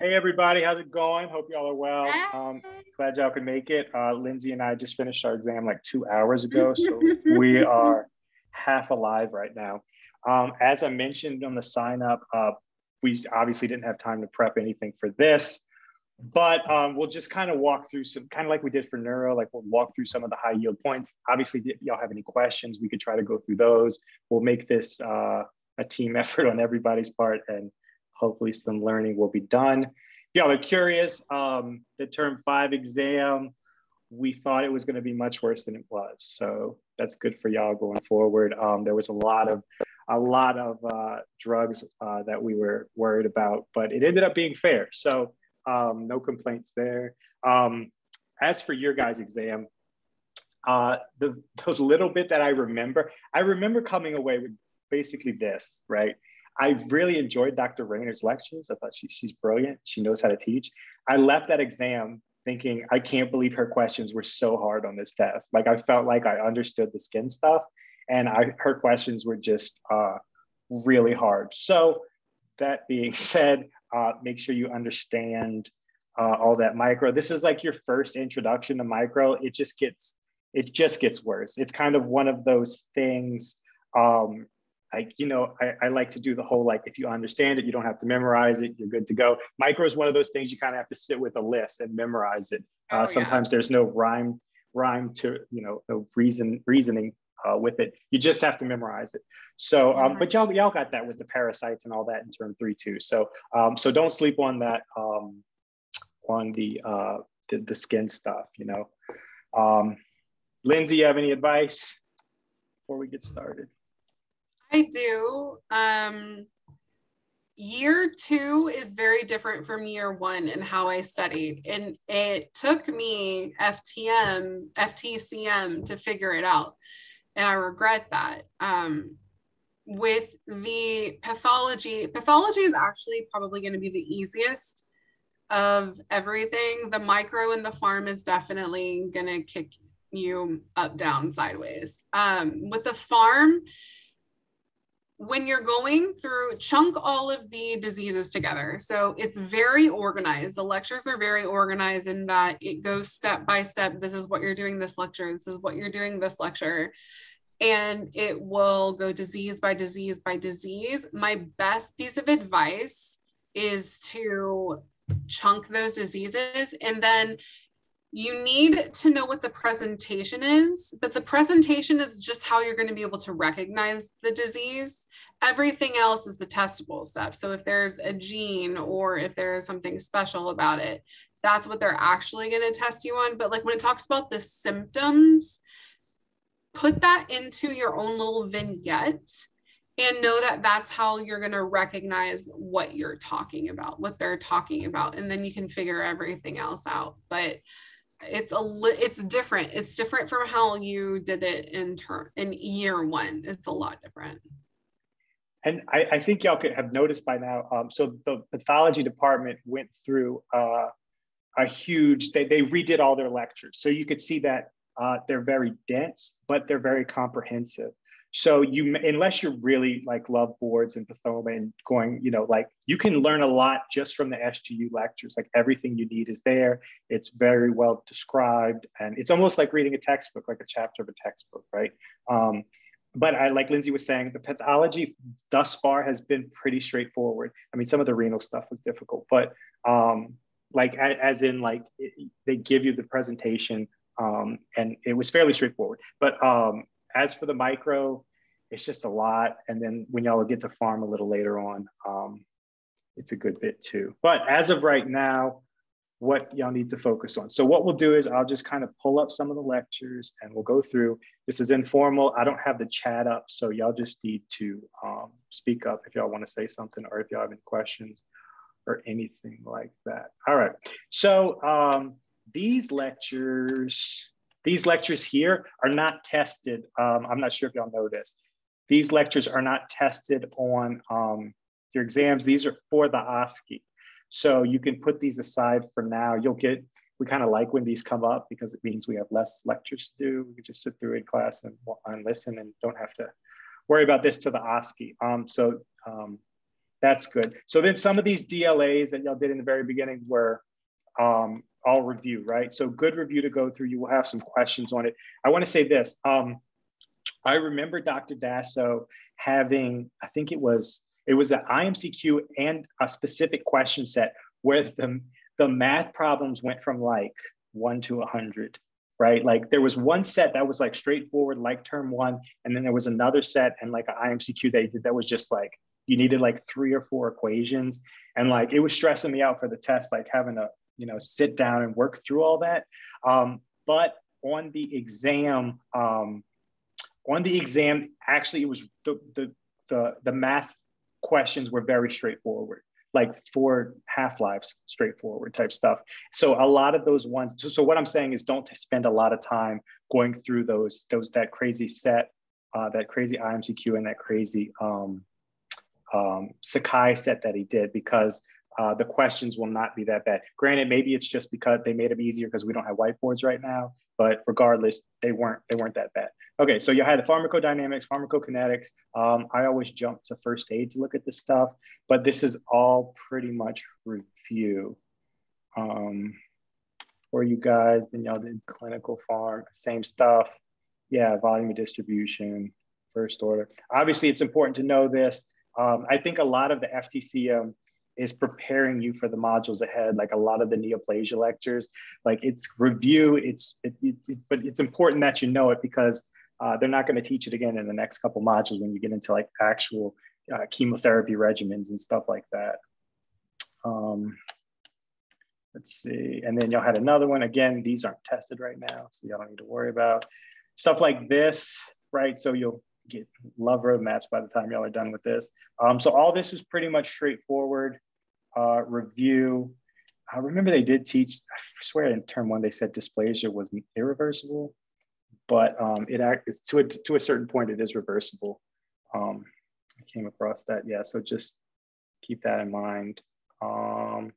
Hey everybody, how's it going? Hope y'all are well. Um, glad y'all could make it. Uh, Lindsay and I just finished our exam like two hours ago, so we are half alive right now. Um, as I mentioned on the sign up, uh, we obviously didn't have time to prep anything for this, but um, we'll just kind of walk through some, kind of like we did for neuro, like we'll walk through some of the high yield points. Obviously, if y'all have any questions, we could try to go through those. We'll make this uh, a team effort on everybody's part and hopefully some learning will be done. Y'all are curious, um, the term five exam, we thought it was going to be much worse than it was. So that's good for y'all going forward. Um, there was a lot of a lot of uh, drugs uh, that we were worried about, but it ended up being fair. So um, no complaints there. Um, as for your guys' exam, uh, the those little bit that I remember, I remember coming away with basically this, right? I really enjoyed Dr. Rayner's lectures. I thought she, she's brilliant. She knows how to teach. I left that exam thinking, I can't believe her questions were so hard on this test. Like I felt like I understood the skin stuff and I, her questions were just uh, really hard. So that being said, uh, make sure you understand uh, all that micro. This is like your first introduction to micro. It just gets, it just gets worse. It's kind of one of those things um, like you know I, I, like to do the whole like if you understand it you don't have to memorize it you're good to go. Micro is one of those things you kind of have to sit with a list and memorize it. Uh, oh, sometimes yeah. there's no rhyme rhyme to you know no reason reasoning uh, with it. You just have to memorize it. So um, but y'all y'all got that with the parasites and all that in term three too. So um, so don't sleep on that um, on the, uh, the the skin stuff you know. Um, lindsay you have any advice before we get started I do. Um, year two is very different from year one in how I studied. And it took me FTM, FTCM to figure it out. And I regret that. Um, with the pathology, pathology is actually probably going to be the easiest of everything. The micro and the pharm is definitely going to kick you up, down, sideways. Um, with the pharm, when you're going through, chunk all of the diseases together. So it's very organized. The lectures are very organized in that it goes step by step. This is what you're doing this lecture. This is what you're doing this lecture. And it will go disease by disease by disease. My best piece of advice is to chunk those diseases and then you need to know what the presentation is, but the presentation is just how you're going to be able to recognize the disease. Everything else is the testable stuff. So if there's a gene or if there is something special about it, that's what they're actually going to test you on. But like when it talks about the symptoms, put that into your own little vignette and know that that's how you're going to recognize what you're talking about, what they're talking about. And then you can figure everything else out. But it's a li- it's different it's different from how you did it in turn in year one it's a lot different. And I, I think y'all could have noticed by now um, so the pathology department went through uh, a huge they, they redid all their lectures. So you could see that uh, they're very dense but they're very comprehensive so you, unless you really like love boards and pathoma and going, you know, like you can learn a lot just from the SGU lectures. Like everything you need is there. It's very well described, and it's almost like reading a textbook, like a chapter of a textbook, right? Um, but I, like Lindsay was saying, the pathology thus far has been pretty straightforward. I mean, some of the renal stuff was difficult, but um, like as in like it, they give you the presentation um, and it was fairly straightforward. But um, as for the micro, it's just a lot. And then when y'all get to pharm a little later on, um, it's a good bit too. But as of right now, what y'all need to focus on. So what we'll do is I'll just kind of pull up some of the lectures and we'll go through. This is informal. I don't have the chat up, so y'all just need to um, speak up if y'all want to say something or if y'all have any questions or anything like that. All right. So um, these lectures, these lectures here are not tested. Um, I'm not sure if y'all know this. These lectures are not tested on um, your exams. These are for the OSCE. So you can put these aside for now. You'll get, we kind of like when these come up because it means we have less lectures to do. We can just sit through in class and, and listen and don't have to worry about this to the OSCE. Um, so um, that's good. So then some of these DLAs that y'all did in the very beginning were um, all review, right? So good review to go through. You will have some questions on it. I want to say this. Um, I remember Dr. Dasso having, I think it was, it was an IMCQ and a specific question set where the, the math problems went from like one to a 100 right? Like there was one set that was like straightforward, like term one, and then there was another set and like an IMCQ they did that was just like you needed like three or four equations, and like it was stressing me out for the test, like having to you know sit down and work through all that. Um, but on the exam, um, on the exam, actually it was the the the, the math questions were very straightforward like four half-lives straightforward type stuff. So a lot of those ones so, so what i'm saying is don't spend a lot of time going through those those that crazy set uh, that crazy imcq and that crazy um, um, sakai set that he did because uh, the questions will not be that bad. Granted, maybe it's just because they made them easier because we don't have whiteboards right now, but regardless, they weren't they weren't that bad. Okay, so you had the pharmacodynamics, pharmacokinetics. Um, I always jump to first aid to look at this stuff, but this is all pretty much review. Um, for you guys, then y'all did clinical pharm, same stuff. Yeah, volume of distribution, first order. Obviously, it's important to know this. Um, I think a lot of the FTCM is preparing you for the modules ahead like a lot of the neoplasia lectures. Like it's review it's it, it, it, but it's important that you know it because uh, they're not going to teach it again in the next couple modules when you get into like actual uh, chemotherapy regimens and stuff like that. Um, let's see. And then y'all had another one. Again these aren't tested right now so y'all don't need to worry about stuff like this right? So you'll get love roadmaps by the time y'all are done with this. Um, so all this was pretty much straightforward uh, review. I remember they did teach, I swear in term one, they said dysplasia was irreversible, but um, it acts to a, to a certain point, it is reversible. Um, I came across that. Yeah. So just keep that in mind. Um,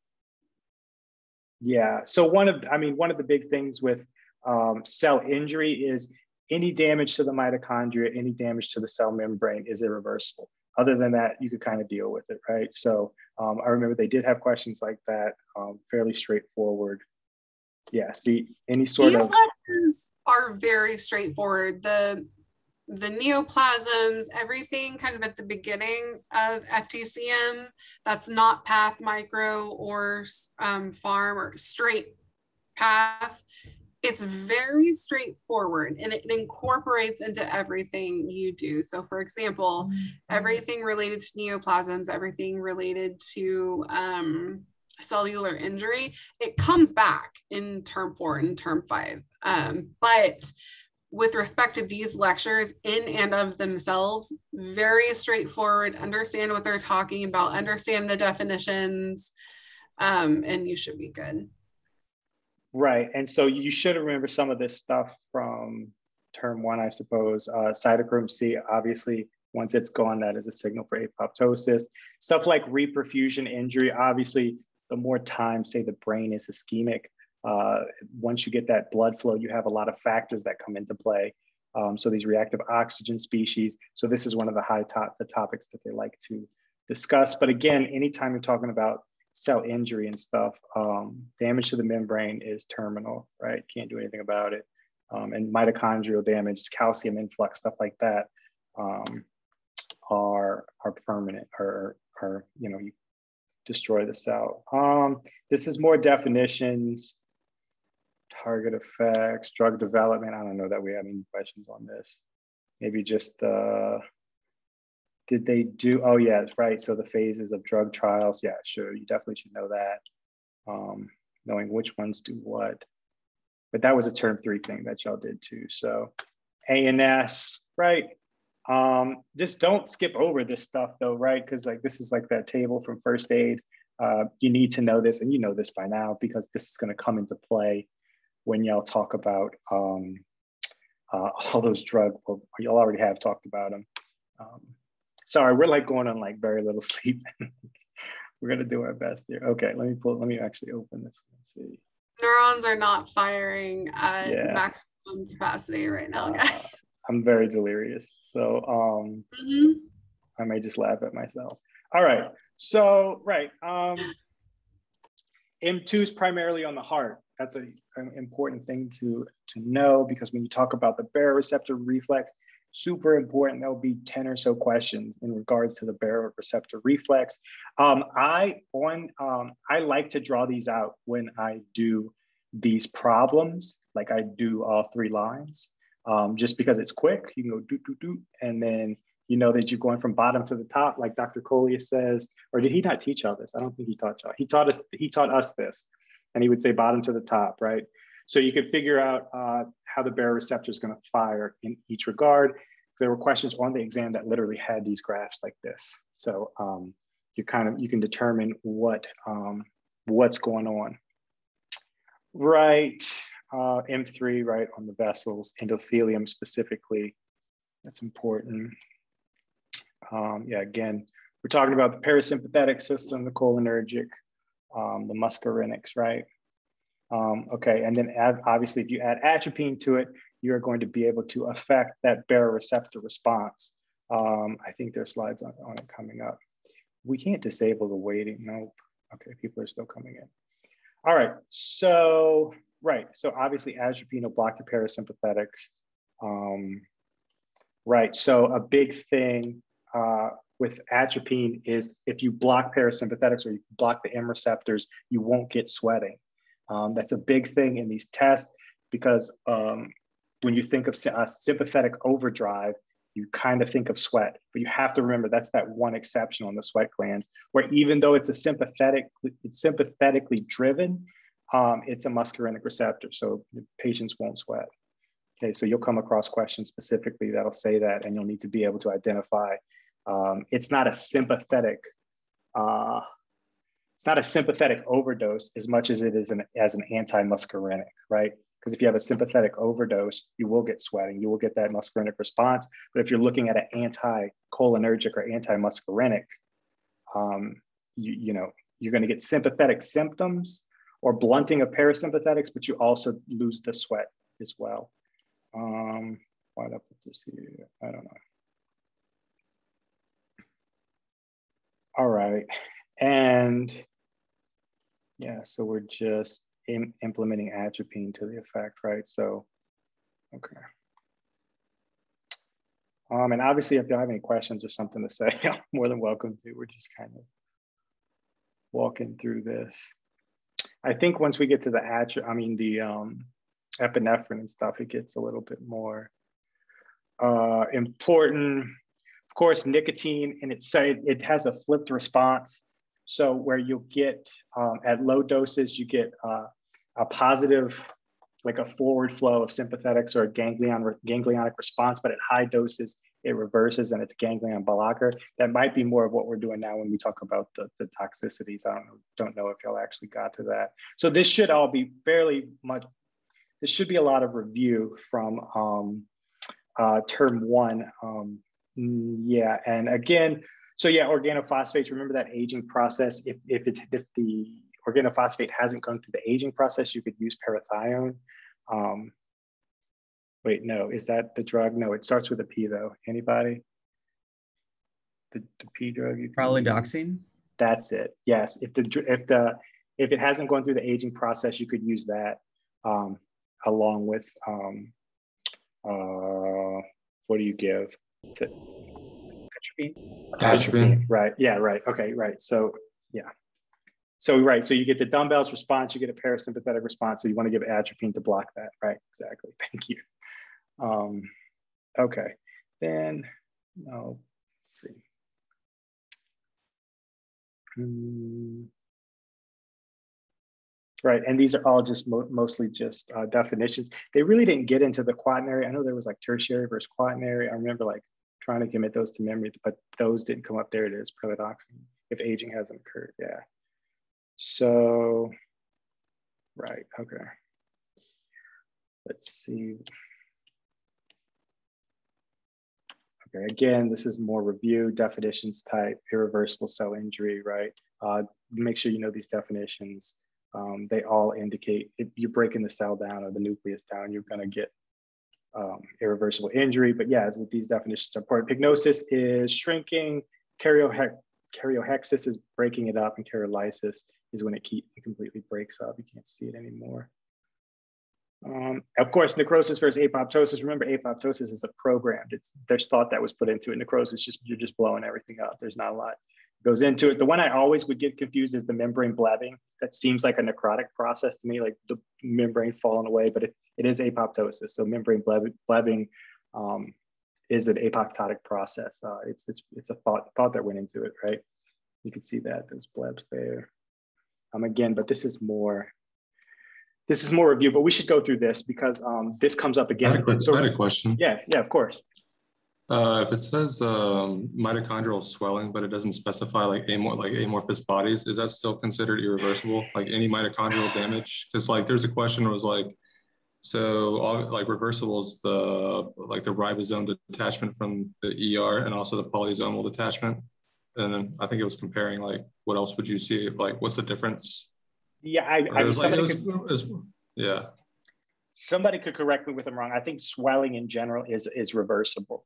yeah. So one of, I mean, one of the big things with um, cell injury is any damage to the mitochondria, any damage to the cell membrane is irreversible. Other than that, you could kind of deal with it, right? So um, I remember they did have questions like that, um, fairly straightforward. Yeah, see, any sort These of lectures are very straightforward. The the neoplasms, everything kind of at the beginning of FTCM, that's not path micro or um, pharm or straight path it's very straightforward and it incorporates into everything you do. So, for example, mm-hmm. everything related to neoplasms, everything related to um, cellular injury, it comes back in term four and term five. Um, but with respect to these lectures in and of themselves, very straightforward, understand what they're talking about, understand the definitions, um, and you should be good. Right. And so you should remember some of this stuff from term one, I suppose. Uh, cytochrome C, obviously, once it's gone, that is a signal for apoptosis. Stuff like reperfusion injury, obviously, the more time, say, the brain is ischemic, uh, once you get that blood flow, you have a lot of factors that come into play. Um, so these reactive oxygen species. So this is one of the high top the topics that they like to discuss. But again, anytime you're talking about cell injury and stuff, um, damage to the membrane is terminal, right? Can't do anything about it. Um, and mitochondrial damage, calcium influx, stuff like that, um, are are permanent or or you know you destroy the cell. Um, this is more definitions, target effects, drug development. I don't know that we have any questions on this. Maybe just uh, did they do? Oh, yeah, right. So the phases of drug trials. Yeah, sure. You definitely should know that. Um, knowing which ones do what. But that was a term three thing that y'all did too. So ANS, right? Um, just don't skip over this stuff though, right? Because like this is like that table from first aid. Uh, you need to know this, and you know this by now because this is going to come into play when y'all talk about um, uh, all those drug. Well, y'all already have talked about them. Um, sorry, we're like going on like very little sleep. we're gonna do our best here. Okay, let me pull. Let me actually open this one. see. Neurons are not firing at yeah. maximum capacity right now, uh, guys. Uh, I'm very delirious, so um, mm-hmm. I may just laugh at myself. All right. So, right. Um, M2 is primarily on the heart. That's a, an important thing to, to know because when you talk about the baroreceptor reflex, super important. There'll be 10 or so questions in regards to the baroreceptor reflex. Um, I on um, I like to draw these out when I do these problems, like I do all three lines, um, just because it's quick. You can go do do do, and then you know that you're going from bottom to the top, like Dr. Colia says. Or did he not teach all this? I don't think he taught y'all. He taught us. He taught us this, and he would say bottom to the top, right? So you could figure out uh, how the baroreceptor is going to fire in each regard. There were questions on the exam that literally had these graphs like this. So um, you kind of, you can determine what um, what's going on. Right, uh, M3, right, on the vessels, endothelium specifically, that's important. Um, yeah, again, we're talking about the parasympathetic system, the cholinergic, um, the muscarinics, right? Um, okay, and then add, obviously if you add atropine to it, you're going to be able to affect that baroreceptor response. Um, I think there's slides on, on it coming up. We can't disable the waiting, nope. Okay, people are still coming in. All right, so, right, so obviously atropine will block your parasympathetics. Um, right, so a big thing uh, with atropine is if you block parasympathetics or you block the M receptors, you won't get sweating. Um, that's a big thing in these tests because um, when you think of uh, sympathetic overdrive, you kind of think of sweat, but you have to remember that's that one exception on the sweat glands, where even though it's a sympathetic, it's sympathetically driven, um, it's a muscarinic receptor, so patients won't sweat. Okay, so you'll come across questions specifically that'll say that, and you'll need to be able to identify. Um, it's not a sympathetic uh, it's not a sympathetic overdose as much as it is an, as an anti-muscarinic, right? Because if you have a sympathetic overdose, you will get sweating, you will get that muscarinic response. But if you're looking at an anti-cholinergic or anti-muscarinic, um, you, you know, you're going to get sympathetic symptoms or blunting of parasympathetics, but you also lose the sweat as well. Um, why did I put this here? I don't know. All right. And yeah, so we're just Im implementing atropine to the effect, right? So, okay. Um, and obviously, if you have any questions or something to say, I'm more than welcome to. We're just kind of walking through this. I think once we get to the atro, I mean the um, epinephrine and stuff, it gets a little bit more uh, important. Of course, nicotine in itself, it has a flipped response. So where you'll get um, at low doses, you get uh, a positive, like a forward flow of sympathetics or a ganglion ganglionic response, but at high doses, it reverses and it's ganglion blocker. That might be more of what we're doing now when we talk about the, the toxicities. I don't know, don't know if y'all actually got to that. So this should all be fairly much, this should be a lot of review from um, uh, term one. Um, mm, yeah, and again, so yeah, organophosphates, remember that aging process. If, if, it, if the organophosphate hasn't gone through the aging process, you could use parathione. Um, wait, no, is that the drug? No, it starts with a P though. Anybody? The, the P drug? You Pralidoxime. That's it. Yes. If the if the if it hasn't gone through the aging process, you could use that um, along with um, uh, what do you give? To, atropine? Atropine. Right. Yeah. Right. Okay. Right. So yeah. So right. So you get the dumbbells response. You get a parasympathetic response. So you want to give atropine to block that. Right. Exactly. Thank you. Um, okay. Then no. Let's see. Hmm. Right, and these are all just mo mostly just uh, definitions. They really didn't get into the quaternary. I know there was like tertiary versus quaternary. I remember like trying to commit those to memory, but those didn't come up. There it is, pralidoxime, if aging hasn't occurred, yeah. So, right, okay. Let's see. Okay, again, this is more review, definitions type, irreversible cell injury, right? Uh, make sure you know these definitions. Um, they all indicate if you're breaking the cell down or the nucleus down, you're gonna get um, irreversible injury. But yeah, these definitions are important. Pyknosis is shrinking, karyohec karyorrhexis is breaking it up, and karyolysis is when it, keep, it completely breaks up. You can't see it anymore. Um, of course, necrosis versus apoptosis. Remember, apoptosis is a programmed. It's there's thought that was put into it. Necrosis just you're just blowing everything up. There's not a lot goes into it. The one I always would get confused is the membrane blebbing. That seems like a necrotic process to me, like the membrane falling away, but it, it is apoptosis. So membrane blebbing um, is an apoptotic process. Uh, it's, it's, it's a thought, thought that went into it, right? You can see that, those blebs there. Um, again, but this is more, this is more review, but we should go through this because um, this comes up again. I had a, quick, so, I had a question. Yeah, yeah, of course. Uh, if it says um, mitochondrial swelling, but it doesn't specify like amor- like amorphous bodies, is that still considered irreversible? Like any mitochondrial damage? Because like there's a question was like, so all, like reversibles the like the ribosome detachment from the ER and also the polysomal detachment. And then I think it was comparing like what else would you see? Like what's the difference? Yeah, I, I was like, was, could, was, yeah. Somebody could correct me if I'm wrong. I think swelling in general is is reversible.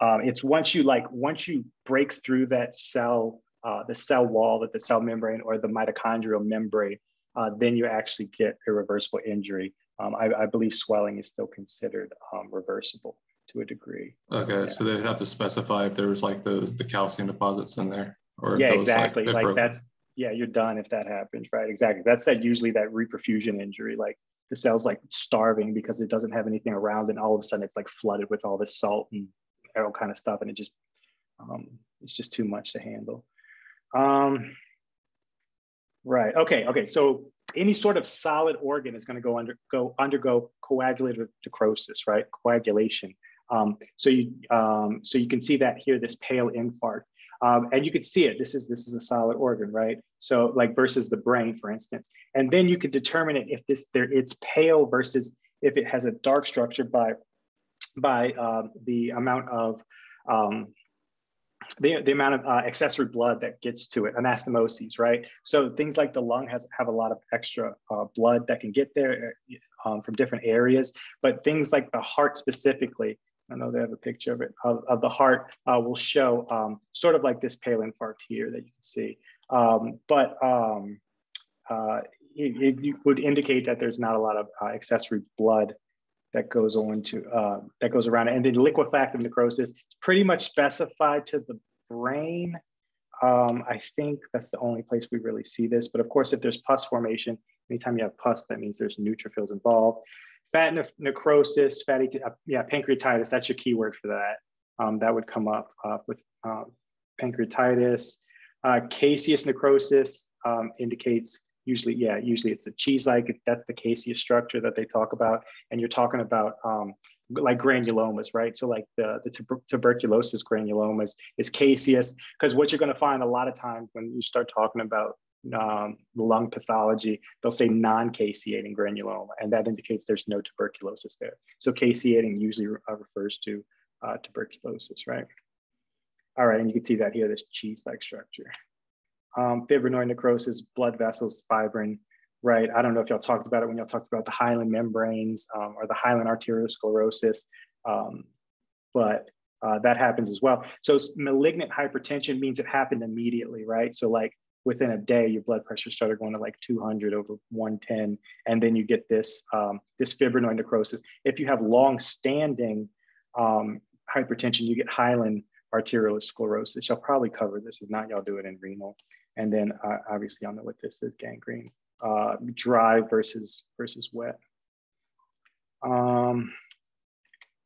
Um, it's once you like once you break through that cell, uh, the cell wall, that the cell membrane or the mitochondrial membrane, uh, then you actually get irreversible injury. Um, I, I, believe swelling is still considered um, reversible to a degree. Okay, yeah. so they have to specify if there's like the the calcium deposits in there, or yeah, exactly. Like, like that's yeah, you're done if that happens, right? Exactly. That's that usually that reperfusion injury, like the cell's like starving because it doesn't have anything around, and all of a sudden it's like flooded with all this salt and arrow kind of stuff, and it just um, it's just too much to handle. Um, right. Okay. Okay. So any sort of solid organ is going to go under go undergo coagulative necrosis, right? Coagulation. Um, so you um, so you can see that here, this pale infarct. Um, and you can see it. This is this is a solid organ, right? So like versus the brain, for instance, and then you can determine it if this there it's pale versus if it has a dark structure by by uh, the amount of um, the, the amount of uh, accessory blood that gets to it, anastomoses, right? So things like the lung has have a lot of extra uh, blood that can get there um, from different areas, but things like the heart specifically, I know they have a picture of it, of, of the heart uh, will show um, sort of like this pale infarct here that you can see. Um, but um, uh, it, it, would indicate that there's not a lot of uh, accessory blood that goes on to uh, that goes around it. And then liquefactive necrosis is pretty much specified to the brain. Um, I think that's the only place we really see this. But of course, if there's pus formation, anytime you have pus, that means there's neutrophils involved. Fat ne necrosis, fatty, uh, yeah, pancreatitis. That's your keyword for that. Um, that would come up uh, with um, pancreatitis. Uh, caseous necrosis um, indicates usually, yeah, usually it's a cheese-like, that's the caseous structure that they talk about. And you're talking about um, like granulomas, right? So like the, the tuber tuberculosis granulomas is caseous, because what you're gonna find a lot of times when you start talking about um, lung pathology, they'll say non-caseating granuloma, and that indicates there's no tuberculosis there. So caseating usually uh, refers to uh, tuberculosis, right? All right, and you can see that here, this cheese-like structure um, fibrinoid necrosis, blood vessels, fibrin, right? I don't know if y'all talked about it when y'all talked about the hyaline membranes um, or the hyaline arteriosclerosis, um, but uh, that happens as well. So malignant hypertension means it happened immediately, right? So like within a day, your blood pressure started going to like 200 over 110, and then you get this um, this fibrinoid necrosis. If you have long-standing um, hypertension, you get hyaline arteriosclerosis. Y'all probably cover this. If not, y'all do it in renal. And then uh, obviously I know what this is gangrene, uh, dry versus versus wet. Um,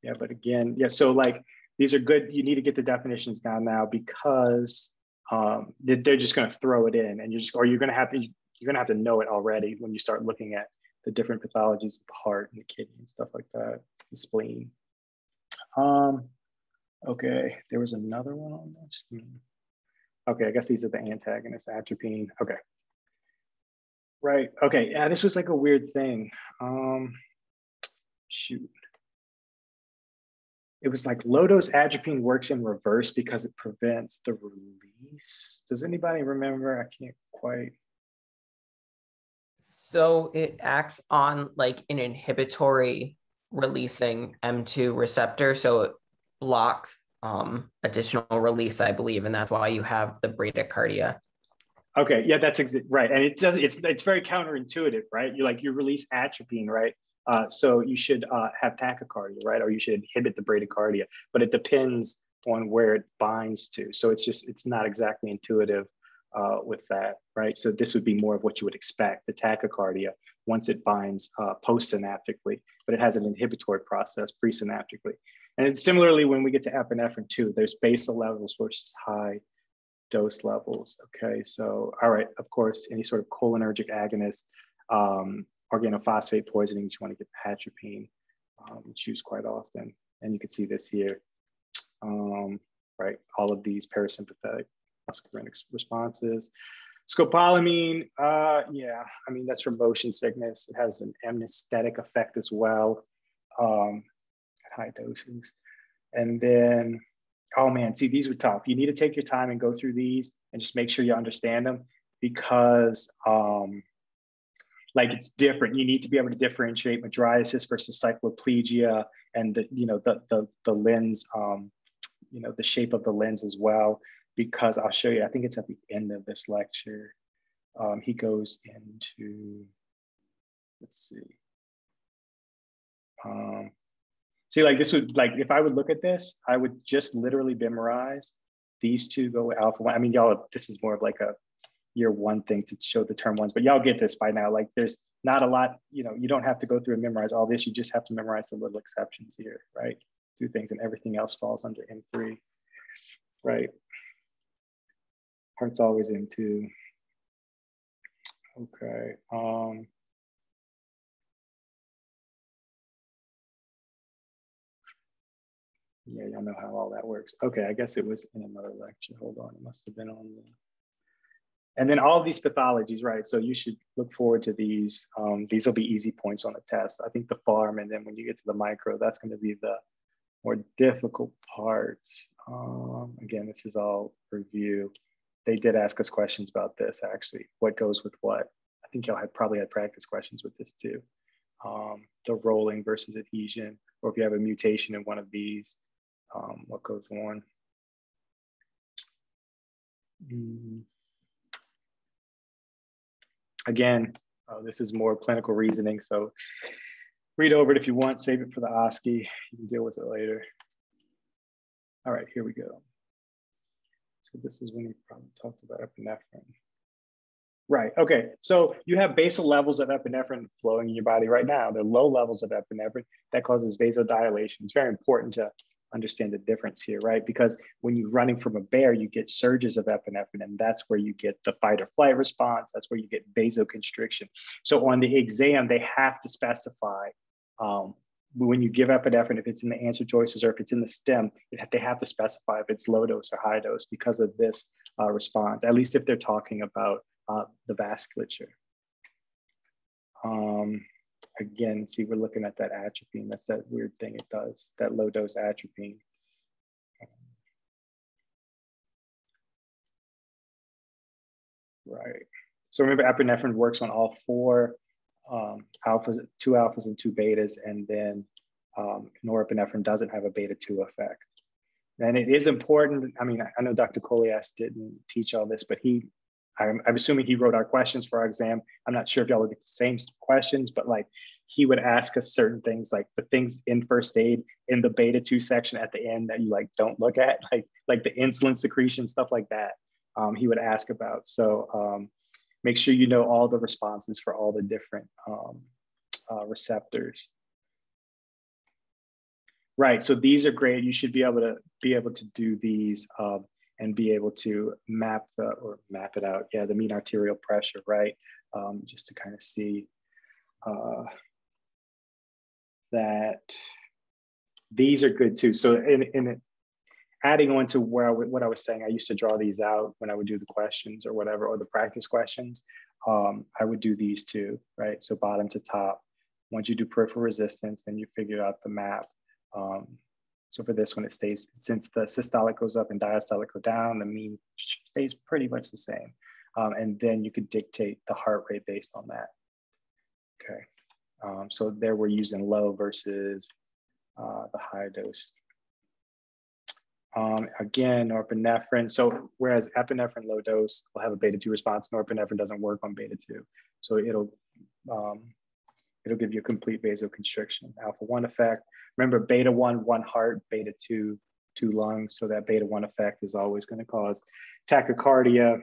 yeah, but again, yeah, so like these are good. You need to get the definitions down now because um, they're just going to throw it in and you're just, or you're going to have to, you're going to have to know it already when you start looking at the different pathologies of the heart and the kidney and stuff like that, the spleen. Um, okay, there was another one on this. Hmm. Okay, I guess these are the antagonists, atropine. Okay. Right, okay, yeah, this was like a weird thing. Um, shoot. It was like low dose atropine works in reverse because it prevents the release. Does anybody remember? I can't quite. So it acts on like an inhibitory releasing M2 receptor. So it blocks um, additional release, I believe, and that's why you have the bradycardia. Okay, yeah, that's exa- right, and it does. It's it's very counterintuitive, right? You like you release atropine, right? Uh, so you should uh, have tachycardia, right? Or you should inhibit the bradycardia, but it depends on where it binds to. So it's just it's not exactly intuitive uh, with that, right? So this would be more of what you would expect, the tachycardia, once it binds uh, postsynaptically, but it has an inhibitory process presynaptically. And similarly when we get to epinephrine too, there's basal levels versus high dose levels. Okay, so all right, of course, any sort of cholinergic agonist, um, organophosphate poisoning, you want to get atropine, um, it's used quite often. And you can see this here, um, right? All of these parasympathetic muscarinic responses. Scopolamine, uh, yeah, I mean, that's for motion sickness. It has an anesthetic effect as well um, high doses. And then, oh man, see, these were tough. You need to take your time and go through these and just make sure you understand them because um, like it's different. You need to be able to differentiate mydriasis versus cycloplegia and the, you know, the, the, the lens, um, you know, the shape of the lens as well because I'll show you, I think it's at the end of this lecture. Um, he goes into, let's see. Um, see, like this would, like if I would look at this, I would just literally memorize these two go alpha one. I mean, y'all, this is more of like a year one thing to show the term ones, but y'all get this by now. Like there's not a lot, you know, you don't have to go through and memorize all this. You just have to memorize the little exceptions here, right? Two things and everything else falls under M3, right? Heart's always into. Okay. Um, yeah, y'all know how all that works. Okay, I guess it was in another lecture. Hold on, it must have been on the. And then all these pathologies, right? So you should look forward to these. Um, these will be easy points on the test. I think the pharm, and then when you get to the micro, that's going to be the more difficult part. Um, again, this is all review they did ask us questions about this actually. What goes with what? I think y'all had probably had practice questions with this too. Um, the rolling versus adhesion, or if you have a mutation in one of these, um, what goes on? Mm. Again, uh, this is more clinical reasoning, so read over it if you want, save it for the OSCE. You can deal with it later. All right, here we go. So this is when we probably talked about epinephrine. Right, okay. So you have basal levels of epinephrine flowing in your body right now. They're low levels of epinephrine that causes vasodilation. It's very important to understand the difference here, right? Because when you're running from a bear, you get surges of epinephrine, and that's where you get the fight or flight response. That's where you get vasoconstriction. So on the exam, they have to specify um, when you give epinephrine, if it's in the answer choices or if it's in the stem, they have to specify if it's low dose or high dose because of this uh, response, at least if they're talking about uh, the vasculature. Um, again, see, we're looking at that atropine. That's that weird thing it does, that low dose atropine. Right. So remember, epinephrine works on all four um, alphas, two alphas and two betas, and then um, norepinephrine doesn't have a beta 2 effect. And it is important. I mean, I know Dr. Kolias didn't teach all this, but he, I'm, I'm, assuming he wrote our questions for our exam. I'm not sure if y'all would get the same questions, but like he would ask us certain things, like the things in first aid in the beta 2 section at the end that you like don't look at, like like the insulin secretion, stuff like that. Um, he would ask about. So um, make sure you know all the responses for all the different um, uh, receptors. Right, so these are great. You should be able to be able to do these um, and be able to map the or map it out. Yeah, the mean arterial pressure, right? Um, just to kind of see uh, that these are good too. So in, in adding on to where I what I was saying, I used to draw these out when I would do the questions or whatever, or the practice questions. Um, I would do these two, right? So bottom to top. Once you do peripheral resistance, then you figure out the map. Um, so for this one, it stays, since the systolic goes up and diastolic go down, the mean stays pretty much the same. Um, and then you could dictate the heart rate based on that. Okay, um, so there we're using low versus uh, the high dose Um, again, norepinephrine. So whereas epinephrine low dose will have a beta 2 response, norepinephrine doesn't work on beta 2. So it'll um, it'll give you a complete vasoconstriction. Alpha 1 effect. Remember, beta 1, one heart, beta 2, two lungs. So that beta 1 effect is always going to cause tachycardia.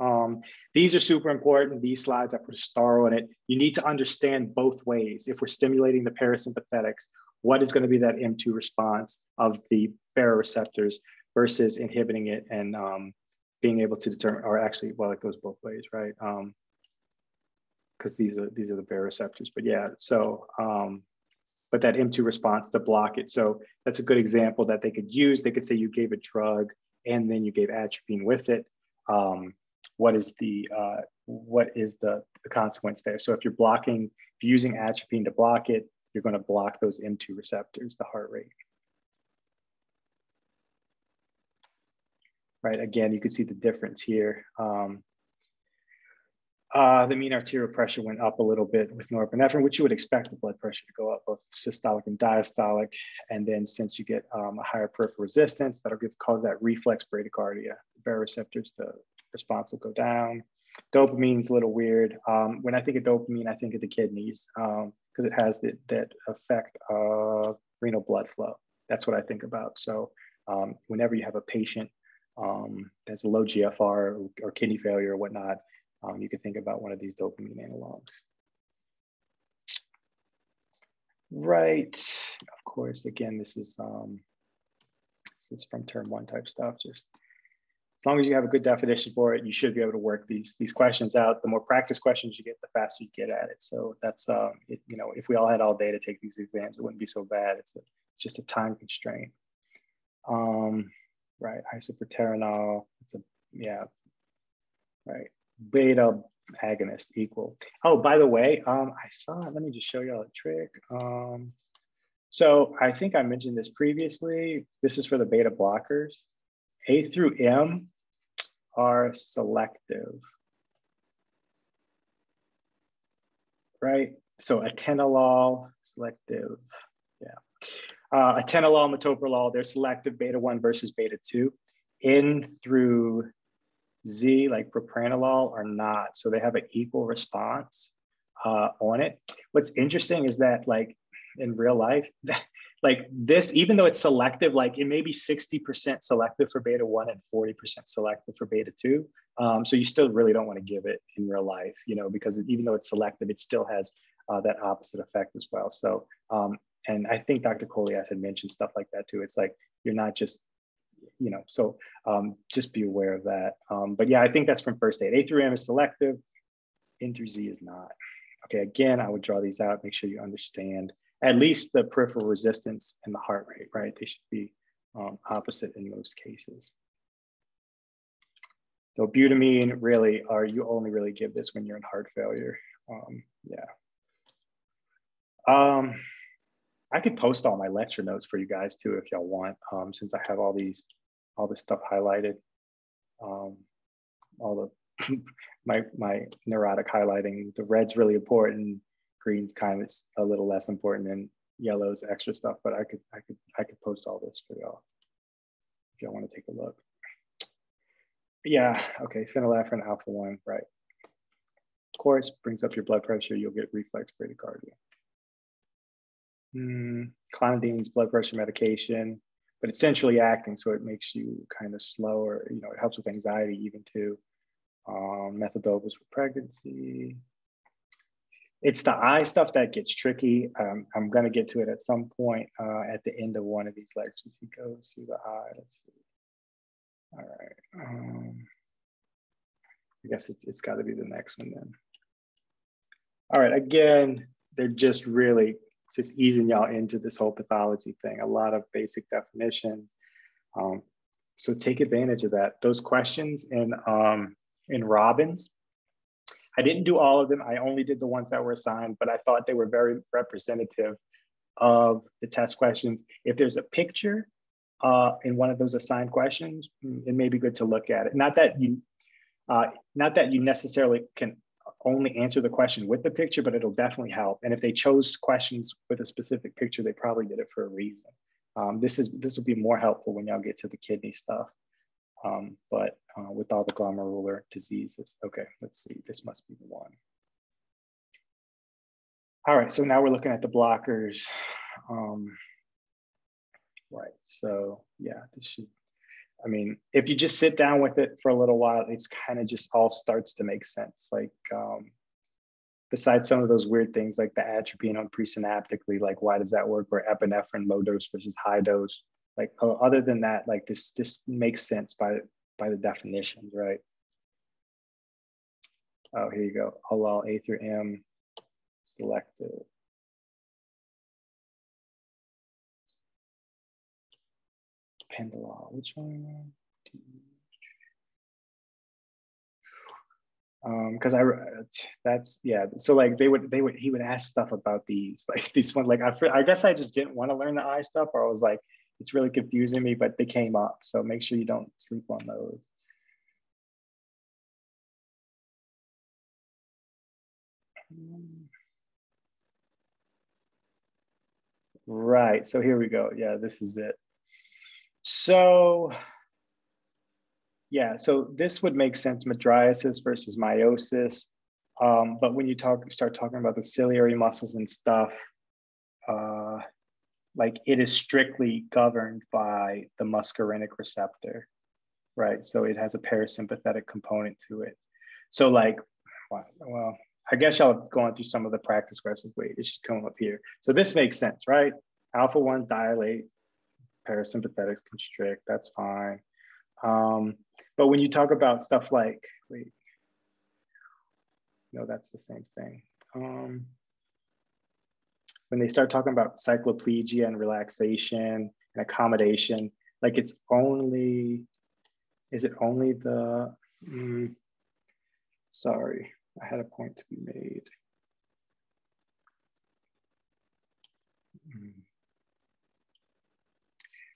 Um, these are super important. These slides, I put a star on it. You need to understand both ways. If we're stimulating the parasympathetics, what is going to be that M2 response of the baroreceptors versus inhibiting it and um, being able to determine, or actually, well, it goes both ways, right? Um, because these are these are the baroreceptors. But yeah, so um, but that M2 response to block it. So that's a good example that they could use. They could say you gave a drug and then you gave atropine with it. Um, what is the uh, what is the, the consequence there? So if you're blocking, if you're using atropine to block it, you're going to block those M2 receptors, the heart rate. Right, again, you can see the difference here. Um, uh, the mean arterial pressure went up a little bit with norepinephrine, which you would expect the blood pressure to go up, both systolic and diastolic. And then since you get um, a higher peripheral resistance, that'll give, cause that reflex bradycardia. The baroreceptors, the response will go down. Dopamine's a little weird. Um, when I think of dopamine, I think of the kidneys because um, it has the, that effect of renal blood flow. That's what I think about. So um, whenever you have a patient um, that's a low GFR or, or kidney failure or whatnot, um, you can think about one of these dopamine analogs. Right, of course, again, this is, um, this is from term one type stuff. Just as long as you have a good definition for it, you should be able to work these, these questions out. The more practice questions you get, the faster you get at it. So that's, um, it, you know, if we all had all day to take these exams, it wouldn't be so bad. It's a, just a time constraint. Um, right, isoproterenol, it's a, yeah, right beta agonist equal. Oh, by the way, um, I saw, let me just show y'all a trick. Um, so I think I mentioned this previously. This is for the beta blockers. A through M are selective, right? So atenolol, selective, yeah. Uh, atenolol, metoprolol, they're selective beta 1 versus beta 2. N through Z, like propranolol, are not. So they have an equal response uh, on it. What's interesting is that, like in real life, like this, even though it's selective, like it may be 60% selective for beta 1 and 40% selective for beta 2. Um, so you still really don't want to give it in real life, you know, because even though it's selective, it still has uh, that opposite effect as well. So, um, and I think Dr. Kolias had mentioned stuff like that too. It's like you're not just you know, so um, just be aware of that. Um, but yeah, I think that's from first aid. A through M is selective, N through Z is not. Okay, again, I would draw these out, make sure you understand at least the peripheral resistance and the heart rate, right? They should be um, opposite in most cases. So butamine really, are you only really give this when you're in heart failure. Um, yeah. Um, I could post all my lecture notes for you guys too if y'all want, um, since I have all these, all this stuff highlighted. Um, all the my my neurotic highlighting. The red's really important. Green's kind of a little less important, and yellow's extra stuff. But I could I could I could post all this for y'all if y'all want to take a look. Yeah. Okay. Phenylephrine alpha one. Right. Of course, brings up your blood pressure. You'll get reflex bradycardia. Mm, clonidine blood pressure medication, but it's centrally acting, so it makes you kind of slower. You know, it helps with anxiety even too. Um, methyldopa for pregnancy. It's the eye stuff that gets tricky. Um, I'm going to get to it at some point uh, at the end of one of these lectures. He goes through the eye. Let's see. All right. Um, I guess it's, it's got to be the next one then. All right. Again, they're just really just easing y'all into this whole pathology thing, a lot of basic definitions. Um, so take advantage of that. Those questions in, um, in Robbins, I didn't do all of them. I only did the ones that were assigned, but I thought they were very representative of the test questions. If there's a picture uh, in one of those assigned questions, it may be good to look at it. Not that you, uh, not that you necessarily can only answer the question with the picture, but it'll definitely help. And if they chose questions with a specific picture, they probably did it for a reason. Um, this is this will be more helpful when y'all get to the kidney stuff. Um, but uh, with all the glomerular diseases. Okay, let's see, this must be the one. All right, so now we're looking at the blockers. Um, right, so yeah, this should, I mean, if you just sit down with it for a little while, it's kind of just all starts to make sense. Like, um, besides some of those weird things like the atropine on presynaptically, like why does that work, or epinephrine low dose versus high dose, like oh, other than that like this this makes sense by by the definitions right? Oh here you go. Halal a through m selected Pindolol, which one? um because i that's yeah so like they would they would he would ask stuff about these like these one like i i guess i just didn't want to learn the eye stuff or i was like it's really confusing me, but they came up. So make sure you don't sleep on those. Right, so here we go. Yeah, this is it. So yeah, so this would make sense, mydriasis versus miosis. Um, but when you talk, start talking about the ciliary muscles and stuff, uh, like it is strictly governed by the muscarinic receptor, right? So it has a parasympathetic component to it. So like, well, I guess y'all have gone through some of the practice questions. Wait, it should come up here. So this makes sense, right? Alpha one dilate, parasympathetics constrict, that's fine. Um, but when you talk about stuff like, wait, no, that's the same thing. Um, when they start talking about cycloplegia and relaxation and accommodation, like it's only, is it only the, mm, sorry, I had a point to be made.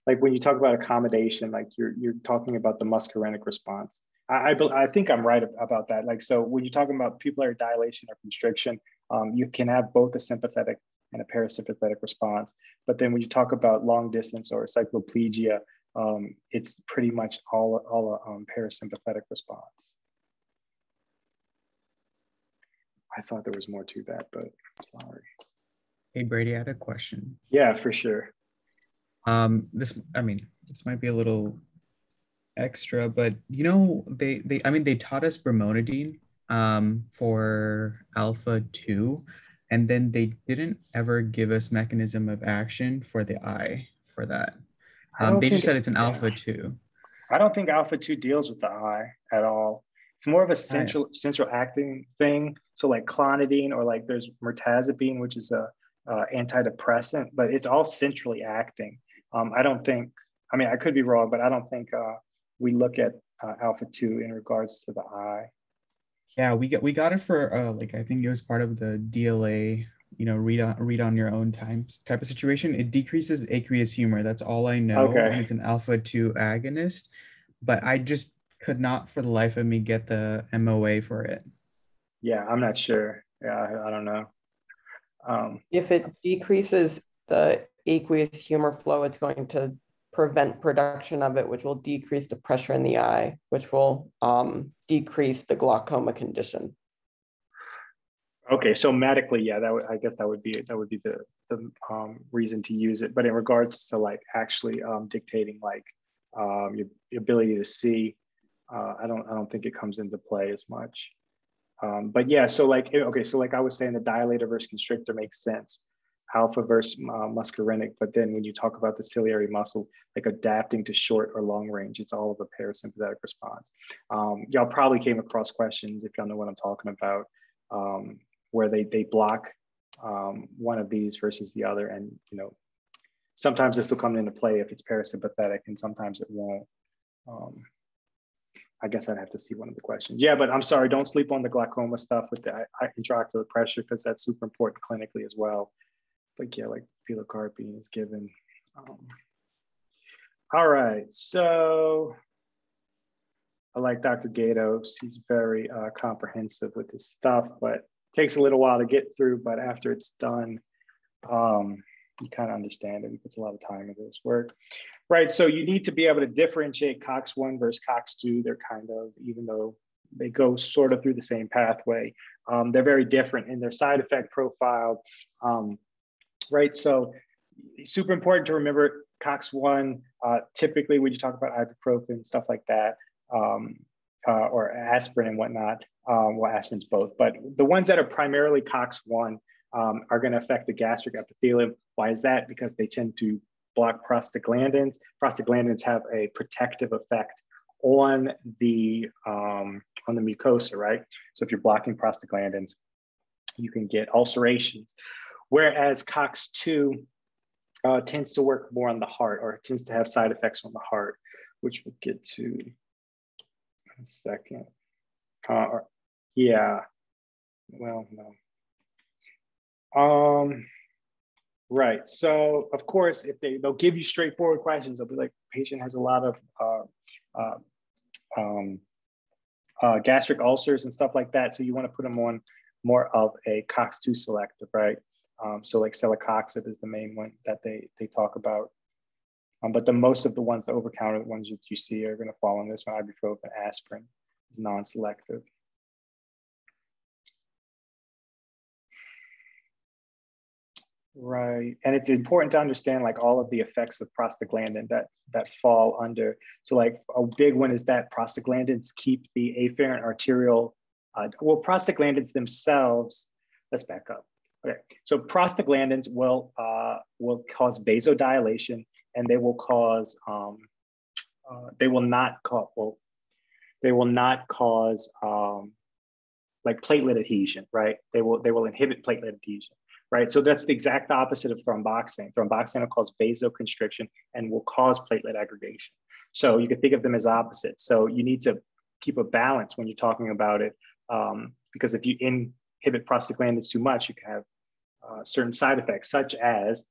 Like when you talk about accommodation, like you're, you're talking about the muscarinic response. I, I, I, think I'm right about that. Like, so when you're talking about pupillary dilation or constriction, um, you can have both a sympathetic and a parasympathetic response. But then when you talk about long distance or cycloplegia, um, it's pretty much all, all a um, parasympathetic response. I thought there was more to that, but sorry. Hey Brady, I had a question. Yeah, for sure. Um, this, I mean, this might be a little extra, but you know, they, they, I mean, they taught us brimonidine um, for alpha two, and then they didn't ever give us mechanism of action for the eye for that. Um, they just said it's an alpha two. I don't think alpha two deals with the eye at all. It's more of a central right. central acting thing. So like clonidine or like there's mirtazapine, which is a uh, antidepressant, but it's all centrally acting. Um, I don't think. I mean, I could be wrong, but I don't think uh, we look at uh, alpha two in regards to the eye. Yeah, we got we got it for uh, like I think it was part of the DLA, you know, read on read on your own time type of situation. It decreases aqueous humor. That's all I know. Okay. It's an alpha two agonist, but I just could not for the life of me get the MOA for it. Yeah, I'm not sure. Yeah, I, I don't know. Um, if it decreases the aqueous humor flow, it's going to prevent production of it, which will decrease the pressure in the eye, which will um, decrease the glaucoma condition. Okay, so medically, yeah, that would, I guess that would be that would be the the um, reason to use it. But in regards to like actually um, dictating like um, your, your, ability to see, uh, I don't I don't think it comes into play as much. Um, but yeah, so like okay, so like I was saying, the dilator versus constrictor makes sense alpha versus uh, muscarinic. But then when you talk about the ciliary muscle, like adapting to short or long range, it's all of a parasympathetic response. Um, y'all probably came across questions, if y'all know what I'm talking about, um, where they, they block um, one of these versus the other. And, you know, sometimes this will come into play if it's parasympathetic and sometimes it won't. Um, I guess I'd have to see one of the questions. Yeah, but I'm sorry, don't sleep on the glaucoma stuff with the intraocular pressure because that's super important clinically as well like yeah, like pilocarpine is given. Um, all right, so I like Dr. Gatos. He's very uh, comprehensive with his stuff, but takes a little while to get through. But after it's done, um, you kind of understand it. He puts a lot of time into this work. Right. So you need to be able to differentiate COX1 versus COX2. They're kind of, even though they go sort of through the same pathway, um, they're very different in their side effect profile. Um, right. So super important to remember COX1, uh, typically when you talk about ibuprofen, stuff like that, um, uh, or aspirin and whatnot, um, well, aspirin's both, but the ones that are primarily COX1 um, are going to affect the gastric epithelium. Why is that? Because they tend to block prostaglandins. Prostaglandins have a protective effect on the um, on the mucosa, right? So if you're blocking prostaglandins, you can get ulcerations. Whereas COX2 uh, tends to work more on the heart or tends to have side effects on the heart, which we'll get to in a second. Uh, yeah, well, no. Um, right. So of course, if they they'll give you straightforward questions, they'll be like, patient has a lot of uh, uh, um, uh, gastric ulcers and stuff like that. So you want to put them on more of a COX2 selective, right? Um, so like celecoxib is the main one that they they talk about. Um, but the most of the ones, the over-counter the ones that you see are going to fall in this one. Ibuprofen, aspirin is non-selective. Right. And it's important to understand like all of the effects of prostaglandin that that fall under. So like a big one is that prostaglandins keep the afferent arteriole, uh, well, prostaglandins themselves, let's back up. Okay. So prostaglandins will uh, will cause vasodilation and they will cause, um, uh, they will not cause, well, they will not cause um, like platelet adhesion, right? They will, they will inhibit platelet adhesion right? So that's the exact opposite of thromboxane. Thromboxane will cause vasoconstriction and will cause platelet aggregation. So you can think of them as opposites. So you need to keep a balance when you're talking about it, um, because if you inhibit prostaglandins too much, you can have uh, certain side effects, such as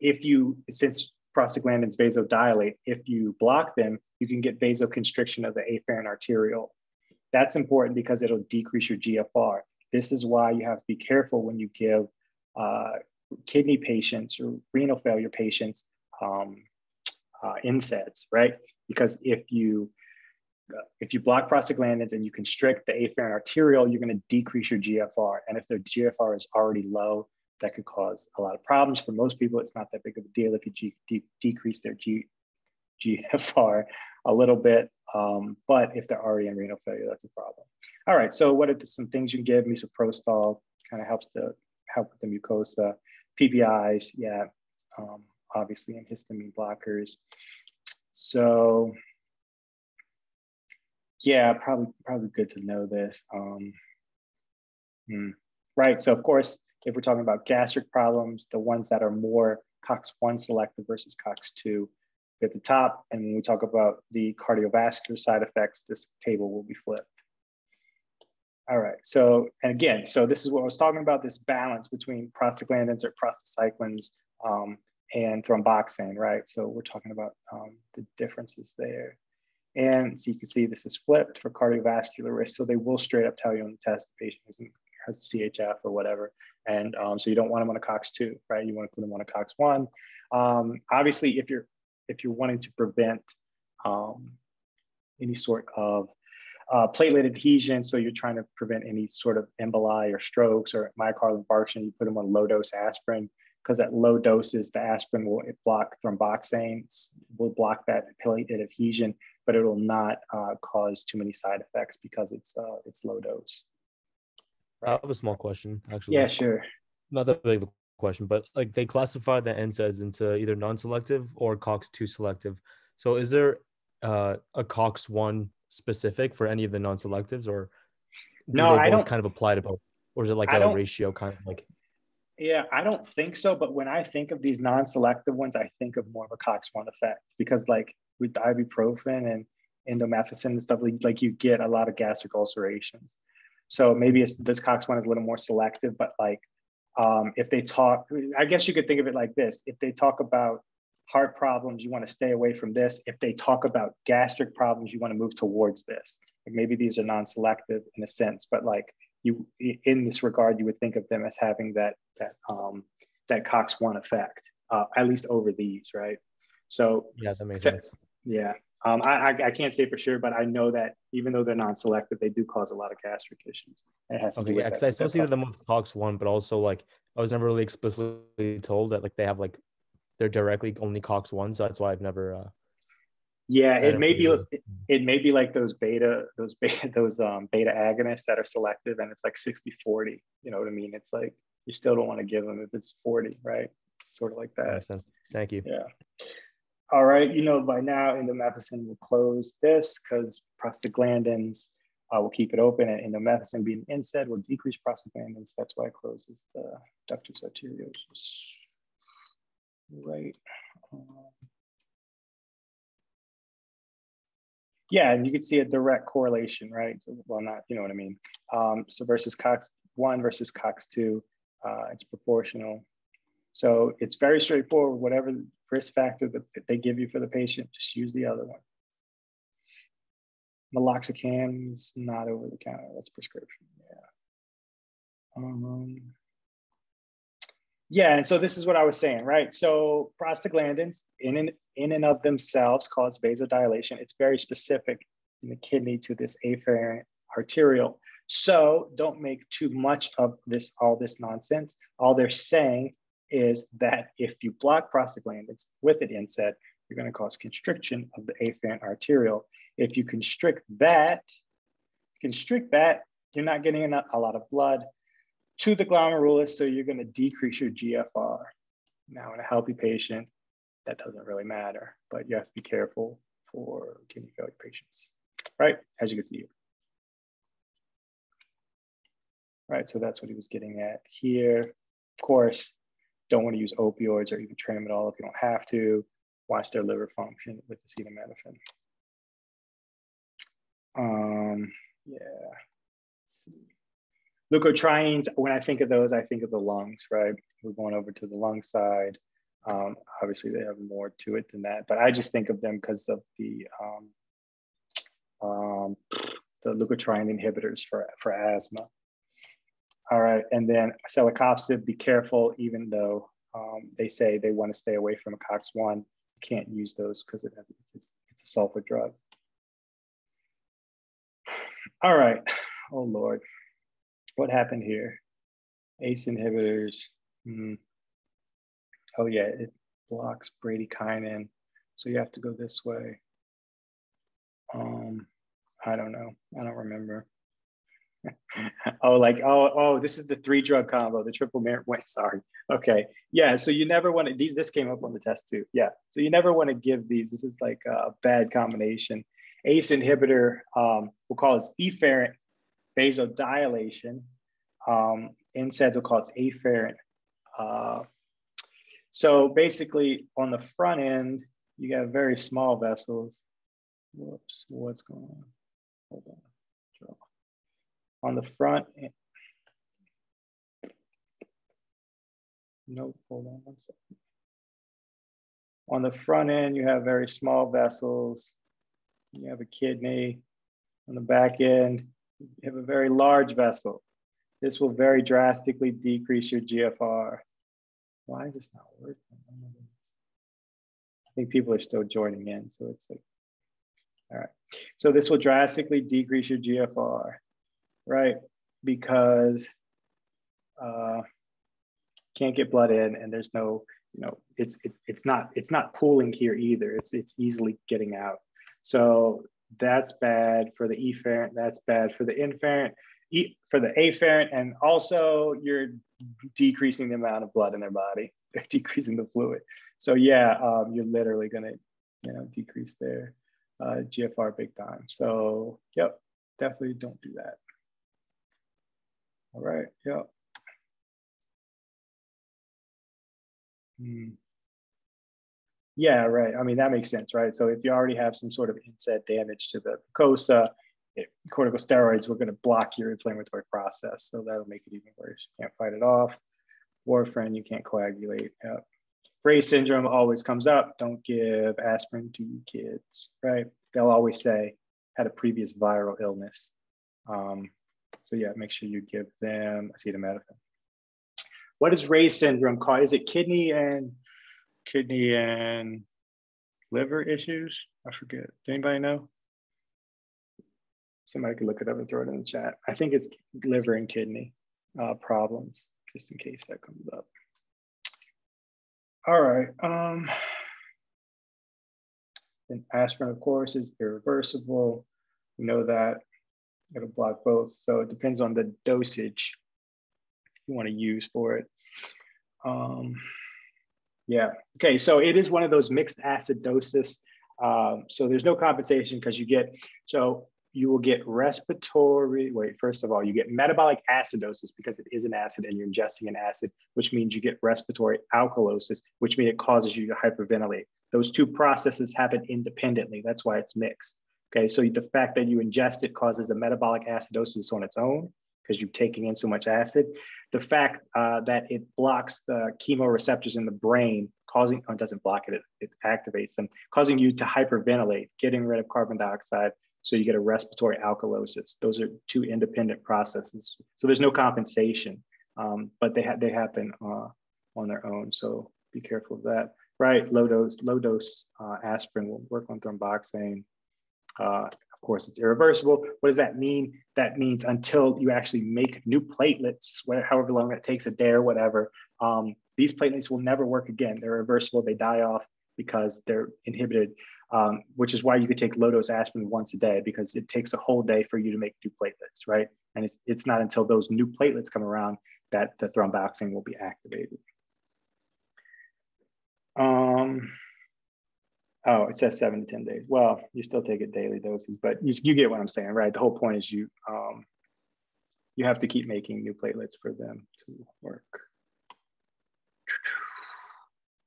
if you, since prostaglandins vasodilate, if you block them, you can get vasoconstriction of the afferent arteriole. That's important because it'll decrease your GFR. This is why you have to be careful when you give uh, kidney patients or renal failure patients um, uh, NSAIDs, right? Because if you uh, if you block prostaglandins and you constrict the afferent arteriole, you're going to decrease your GFR. And if their GFR is already low, that could cause a lot of problems. For most people, it's not that big of a deal if you G- de- decrease their G- GFR a little bit. Um, but if they're already in renal failure, that's a problem. All right, so what are the, some things you can give? Misoprostol kind of helps to help with the mucosa. PPIs, yeah, um, obviously, and histamine blockers. So, yeah, probably probably good to know this. Um, hmm. Right. So, of course, if we're talking about gastric problems, the ones that are more COX1 selective versus COX2 at the top. And when we talk about the cardiovascular side effects, this table will be flipped. All right. So, and again, so this is what I was talking about this balance between prostaglandins or prostacyclins um, and thromboxane, right? So, we're talking about um, the differences there. And so you can see this is flipped for cardiovascular risk. So, they will straight up tell you on the test the patient has CHF or whatever. And um, so, you don't want them on a COX2, right? You want to put them on a COX1. Um, obviously, if you're if you're wanting to prevent um, any sort of uh, platelet adhesion, so you're trying to prevent any sort of emboli or strokes or myocardial infarction, you put them on low dose aspirin because at low doses, the aspirin will block thromboxane, will block that platelet adhesion, but it will not uh, cause too many side effects because it's uh, it's low dose. I have a small question, actually. Yeah, sure. Not that big of a question, but like they classify the NSAIDs into either non-selective or COX-2 selective. So is there uh, a COX-1 specific for any of the non-selectives or do no i don't kind of apply to both or is it like a ratio kind of like yeah i don't think so but when i think of these non-selective ones i think of more of a cox1 effect because like with ibuprofen and indomethacin and stuff like, like you get a lot of gastric ulcerations so maybe this cox1 is a little more selective but like um, if they talk i guess you could think of it like this if they talk about heart problems, you want to stay away from this. If they talk about gastric problems, you want to move towards this. Like maybe these are non-selective in a sense, but like you, in this regard, you would think of them as having that that um, that COX one effect. uh, at least over these, right? So yeah, that makes sense. Yeah, um, I, I, I can't say for sure, but I know that even though they're non-selective, they do cause a lot of gastric issues. It has okay, yeah, because I still see them with COX one, but also like I was never really explicitly told that like they have like they're directly only COX one, so that's why I've never. uh Yeah, it may be it, it may be like those beta those beta those um beta agonists that are selective, and it's like 60-40. You know what I mean? It's like you still don't want to give them if it's 40, right? It's sort of like that. Thank you. Yeah. All right, you know by now indomethacin will close this because prostaglandins uh, will keep it open and indomethacin being NSAID will decrease prostaglandins. That's why it closes the ductus arteriosus. Right. Um, yeah, and you can see a direct correlation, right? So, well, not, you know what I mean. Um, so versus COX1 versus COX2, uh, it's proportional. So it's very straightforward. Whatever risk factor that they give you for the patient, just use the other one. Meloxicam is not over the counter. That's prescription. Yeah. Um, yeah, and so this is what I was saying, right? So prostaglandins in and, in and of themselves cause vasodilation. It's very specific in the kidney to this afferent arteriole. So don't make too much of this, all this nonsense. All they're saying is that if you block prostaglandins with an NSAID, you're going to cause constriction of the afferent arteriole. If you constrict that, constrict that, you're not getting enough, a lot of blood to the glomerulus, so you're going to decrease your GFR. Now, in a healthy patient, that doesn't really matter, but you have to be careful for kidney failure patients, right? As you can see. Right, so that's what he was getting at here. Of course, don't want to use opioids or even tramadol if you don't have to. Watch their liver function with acetaminophen. Um, yeah. Leukotrienes, when I think of those, I think of the lungs, right? We're going over to the lung side. Um, obviously, they have more to it than that, but I just think of them because of the um, um, the leukotriene inhibitors for, for asthma. All right, and then celecoxib, be careful, even though um, they say they want to stay away from a COX-1, you can't use those because it it's, it's a sulfa drug. All right, oh Lord, what happened here? ACE inhibitors, mm. oh yeah, it blocks bradykinin, so you have to go this way. Um, I don't know, I don't remember. oh, like oh oh, this is the three drug combo, the triple merit. Wait, sorry. Okay, yeah. So you never want to. These this came up on the test too. Yeah. So you never want to give these. This is like a bad combination. ACE inhibitor, um, call this efferent vasodilation. Um, NSAIDs will it afferent. Uh, so basically, on the front end, you got very small vessels. Whoops, what's going on? Hold on on the front. No, hold on one second. On the front end, you have very small vessels. You have a kidney. On the back end, you have a very large vessel. This will very drastically decrease your GFR. Why is this not working? I think people are still joining in, so it's like, all right. So this will drastically decrease your GFR right? Because uh, can't get blood in, and there's no, you know, it's it, it's not it's not pooling here either. It's it's easily getting out. So that's bad for the efferent. That's bad for the inferent. E, for the afferent, and also you're decreasing the amount of blood in their body. They're decreasing the fluid. So yeah, um, you're literally gonna, you know, decrease their uh, GFR big time. So yep, definitely don't do that. All right, yeah. Hmm. Yeah, right. I mean, that makes sense, right? So if you already have some sort of NSAID damage to the mucosa, it, corticosteroids, we're going to block your inflammatory process. So that'll make it even worse. You can't fight it off. Warfarin, you can't coagulate. Yep. Syndrome always comes up. Don't give aspirin to kids, right? They'll always say, had a previous viral illness. Um, so yeah, make sure you give them acetaminophen. What is Reye syndrome called? Is it kidney and kidney and liver issues. I forget. Does anybody know? Somebody could look it up and throw it in the chat. I think it's liver and kidney uh, problems, just in case that comes up. All right. Um, and aspirin, of course, is irreversible. We know that it'll block both. So it depends on the dosage you want to use for it. Um, yeah. Okay. So it is one of those mixed acidosis. Um, so there's no compensation because you get, so you will get respiratory, wait, first of all, you get metabolic acidosis because it is an acid and you're ingesting an acid, which means you get respiratory alkalosis, which means it causes you to hyperventilate. Those two processes happen independently. That's why it's mixed. Okay, so the fact that you ingest it causes a metabolic acidosis on its own because you're taking in so much acid. The fact uh, that it blocks the chemoreceptors in the brain, causing, oh, it doesn't block it, it, it activates them, causing you to hyperventilate, getting rid of carbon dioxide. So you get a respiratory alkalosis. Those are two independent processes. So there's no compensation, um, but they, ha- they happen uh, on their own. So be careful of that. Right, low dose, low dose uh, aspirin will work on thromboxane. Uh, of course, it's irreversible. What does that mean? That means until you actually make new platelets, however long that takes, a day or whatever, um, these platelets will never work again. They're reversible. They die off because they're inhibited, um, which is why you could take low dose aspirin once a day because it takes a whole day for you to make new platelets, right? And it's, it's not until those new platelets come around that the thromboxane will be activated. Um, Oh, it says seven to 10 days. Well, you still take it daily doses, but you, you get what I'm saying, right? The whole point is you, um, you have to keep making new platelets for them to work.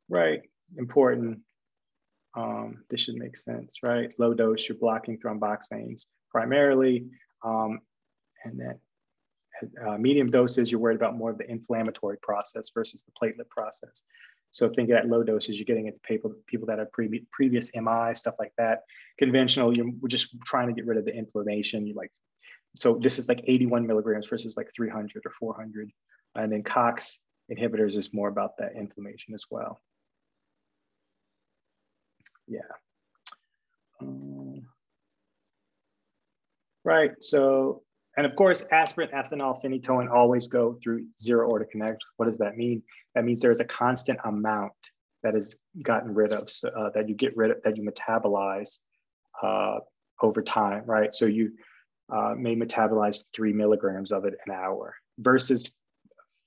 Right, important. Um, this should make sense, right? Low dose, you're blocking thromboxanes primarily. Um, and then uh, medium doses, you're worried about more of the inflammatory process versus the platelet process. So think at low doses, you're getting into people, people that have pre- previous MI, stuff like that. Conventional, you're just trying to get rid of the inflammation. You like, so this is like 81 milligrams versus like 300 or 400. And then COX inhibitors is more about that inflammation as well. Yeah. Um, right, so and of course, aspirin, ethanol, phenytoin always go through zero order kinetics. What does that mean? That means there is a constant amount that is gotten rid of, uh, that you get rid of, that you metabolize uh, over time, right? So you uh, may metabolize three milligrams of it an hour versus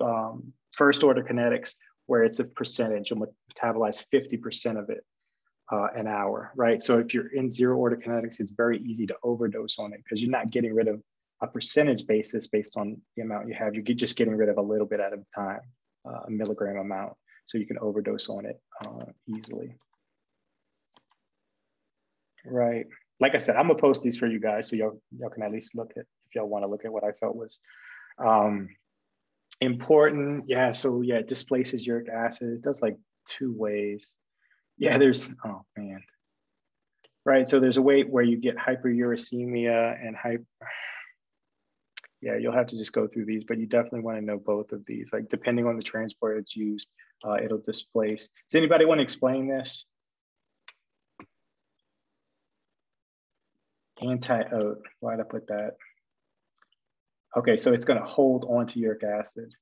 um, first order kinetics, where it's a percentage, you'll metabolize 50% of it uh, an hour, right? So if you're in zero order kinetics, it's very easy to overdose on it because you're not getting rid of a percentage basis based on the amount you have. You're just getting rid of a little bit at a time, uh, a milligram amount, so you can overdose on it uh, easily. Right. Like I said, I'm gonna post these for you guys so y'all y'all can at least look at if y'all want to look at what I felt was um, important. Yeah. So yeah, it displaces uric acid. It does like two ways. Yeah. There's oh man. Right. So there's a way where you get hyperuricemia and hyper yeah, you'll have to just go through these, but you definitely want to know both of these. Like depending on the transport it's used, uh, it'll displace. Does anybody want to explain this? Anti-oat, why'd I put that? Okay, so it's gonna hold onto uric acid.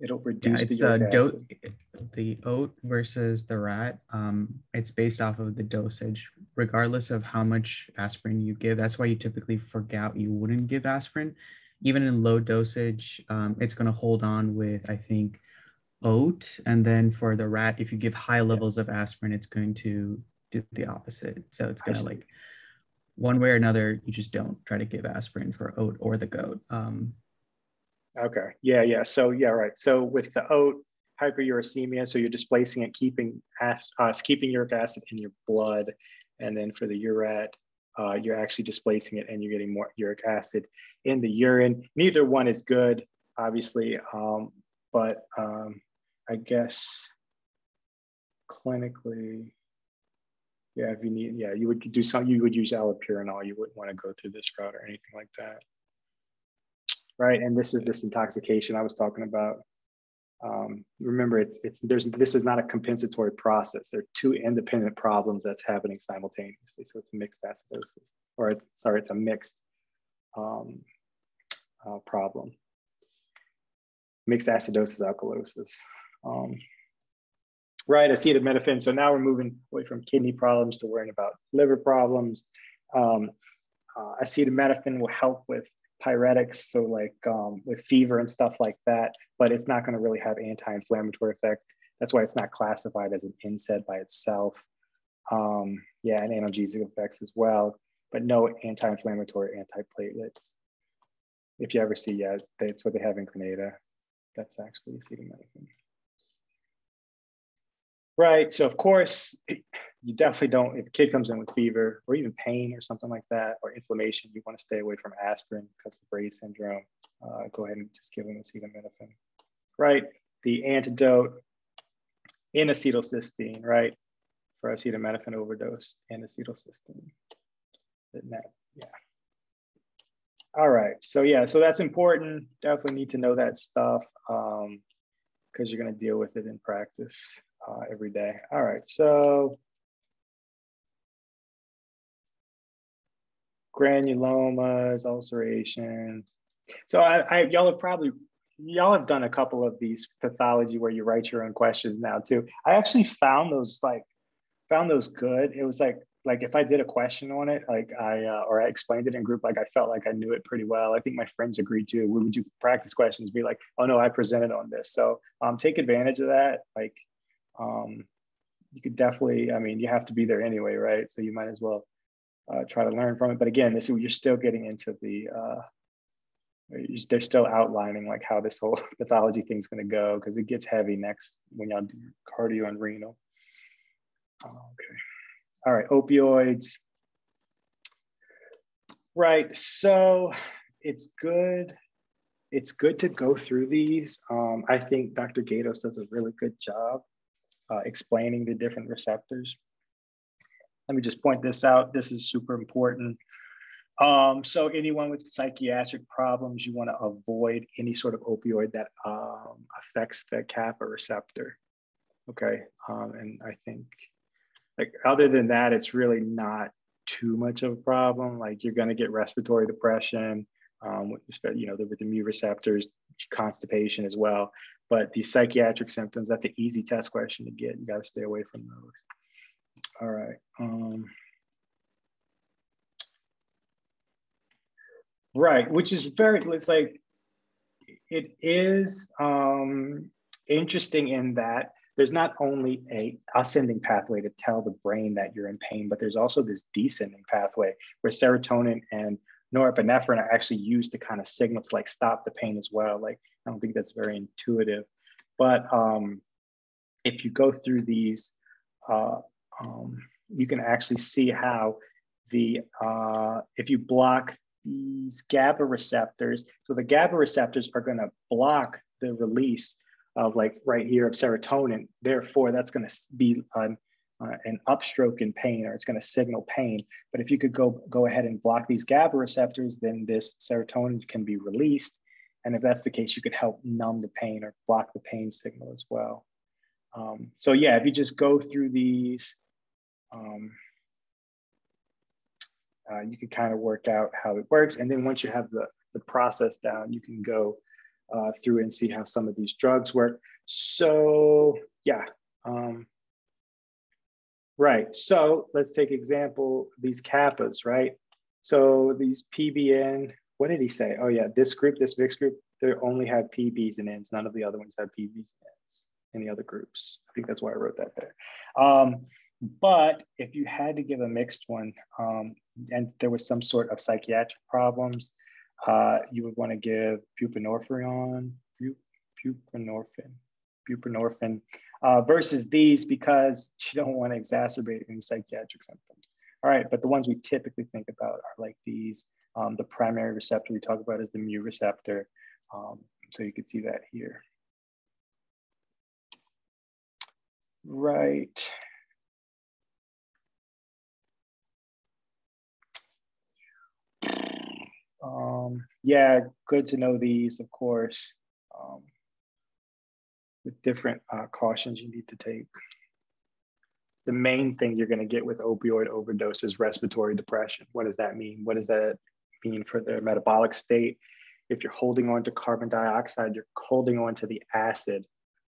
It'll reduce yeah, it's, the uric uh, acid. The oat versus the rat, um, it's based off of the dosage, regardless of how much aspirin you give. That's why you typically for gout, you wouldn't give aspirin even in low dosage, um, it's going to hold on with, I think, oat. And then for the rat, if you give high levels of aspirin, it's going to do the opposite. So it's going to like one way or another, you just don't try to give aspirin for oat or the goat. Um, okay. Yeah. Yeah. So, yeah, right. So with the oat, hyperuricemia, so you're displacing it, keeping, as, uh, keeping uric acid in your blood. And then for the urat, uh, you're actually displacing it and you're getting more uric acid in the urine. Neither one is good, obviously, um, but um, I guess clinically, yeah, if you need, yeah, you would do some, you would use allopurinol. You wouldn't want to go through this route or anything like that. Right, and this is this intoxication I was talking about. Um, remember, it's it's there's this is not a compensatory process. There are two independent problems that's happening simultaneously. So it's a mixed acidosis, or sorry, it's a mixed um, uh, problem. Mixed acidosis alkalosis. Um, right, acetaminophen. So now we're moving away from kidney problems to worrying about liver problems. Um, uh, acetaminophen will help with pyretics, so like um, with fever and stuff like that, but it's not going to really have anti-inflammatory effects. That's why it's not classified as an NSAID by itself. Um, yeah, and analgesic effects as well, but no anti-inflammatory, antiplatelets. If you ever see, yeah, that's what they have in Grenada. That's actually acetaminophen. Right. So of course, you definitely don't. If a kid comes in with fever or even pain or something like that, or inflammation, you want to stay away from aspirin because of Reye syndrome. Uh, go ahead and just give them acetaminophen. Right. The antidote in acetylcysteine. Right. For acetaminophen overdose and acetylcysteine. Yeah. All right. So yeah. So that's important. Definitely need to know that stuff because um, you're going to deal with it in practice uh, every day. All right, so granulomas, ulcerations. So I, I y'all have probably y'all have done a couple of these pathology where you write your own questions now too. I actually found those like found those good. It was like like if I did a question on it, like I uh, or I explained it in group, like I felt like I knew it pretty well. I think my friends agreed too. We would do practice questions, be like, oh no, I presented on this. So um, take advantage of that. Like um, you could definitely, I mean, you have to be there anyway, right? So you might as well uh, try to learn from it. But again, this you're still getting into the, uh, they're still outlining like how this whole pathology thing's going to go because it gets heavy next when y'all do cardio and renal. Okay. All right, opioids. Right, so it's good. It's good to go through these. Um, I think Dr. Gatos does a really good job uh, explaining the different receptors. Let me just point this out. This is super important. Um, so anyone with psychiatric problems, you want to avoid any sort of opioid that um, affects the kappa receptor. Okay, um, and I think like other than that, it's really not too much of a problem. Like you're going to get respiratory depression, um, with, you know, with the mu receptors, constipation as well. But these psychiatric symptoms, that's an easy test question to get. You got to stay away from those. All right. Um, right, which is very, it's like, it is um, interesting in that there's not only a ascending pathway to tell the brain that you're in pain, but there's also this descending pathway where serotonin and norepinephrine are actually used to kind of signal to like stop the pain as well. Like, I don't think that's very intuitive. But um, if you go through these, uh, um, you can actually see how the, uh, if you block these GABA receptors, so the GABA receptors are going to block the release of like right here of serotonin. Therefore, that's going to be uh, an upstroke in pain or it's going to signal pain. But if you could go, go ahead and block these GABA receptors, then this serotonin can be released. And if that's the case, you could help numb the pain or block the pain signal as well. Um, so yeah, if you just go through these, um, uh, you can kind of work out how it works. And then once you have the, the process down, you can go uh, through and see how some of these drugs work. So yeah, um, Right. So let's take example, these kappas, right? So these PBN, what did he say? Oh yeah, this group, this mixed group, they only have PBs and Ns. None of the other ones have PBs and Ns in the other groups. I think that's why I wrote that there. Um, but if you had to give a mixed one um, and there was some sort of psychiatric problems, uh, you would want to give buprenorphine, buprenorphine, buprenorphine uh, versus these because you don't want to exacerbate any psychiatric symptoms. All right, but the ones we typically think about are like these. Um, the primary receptor we talk about is the mu receptor. Um, so you can see that here. Right. Um, yeah, good to know these, of course. Um, with different uh, cautions you need to take. The main thing you're going to get with opioid overdose is respiratory depression. What does that mean? What does that mean for the metabolic state? If you're holding on to carbon dioxide, you're holding on to the acid,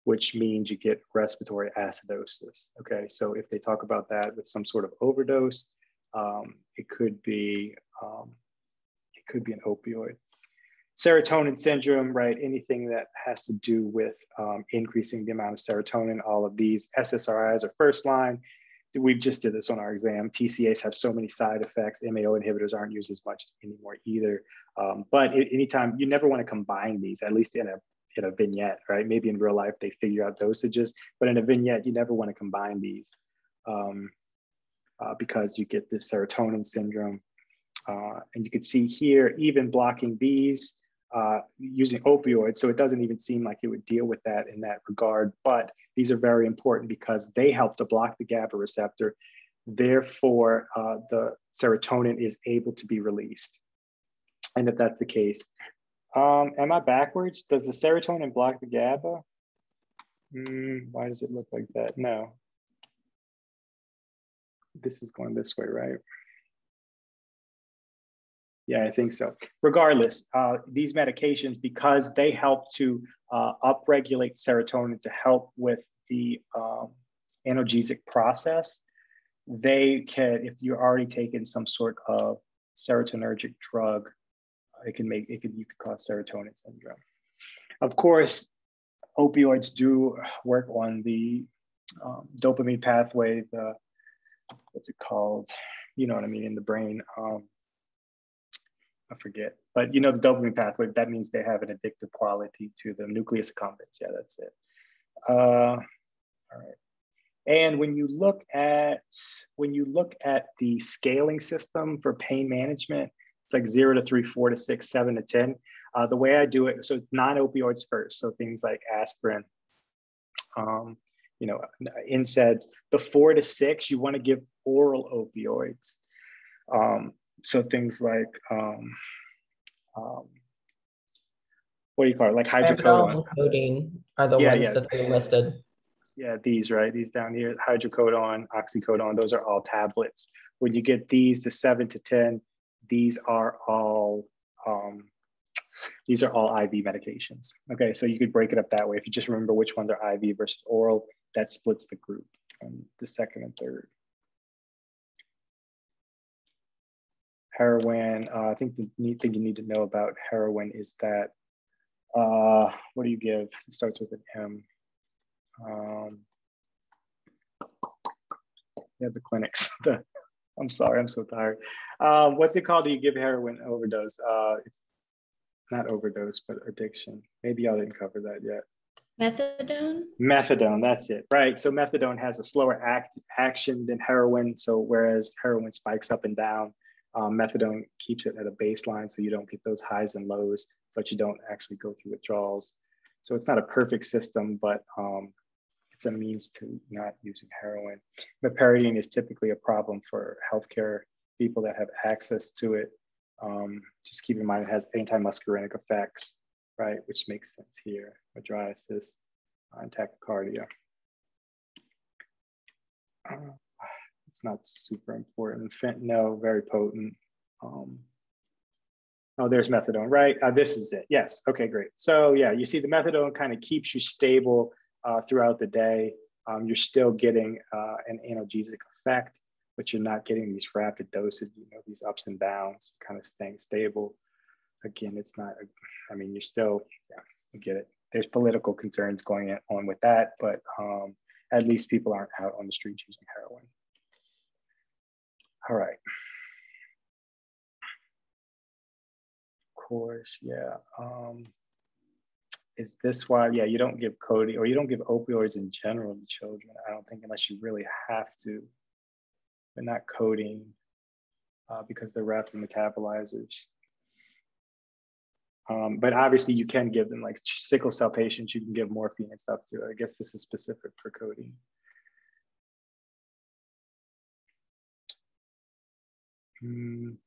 which means you get respiratory acidosis. Okay, so if they talk about that with some sort of overdose, um, it could be um, it could be an opioid serotonin syndrome, right? Anything that has to do with um, increasing the amount of serotonin, all of these SSRIs are first line. We just did this on our exam. TCAs have so many side effects. MAO inhibitors aren't used as much anymore either. Um, but anytime you never want to combine these, at least in a in a vignette, right? Maybe in real life they figure out dosages, but in a vignette you never want to combine these um, uh, because you get this serotonin syndrome. Uh, and you can see here, even blocking these uh, using opioids. So it doesn't even seem like it would deal with that in that regard. But these are very important because they help to block the GABA receptor. Therefore, uh, the serotonin is able to be released. And if that's the case, um, am I backwards? Does the serotonin block the GABA? Mm, why does it look like that? No. This is going this way, right? Yeah, I think so. Regardless, uh, these medications, because they help to uh, upregulate serotonin to help with the um, analgesic process, they can, if you're already taking some sort of serotonergic drug, it can make, it could, you could cause serotonin syndrome. Of course, opioids do work on the um, dopamine pathway, the, what's it called? You know what I mean, in the brain. Um, I forget, but you know the dopamine pathway. That means they have an addictive quality to the nucleus accumbens. Yeah, that's it. Uh, all right. And when you look at when you look at the scaling system for pain management, it's like zero to three, four to six, seven to ten. Uh, the way I do it, so it's non-opioids first. So things like aspirin, um, you know, NSAIDs. The four to six, you want to give oral opioids. Um, so things like um, um, what do you call it? Like hydrocodone. codeine are the yeah, ones yeah. that they listed. Yeah, these right, these down here, hydrocodone, oxycodone, those are all tablets. When you get these, the seven to ten, these are all um, these are all IV medications. Okay, so you could break it up that way. If you just remember which ones are IV versus oral, that splits the group, um, the second and third. Heroin. Uh, I think the neat thing you need to know about heroin is that, uh, what do you give? It starts with an M. Um, yeah, the clinics. the, I'm sorry, I'm so tired. Uh, what's it called? Do you give heroin overdose? Uh, it's not overdose, but addiction. Maybe y'all didn't cover that yet. Methadone? Methadone, that's it, right? So methadone has a slower act, action than heroin. So whereas heroin spikes up and down, um, methadone keeps it at a baseline so you don't get those highs and lows, but you don't actually go through withdrawals. So it's not a perfect system, but um, it's a means to not using heroin. Meperidine is typically a problem for healthcare people that have access to it. Um, just keep in mind it has antimuscarinic effects, right? Which makes sense here, mydriasis uh, and tachycardia. Uh, it's not super important. Fentanyl, very potent. Um, oh, there's methadone, right? Uh, this is it. Yes. Okay, great. So yeah, you see the methadone kind of keeps you stable uh, throughout the day. Um, you're still getting uh, an analgesic effect, but you're not getting these rapid doses, you know, these ups and downs, kind of staying stable. Again, it's not, I mean, you're still, yeah, you get it. There's political concerns going on with that, but um, at least people aren't out on the streets using heroin. All right. Of course, yeah. Um, is this why, yeah, you don't give codeine or you don't give opioids in general to children, I don't think, unless you really have to, but not codeine uh, because they're rapid metabolizers. Um, but obviously you can give them like sickle cell patients, you can give morphine and stuff too. I guess this is specific for codeine.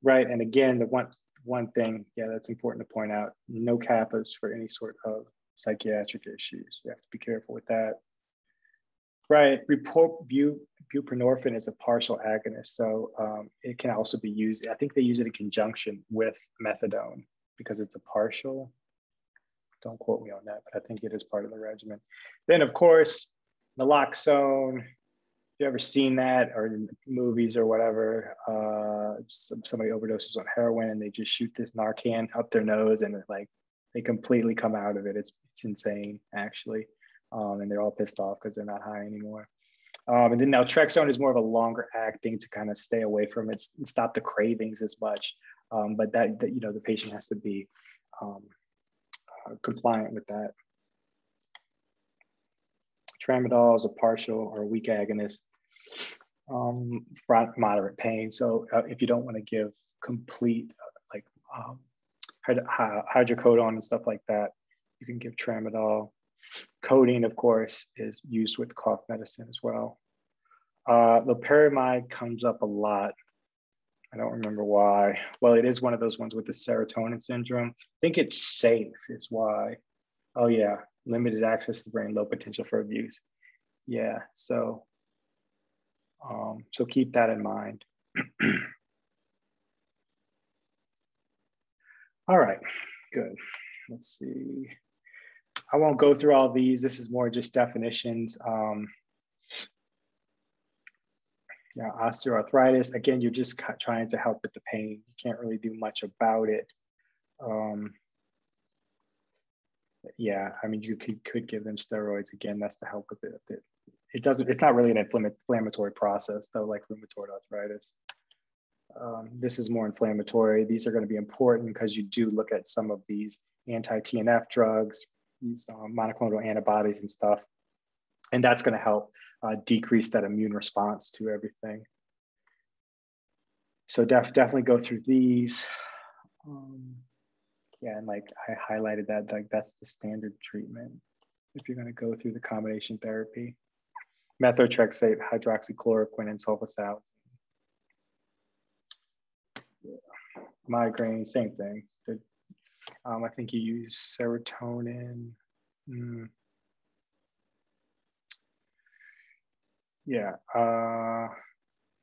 Right. And again, the one one thing, yeah, that's important to point out: no kappas for any sort of psychiatric issues. You have to be careful with that. Right, report bu- buprenorphine is a partial agonist, so um, it can also be used. I think they use it in conjunction with methadone because it's a partial. Don't quote me on that, but I think it is part of the regimen. Then, of course, naloxone. You ever seen that or in movies or whatever, uh, somebody overdoses on heroin and they just shoot this Narcan up their nose and like they completely come out of it. It's it's insane actually um, and they're all pissed off because they're not high anymore. Um, and then naltrexone is more of a longer acting to kind of stay away from it and stop the cravings as much. Um, but that, that, you know, the patient has to be um, uh, compliant with that. Tramadol is a partial or weak agonist um, moderate pain. So uh, if you don't want to give complete like um, hydrocodone and stuff like that, you can give tramadol. Codeine, of course, is used with cough medicine as well. Uh, loperamide comes up a lot. I don't remember why. Well, it is one of those ones with the serotonin syndrome. I think it's safe, is why. Oh, yeah, limited access to the brain, low potential for abuse. Yeah, so, um, so keep that in mind. All right, good. Let's see. I won't go through all these. This is more just definitions. Um, yeah, osteoarthritis. Again, you're just trying to help with the pain. You can't really do much about it. Um, yeah, I mean, you could, could give them steroids. Again, that's to help with it. It, it doesn't, it's not really an inflammatory process though, like rheumatoid arthritis. Um, this is more inflammatory. These are going to be important because you do look at some of these anti-TNF drugs, these um, monoclonal antibodies and stuff. And that's going to help uh, decrease that immune response to everything. So def definitely go through these. Um, yeah, and like I highlighted that, like that's the standard treatment if you're going to go through the combination therapy. Methotrexate, hydroxychloroquine, and sulfasalazine. Yeah. Migraine, same thing. Um, I think you use serotonin. Mm. Yeah. Uh,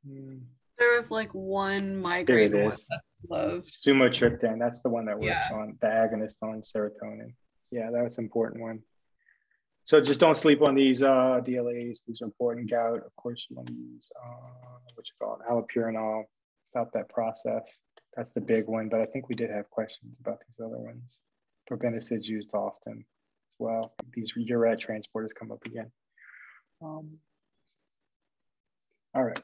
mm. There was like one migraine there it is. Sumatriptan. That's the one that works yeah. on the agonist on serotonin. Yeah, that was an important one. So just don't sleep on these uh, DLAs. These are important. Gout, of course, you want to use uh, what you call it, allopurinol. Stop that process. That's the big one, but I think we did have questions about these other ones. Probenecid used often as well. These urate transporters come up again. Um, all right.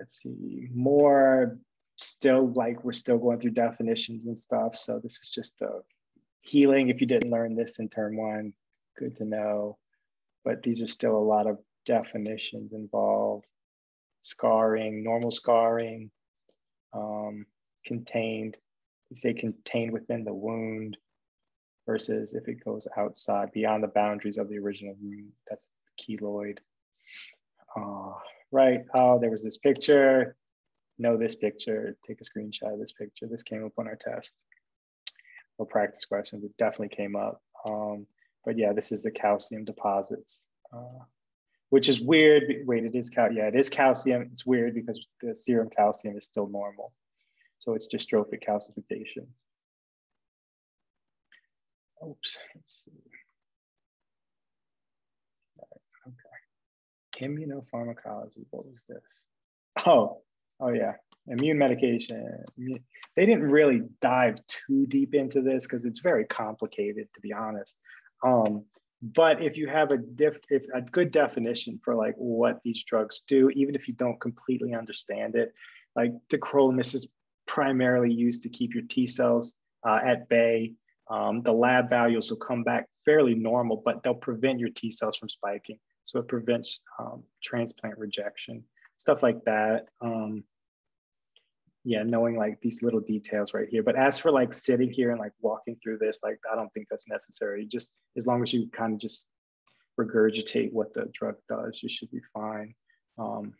Let's see, more still like we're still going through definitions and stuff. So this is just the healing. If you didn't learn this in term one, good to know. But these are still a lot of definitions involved scarring, normal scarring, um, contained, you say contained within the wound versus if it goes outside beyond the boundaries of the original wound, that's keloid. Uh, right, oh, there was this picture. Know this picture, take a screenshot of this picture. This came up on our test. No practice questions, it definitely came up. Um, but yeah, this is the calcium deposits. Uh, which is weird. Wait, it is cal. Yeah, it is calcium. It's weird because the serum calcium is still normal. So it's dystrophic calcification. Oops. Let's see. okay. Immunopharmacology. What was this? Oh, oh yeah. Immune medication. They didn't really dive too deep into this because it's very complicated, to be honest. Um, but if you have a diff if a good definition for like what these drugs do even if you don't completely understand it like tacrolimus is primarily used to keep your t cells uh, at bay um, the lab values will come back fairly normal but they'll prevent your t cells from spiking so it prevents um, transplant rejection stuff like that um, yeah, knowing like these little details right here. But as for like sitting here and like walking through this, like I don't think that's necessary. Just as long as you kind of just regurgitate what the drug does, you should be fine. Um,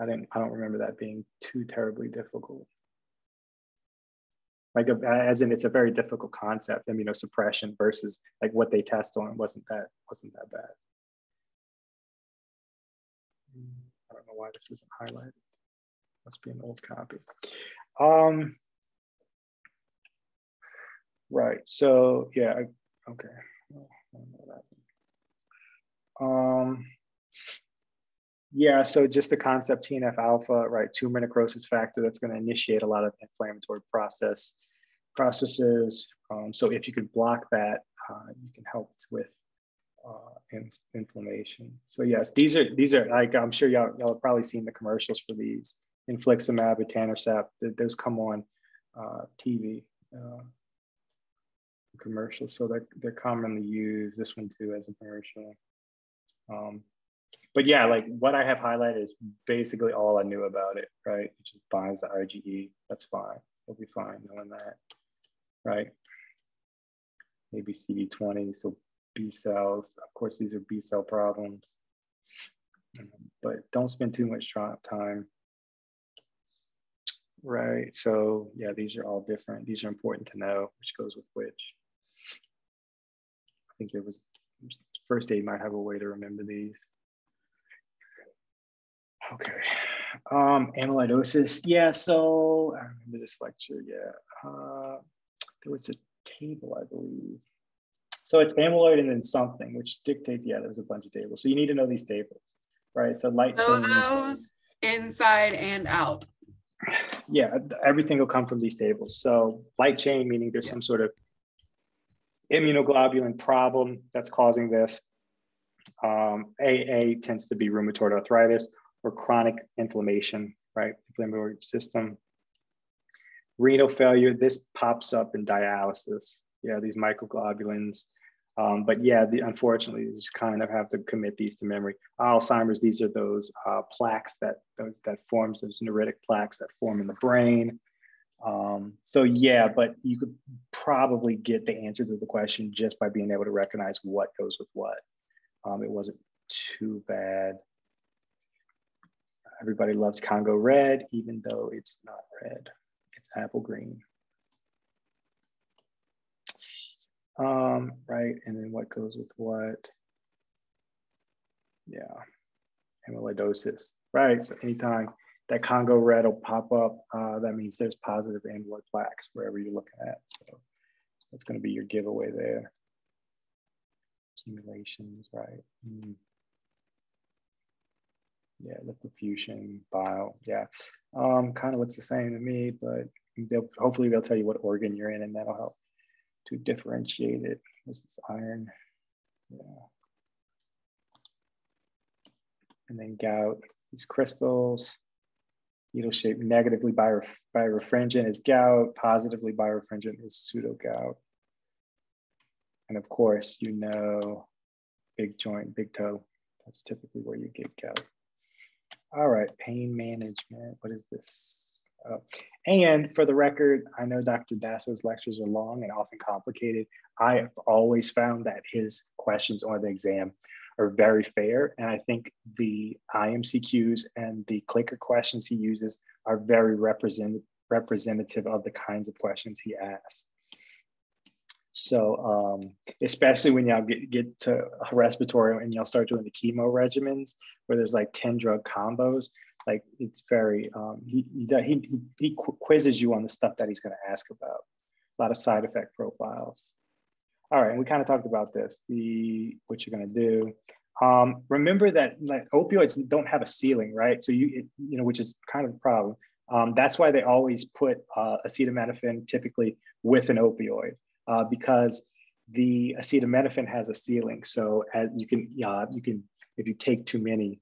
I didn't, I don't remember that being too terribly difficult. like a, as in it's a very difficult concept, immunosuppression versus like what they test on wasn't that wasn't that bad. I don't know why this isn't highlighted. Must be an old copy. Um, right. So yeah. Okay. Um, yeah, so just the concept TNF alpha, right? Tumor necrosis factor that's going to initiate a lot of inflammatory process processes. Um, so if you could block that, uh, you can help with uh, in, inflammation. So yes, these are these are like I'm sure y'all y'all have probably seen the commercials for these infliximab, etanercept. Those come on uh, TV uh, commercials, so they're they're commonly used. This one too as a commercial. Um, but yeah, like what I have highlighted is basically all I knew about it, right? It just binds the IgE. That's fine. We'll be fine knowing that, right? Maybe CD20, so B cells. Of course, these are B cell problems, but don't spend too much time. Right, so yeah, these are all different. These are important to know, which goes with which. I think it was first aid might have a way to remember these. Okay. Um, amyloidosis. Yeah, so I remember this lecture. Yeah. Uh, there was a table, I believe. So it's amyloid and then something, which dictates, yeah, there's a bunch of tables. So you need to know these tables, right? So light chain. those inside and out. Yeah, everything will come from these tables. So light chain, meaning there's yeah. some sort of immunoglobulin problem that's causing this. Um, AA tends to be rheumatoid arthritis or chronic inflammation, right? Inflammatory system. Renal failure, this pops up in dialysis. Yeah, these microglobulins. Um, but yeah, the, unfortunately, you just kind of have to commit these to memory. Alzheimer's, these are those uh, plaques that those that forms those neuritic plaques that form in the brain. Um, so yeah, but you could probably get the answer to the question just by being able to recognize what goes with what. Um, it wasn't too bad. Everybody loves Congo red, even though it's not red, it's apple green. Um, right, and then what goes with what? Yeah, amyloidosis, right? So anytime that Congo red will pop up, uh, that means there's positive amyloid plaques wherever you're looking at. So that's gonna be your giveaway there. Accumulations, right? Mm yeah, lipofuscin, bile, yeah. Um, kind of looks the same to me, but they'll hopefully they'll tell you what organ you're in and that'll help to differentiate it. This is iron, yeah. And then gout, these crystals, needle shaped negatively birefringent is gout, positively birefringent is pseudo gout. And of course, you know, big joint, big toe, that's typically where you get gout. All right, pain management. What is this? Oh. And for the record, I know Dr. Dasso's lectures are long and often complicated. I have always found that his questions on the exam are very fair. And I think the IMCQs and the clicker questions he uses are very represent, representative of the kinds of questions he asks. So um, especially when y'all get, get to respiratory and y'all start doing the chemo regimens where there's like 10 drug combos, like it's very, um, he, he, he, he quizzes you on the stuff that he's gonna ask about. A lot of side effect profiles. All right, and we kind of talked about this, the what you're gonna do. Um, remember that like opioids don't have a ceiling, right? So you, it, you know, which is kind of a problem. Um, that's why they always put uh, acetaminophen typically with an opioid uh, because the acetaminophen has a ceiling. So as you can, yeah, you can, if you take too many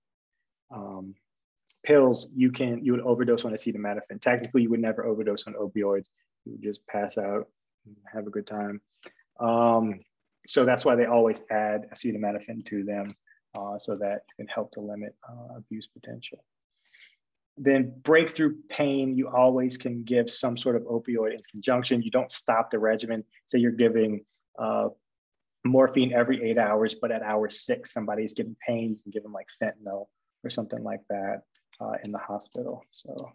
um, pills, you can, you would overdose on acetaminophen. Technically, you would never overdose on opioids. You would just pass out have a good time. Um, so that's why they always add acetaminophen to them uh, so that you can help to limit uh, abuse potential. Then breakthrough pain, you always can give some sort of opioid in conjunction. You don't stop the regimen. Say you're giving uh, morphine every eight hours, but at hour six, somebody's getting pain, you can give them like fentanyl or something like that uh, in the hospital. So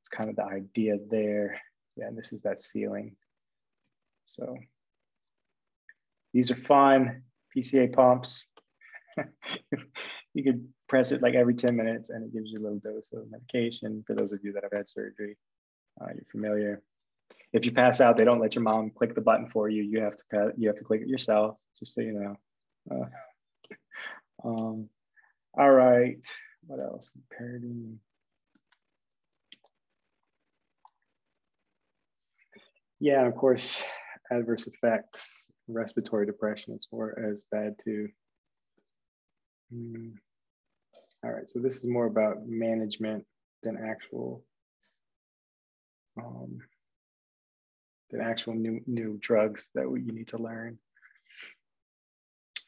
it's kind of the idea there. yeah, and this is that ceiling. So these are fun PCA pumps. you could press it like every 10 minutes and it gives you a little dose of medication. For those of you that have had surgery, uh, you're familiar. If you pass out, they don't let your mom click the button for you. You have to you have to click it yourself, just so you know. Uh, um, all right, what else? Paradigm. Yeah, of course, adverse effects. Respiratory depression is more as bad too. Mm. All right, so this is more about management than actual um, than actual new new drugs that you need to learn.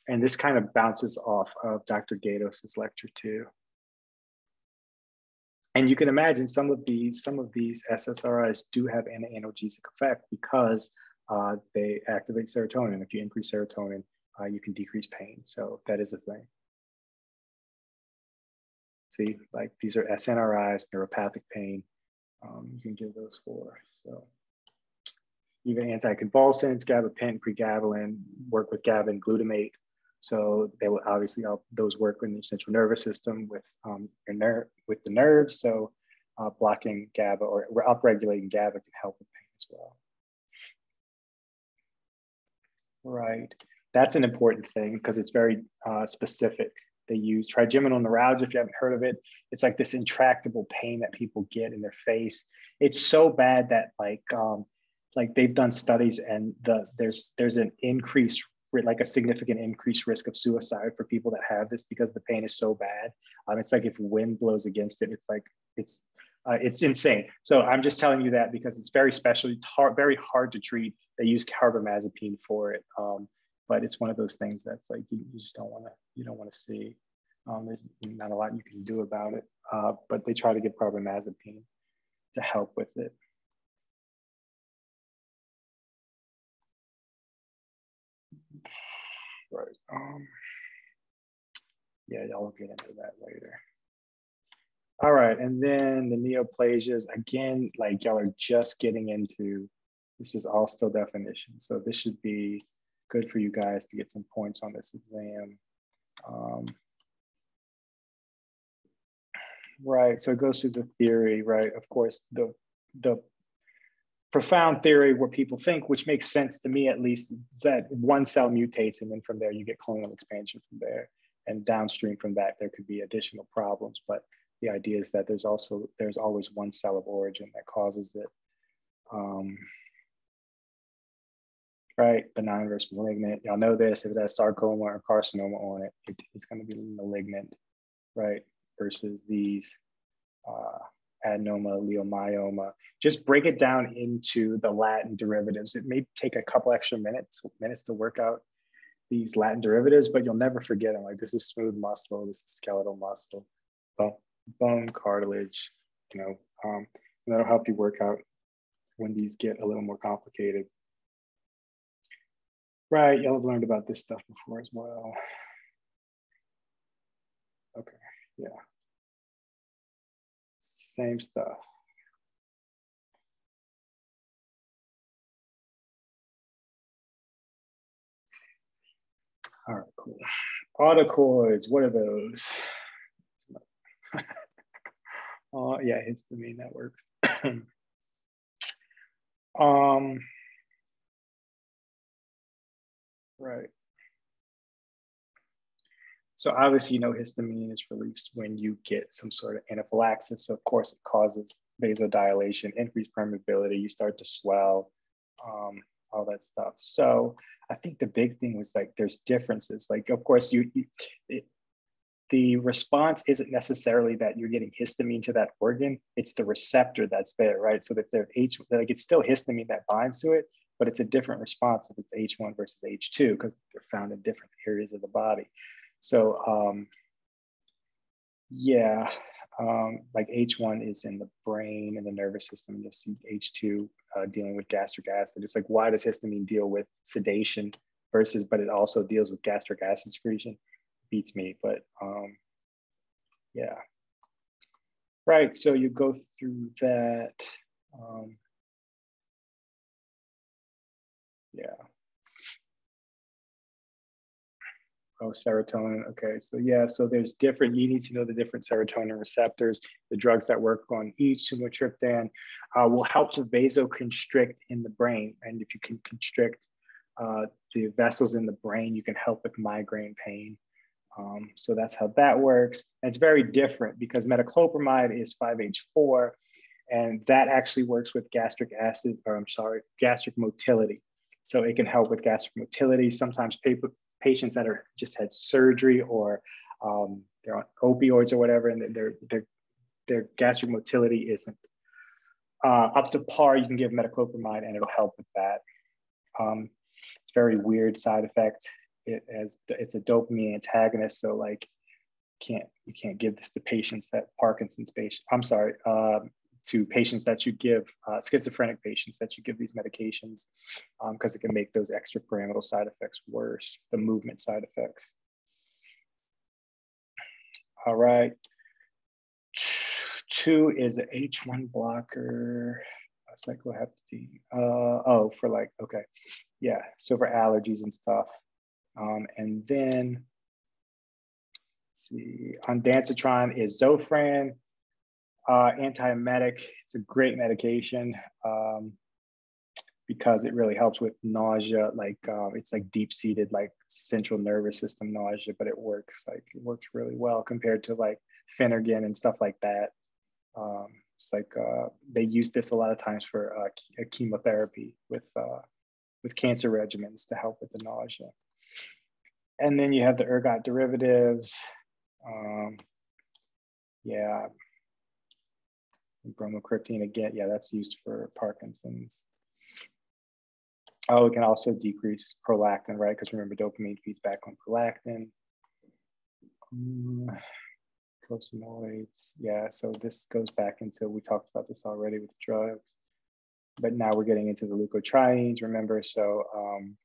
And this kind of bounces off of Dr. Gatos's lecture too. And you can imagine some of these some of these SSRIs do have an analgesic effect because uh, they activate serotonin. If you increase serotonin, uh, you can decrease pain. So that is a thing. See, like these are SNRIs, neuropathic pain. Um, you can give those for. So even anticonvulsants, gabapentin, pregabalin, work with GABA and glutamate. So they will obviously help those work in the central nervous system with um, your nerve with the nerves. So uh, blocking GABA or upregulating GABA can help with pain as well. Right, that's an important thing because it's very uh, specific they use trigeminal neuralgia if you haven't heard of it it's like this intractable pain that people get in their face it's so bad that like um like they've done studies and the there's there's an increased like a significant increased risk of suicide for people that have this because the pain is so bad um it's like if wind blows against it it's like it's uh, it's insane. So I'm just telling you that because it's very special. It's hard, very hard to treat. They use carbamazepine for it. Um, but it's one of those things that's like you, you just don't want to you don't want to see. Um, there's not a lot you can do about it, uh, but they try to give carbamazepine to help with it. Right. Um, yeah, y'all will get into that later. All right, and then the neoplasias, again, like y'all are just getting into, this is all still definition. So this should be good for you guys to get some points on this exam. Um, right, so it goes through the theory, right? Of course, the, the profound theory where people think, which makes sense to me at least, that one cell mutates and then from there you get clonal expansion from there. And downstream from that, there could be additional problems. But the idea is that there's also, there's always one cell of origin that causes it. Um, right? Benign versus malignant. Y'all know this. If it has sarcoma or carcinoma on it, it it's going to be malignant, right? Versus these uh, adenoma, leiomyoma. Just break it down into the Latin derivatives. It may take a couple extra minutes minutes to work out these Latin derivatives, but you'll never forget them. Like this is smooth muscle, this is skeletal muscle, bone, bone cartilage, you know, um, that'll help you work out when these get a little more complicated. Right, y'all have learned about this stuff before as well. Okay, yeah. Same stuff. All right, cool. Autocoids, what are those? uh, yeah, histamine, that works. um, Right. So obviously, you know, histamine is released when you get some sort of anaphylaxis. So of course, it causes vasodilation, increased permeability. You start to swell, um, all that stuff. So I think the big thing was like there's differences. Like of course, you, you it, the response isn't necessarily that you're getting histamine to that organ. It's the receptor that's there, right? So that they're H, like it's still histamine that binds to it, but it's a different response if it's H1 versus H2 because they're found in different areas of the body. So um, yeah, um, like H1 is in the brain and the nervous system, you'll see H2 uh, dealing with gastric acid. It's like, why does histamine deal with sedation versus, but it also deals with gastric acid secretion? Beats me, but um, yeah. Right, so you go through that. Um, Oh, serotonin. Okay, so yeah, so there's different, you need to know the different serotonin receptors. The drugs that work on each sumatriptan uh, will help to vasoconstrict in the brain. And if you can constrict uh, the vessels in the brain, you can help with migraine pain. Um, so that's how that works. And it's very different because metoclopramide is 5H4, and that actually works with gastric acid, or I'm sorry, gastric motility. So it can help with gastric motility. Sometimes paper, patients that are just had surgery or um, they're on opioids or whatever, and their their their gastric motility isn't uh, up to par, you can give metoclopramide and it'll help with that. Um, it's very weird side effect. It as it's a dopamine antagonist, so like can't you can't give this to patients that Parkinson's patient. I'm sorry, um, to patients that you give, uh, schizophrenic patients that you give these medications, because um, it can make those extrapyramidal side effects worse, the movement side effects. All right. Two is an H1 blocker, cyproheptadine. Uh, oh, for like, okay. Yeah, so for allergies and stuff. Um, and then, see, ondansetron is Zofran, uh, antiemetic. It's a great medication um, because it really helps with nausea. Like uh, it's like deep seated, like central nervous system nausea, but it works like it works really well compared to like Phenergan and stuff like that. Um, it's like uh, they use this a lot of times for uh, chemotherapy with uh, with cancer regimens to help with the nausea. And then you have the ergot derivatives. Um, yeah, bromocriptine again, yeah, that's used for Parkinson's. Oh, it can also decrease prolactin, right? Because remember, dopamine feeds back on prolactin. Um, yeah, so this goes back into, we talked about this already with drugs, but now we're getting into the leukotrienes, remember? So um,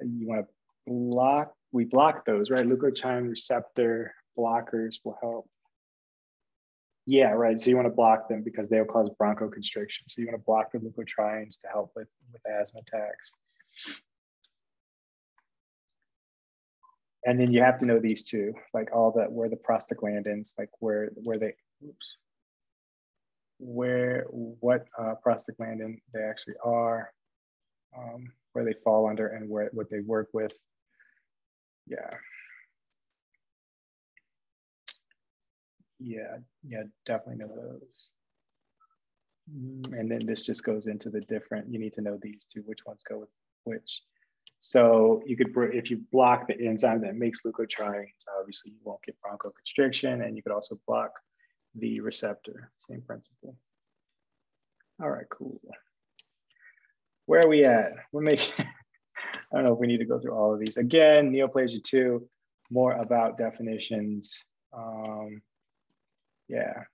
you wanna block, we block those, right? Leukotriene receptor blockers will help yeah, right. So you want to block them because they'll cause bronchoconstriction. So you want to block the leukotrienes to help with, with asthma attacks. And then you have to know these two, like all that where the prostaglandins, like where where they, oops, where what uh, prostaglandin they actually are, um, where they fall under, and where what they work with. Yeah. Yeah, yeah, definitely know those. Mm, and then this just goes into the different, you need to know these two, which ones go with which. So you could, if you block the enzyme that makes leukotrienes, obviously you won't get bronchoconstriction and you could also block the receptor, same principle. All right, cool. Where are we at? We're making, I don't know if we need to go through all of these. Again, neoplasia two, more about definitions. Um, yeah.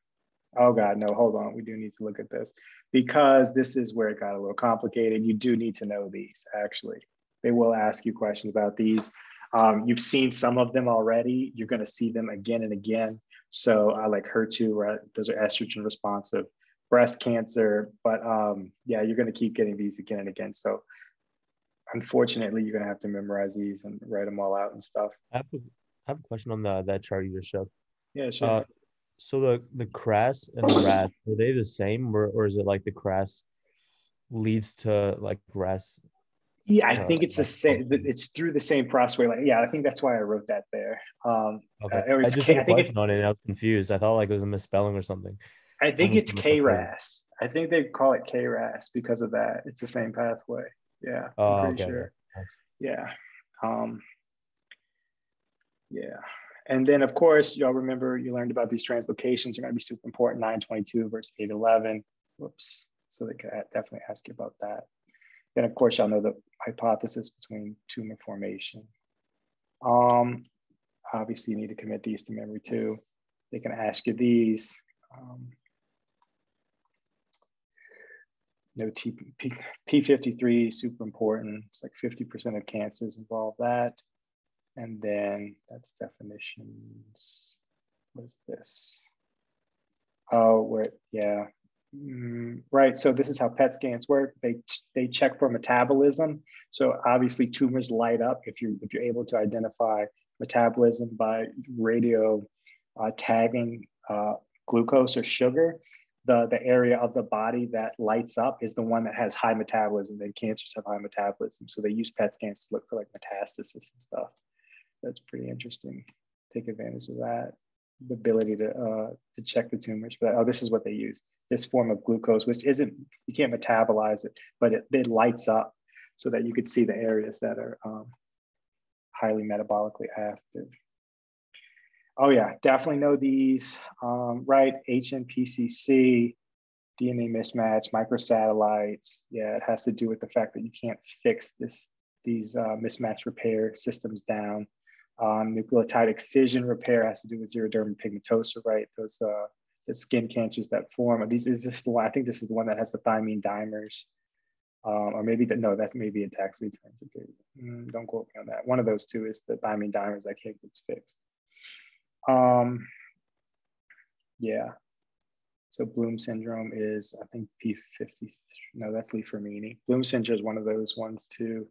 Oh God, no, hold on. We do need to look at this because this is where it got a little complicated. You do need to know these actually. They will ask you questions about these. Um, you've seen some of them already. You're going to see them again and again. So I uh, like HER2, right? Those are estrogen responsive, breast cancer. But um, yeah, you're going to keep getting these again and again. So unfortunately, you're going to have to memorize these and write them all out and stuff. I have a, I have a question on the, that chart you just showed. Yeah, sure. Uh, so the the crass and the RAS are they the same, or, or is it like the crass leads to like RAS? Yeah, I uh, think it's the same. It's through the same process. Like, yeah, I think that's why I wrote that there. Um, okay. Uh, I just K, I think on it. I was confused. I thought like it was a misspelling or something. I think it's KRAS. I think they call it KRAS because of that. It's the same pathway. Yeah, oh, I'm pretty okay. sure. Nice. Yeah. Um, yeah. And then, of course, y'all remember you learned about these translocations They're going to be super important 922 versus 811. Whoops. So they could definitely ask you about that. Then, of course, y'all know the hypothesis between tumor formation. Um, obviously, you need to commit these to memory too. They can ask you these. Um, no T, P, P53, super important. It's like 50% of cancers involve that. And then that's definitions. What is this? Oh, where, yeah. Mm, right. So this is how PET scans work. They they check for metabolism. So obviously tumors light up if you if you're able to identify metabolism by radio uh, tagging uh, glucose or sugar. The, the area of the body that lights up is the one that has high metabolism. And cancers have high metabolism. So they use PET scans to look for like metastasis and stuff. That's pretty interesting. Take advantage of that the ability to uh, to check the tumors. But oh, this is what they use. This form of glucose, which isn't you can't metabolize it, but it, it lights up so that you could see the areas that are um, highly metabolically active. Oh yeah, definitely know these. Um, right, HNPCC, DNA mismatch, microsatellites. Yeah, it has to do with the fact that you can't fix this these uh, mismatch repair systems down. Um, nucleotide excision repair has to do with xeroderma pigmentosa, right? Those uh, the skin cancers that form. These is this the one? I think this is the one that has the thymine dimers, um, or maybe that no, that's maybe a tax lead okay. mm, don't quote me on that. One of those two is the thymine dimers that can't get fixed. Um, yeah. So Bloom syndrome is I think P50. No, that's Li-Fraumeni. Bloom syndrome is one of those ones too.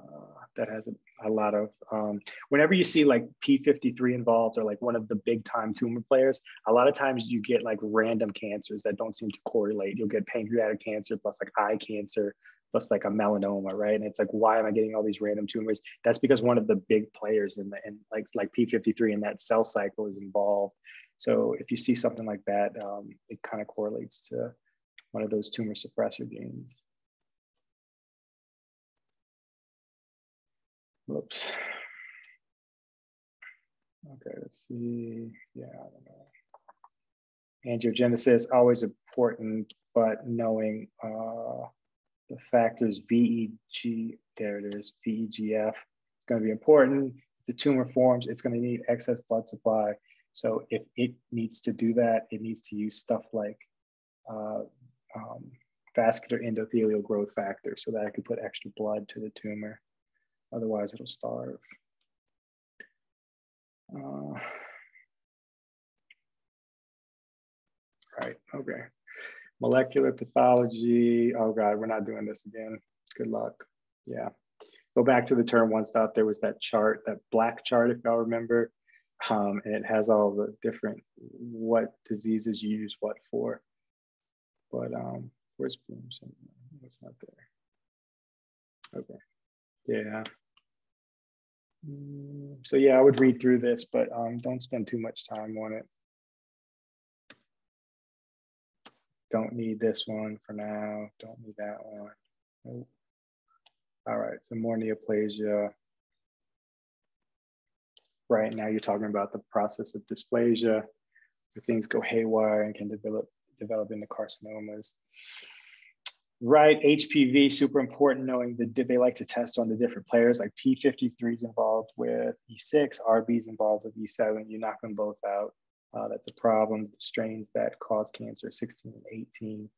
Uh, that has a, a lot of um, whenever you see like p53 involved or like one of the big time tumor players a lot of times you get like random cancers that don't seem to correlate. You'll get pancreatic cancer plus like eye cancer plus like a melanoma right? And it's like why am i getting all these random tumors? That's because one of the big players in the in like like p53 in that cell cycle is involved. So if you see something like that um, it kind of correlates to one of those tumor suppressor genes Whoops. Okay, let's see. Yeah, I don't know. Angiogenesis, always important, but knowing uh, the factors VEG, there it is, VEGF, it's going to be important. If the tumor forms, it's going to need excess blood supply. So if it needs to do that, it needs to use stuff like uh, um, vascular endothelial growth factor so that I can put extra blood to the tumor. Otherwise, it'll starve. Uh, right, okay. Molecular pathology. Oh God, we're not doing this again. Good luck. Yeah. Go back to the term one stop. There was that chart, that black chart, if y'all remember. Um, and it has all the different what diseases you use what for. But um, where's Bloom syndrome? It's not there. Okay. Yeah. Mm, so yeah, I would read through this, but um, don't spend too much time on it. Don't need this one for now. Don't need that one. Nope. All right, so more neoplasia. Right now you're talking about the process of dysplasia, where things go haywire and can develop, develop into carcinomas. Right, HPV, super important knowing that they like to test on the different players, like P53 is involved with E6, RB is involved with E7, you knock them both out. Uh, that's a problem. The strains that cause cancer, 16 and 18,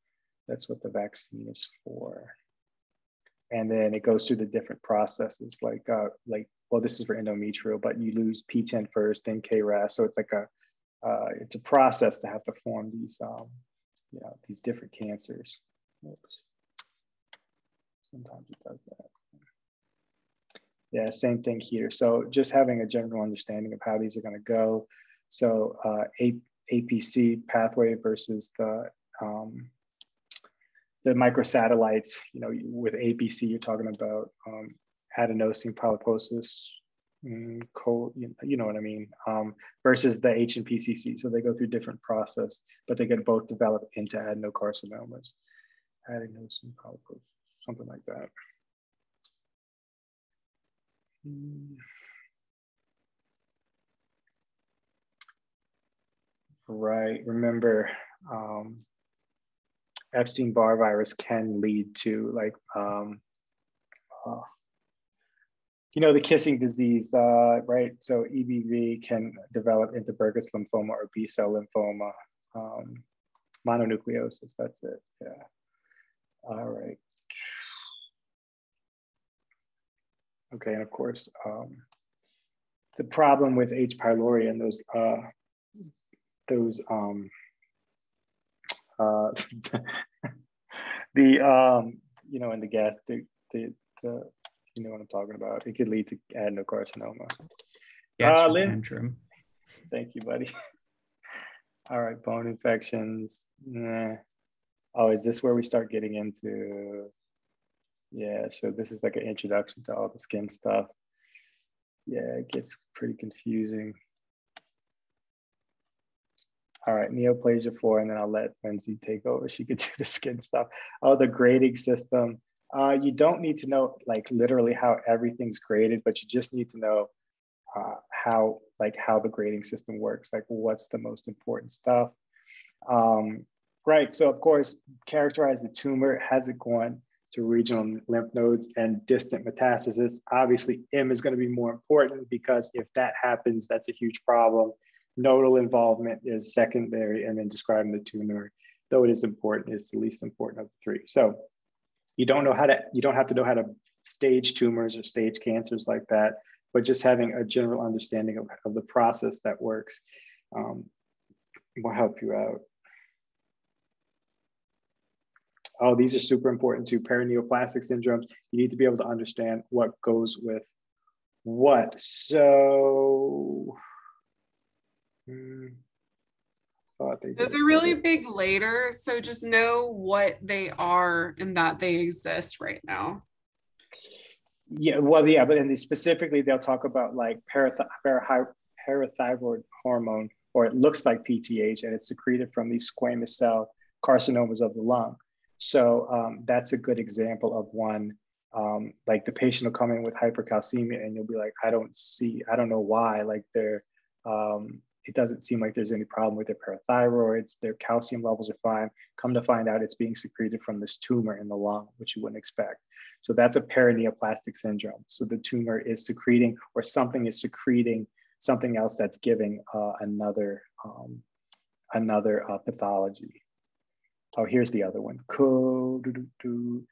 that's what the vaccine is for. And then it goes through the different processes, like, uh, like well, this is for endometrial, but you lose PTEN first, then KRAS. So it's like a, uh, it's a process to have to form these, um, you know, these different cancers. Oops. Sometimes it does that. Yeah, same thing here. So just having a general understanding of how these are going to go. So uh, A APC pathway versus the um, the microsatellites. You know, with APC, you're talking about um, adenosine polyposis, mm, you know what I mean, um, versus the HNPCC. So they go through different process, but they get both develop into adenocarcinomas. Adenosine polyposis something like that. Right, remember um, Epstein-Barr virus can lead to like, um, uh, you know, the kissing disease, uh, right? So EBV can develop into Burkitt's lymphoma or B-cell lymphoma, um, mononucleosis, that's it, yeah. All right. Okay, and of course, um, the problem with H. pylori and those uh, those um, Uh, the um, you know, in the gas, the, the the you know what I'm talking about. It could lead to adenocarcinoma. uh, Lynn, Thank you, buddy. All right, bone infections. Nah. Oh, is this where we start getting into? Yeah, so this is like an introduction to all the skin stuff. Yeah, it gets pretty confusing. All right, neoplasia four, and then I'll let Lindsey take over. She could do the skin stuff. Oh, the grading system. Uh, you don't need to know like literally how everything's graded, but you just need to know uh, how like how the grading system works, like what's the most important stuff. Um, right, so of course, characterize the tumor, has it gone to regional lymph nodes and distant metastasis. Obviously, M is going to be more important because if that happens, that's a huge problem. Nodal involvement is secondary, and then describing the tumor, though it is important, is the least important of the three. So you don't know how to, you don't have to know how to stage tumors or stage cancers like that, but just having a general understanding of, of the process that works um, will help you out. Oh, these are super important to Paraneoplastic syndromes. You need to be able to understand what goes with what. So, hmm, those are really big later. So just know what they are and that they exist right now. Yeah, well, yeah, but in the specifically, they'll talk about like parath- parathyroid hormone, or it looks like PTH, and it's secreted from these squamous cell carcinomas of the lung. So um, that's a good example of one. Um, like the patient will come in with hypercalcemia, and you'll be like, I don't see, I don't know why. Like they're, um, it doesn't seem like there's any problem with their parathyroids. Their calcium levels are fine. Come to find out, it's being secreted from this tumor in the lung, which you wouldn't expect. So that's a paraneoplastic syndrome. So the tumor is secreting, or something is secreting something else that's giving uh, another um, another uh, pathology. Oh, here's the other one.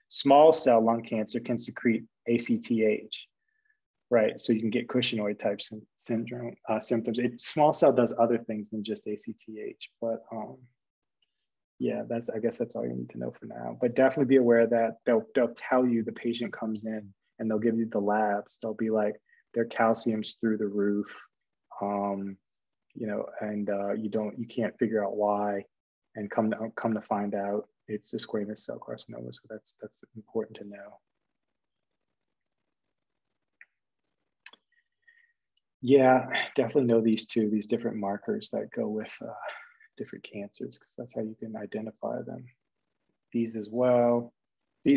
Small cell lung cancer can secrete ACTH, right? So you can get Cushingoid type syndrome uh, symptoms. It small cell does other things than just ACTH, but um, yeah, that's I guess that's all you need to know for now. But definitely be aware that they'll they'll tell you the patient comes in and they'll give you the labs. They'll be like their calcium's through the roof, um, you know, and uh, you don't you can't figure out why and come to come to find out it's a squamous cell carcinoma. So that's that's important to know. Yeah, definitely know these two, these different markers that go with uh, different cancers, because that's how you can identify them. These as well.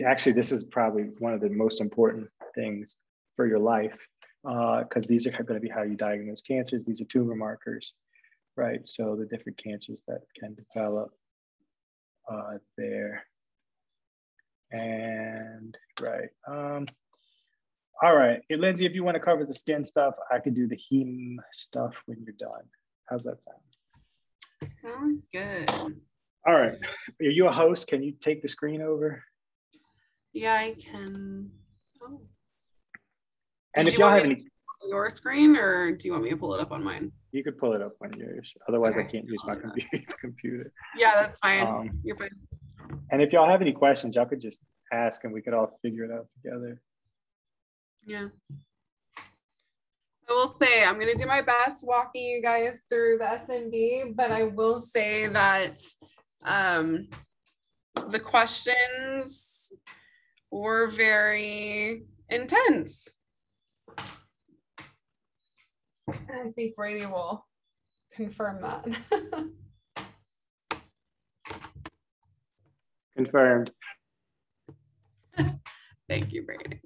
Actually, this is probably one of the most important things for your life, because uh, these are going to be how you diagnose cancers. These are tumor markers right? So the different cancers that can develop uh, there. And right. Um, all right, hey, Lindsey, if you want to cover the skin stuff, I could do the heme stuff when you're done. How's that sound? Sounds good. All right. Are you a host? Can you take the screen over? Yeah, I can. Oh. And Did if y'all have any your screen or do you want me to pull it up on mine? You could pull it up on yours. Otherwise, okay. I can't use my computer. Yeah, that's fine. Um, You're fine. And if y'all have any questions, y'all could just ask and we could all figure it out together. Yeah. I will say I'm going to do my best walking you guys through the SNB, but I will say that um, the questions were very intense. I think Brady will confirm that. Confirmed. Thank you, Brady.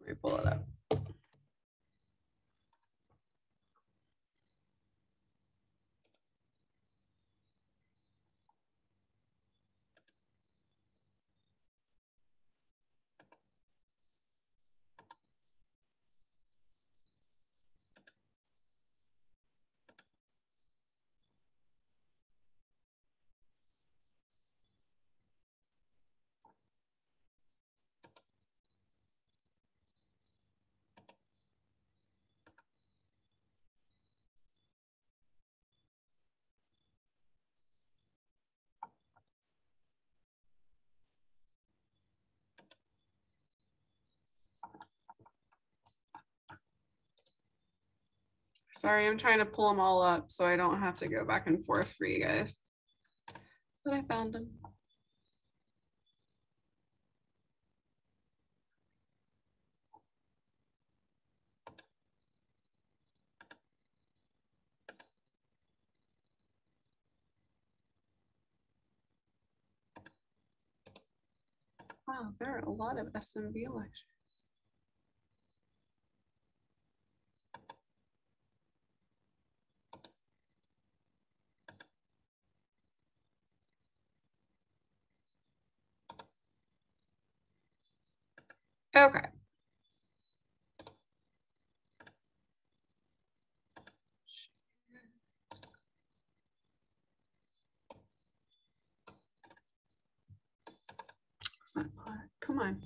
Let me pull it up. Sorry, I'm trying to pull them all up so I don't have to go back and forth for you guys. But I found them. Wow, there are a lot of SMV lectures. Okay. Come on.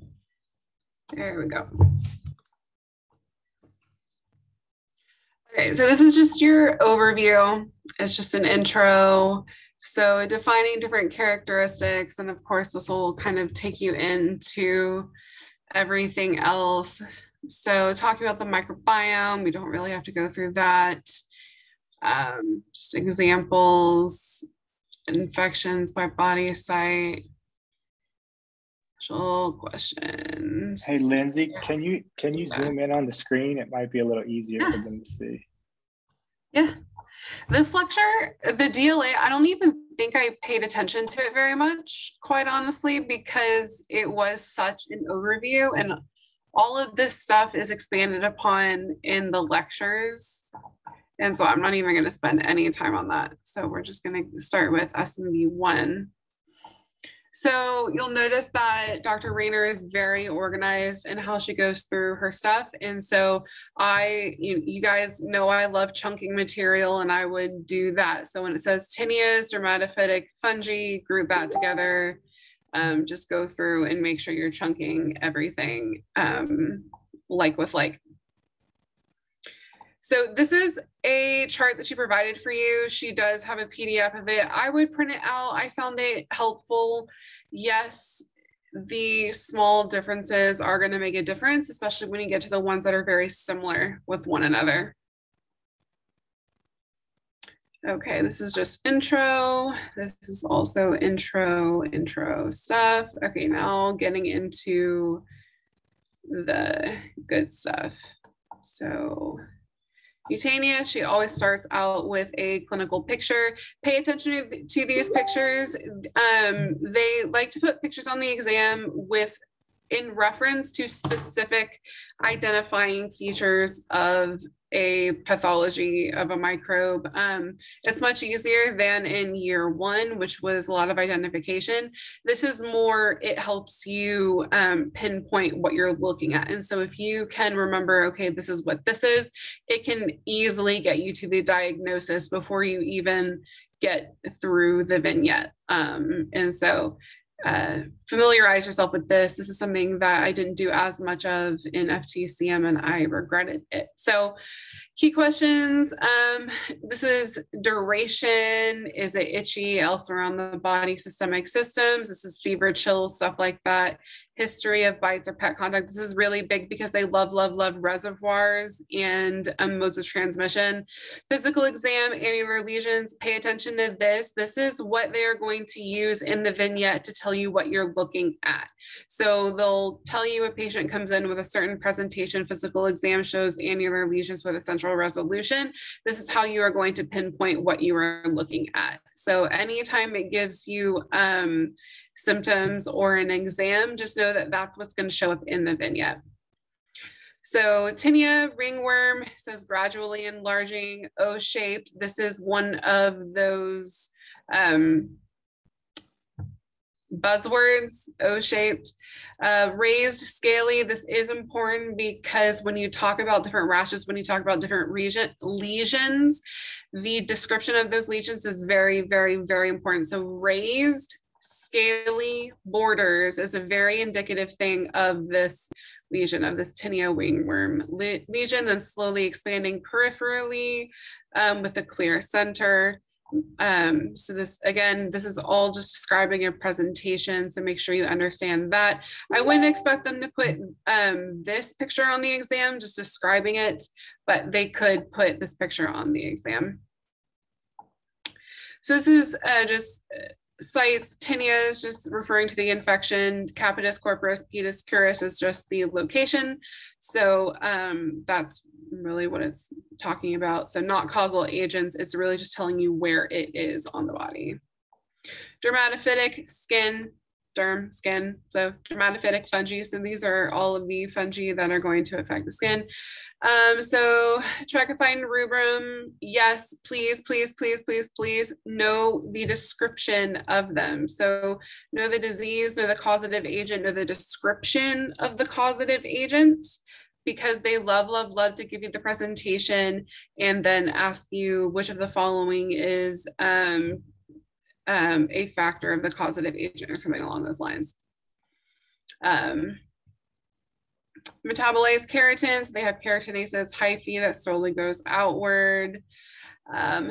There we go. Okay, so this is just your overview. It's just an intro. So defining different characteristics, and of course, this will kind of take you into everything else. So talking about the microbiome, we don't really have to go through that. Um, just examples, infections by body site, Special questions. Hey Lindsey, can you can you zoom in on the screen? It might be a little easier yeah. for them to see. Yeah. This lecture, the DLA, I don't even think I paid attention to it very much, quite honestly, because it was such an overview and all of this stuff is expanded upon in the lectures. And so I'm not even going to spend any time on that. So we're just going to start with SMB 1. So you'll notice that Dr. Rayner is very organized in how she goes through her stuff. And so I, you, you guys know I love chunking material and I would do that. So when it says tineas, dermatophytic fungi, group that together. Um, just go through and make sure you're chunking everything um, like with like. So this is a chart that she provided for you. She does have a PDF of it. I would print it out. I found it helpful. Yes, the small differences are going to make a difference, especially when you get to the ones that are very similar with one another. Okay, this is just intro. This is also intro, intro stuff. Okay, now getting into the good stuff. So cutaneous, she always starts out with a clinical picture. Pay attention to, to these pictures. Um, they like to put pictures on the exam with in reference to specific identifying features of a pathology of a microbe. Um, it's much easier than in year one, which was a lot of identification. This is more, it helps you um, pinpoint what you're looking at. And so if you can remember, okay, this is what this is, it can easily get you to the diagnosis before you even get through the vignette. Um, and so uh, familiarize yourself with this. This is something that I didn't do as much of in FTCM and I regretted it. So key questions, um, this is duration. Is it itchy elsewhere on the body, systemic systems? This is fever, chill, stuff like that history of bites or pet contact. This is really big because they love, love, love reservoirs and um, modes of transmission. Physical exam, annular lesions, pay attention to this. This is what they're going to use in the vignette to tell you what you're looking at. So they'll tell you a patient comes in with a certain presentation, physical exam shows annular lesions with a central resolution. This is how you are going to pinpoint what you are looking at. So anytime it gives you um, symptoms or an exam, just know that that's what's going to show up in the vignette. So tinea ringworm says gradually enlarging O-shaped. This is one of those um, buzzwords, O-shaped. Uh, raised scaly, this is important because when you talk about different rashes, when you talk about different region, lesions, the description of those lesions is very, very, very important. So raised scaly borders is a very indicative thing of this lesion, of this tinea wingworm le lesion, then slowly expanding peripherally um, with a clear center. Um, so this, again, this is all just describing a presentation. So make sure you understand that. I wouldn't expect them to put um, this picture on the exam, just describing it, but they could put this picture on the exam. So this is uh, just sites, tinea is just referring to the infection, capitis corporis pedis cruris is just the location. So um, that's really what it's talking about. So not causal agents, it's really just telling you where it is on the body. Dermatophytic, skin, derm, skin. So dermatophytic fungi. So these are all of the fungi that are going to affect the skin. Um, so Trichophyton rubrum, yes, please, please, please, please, please know the description of them. So know the disease, know the causative agent, know the description of the causative agent because they love, love, love to give you the presentation and then ask you which of the following is um, um, a factor of the causative agent or something along those lines. Um, metabolize keratin, so they have keratinases hyphae that slowly goes outward. Um,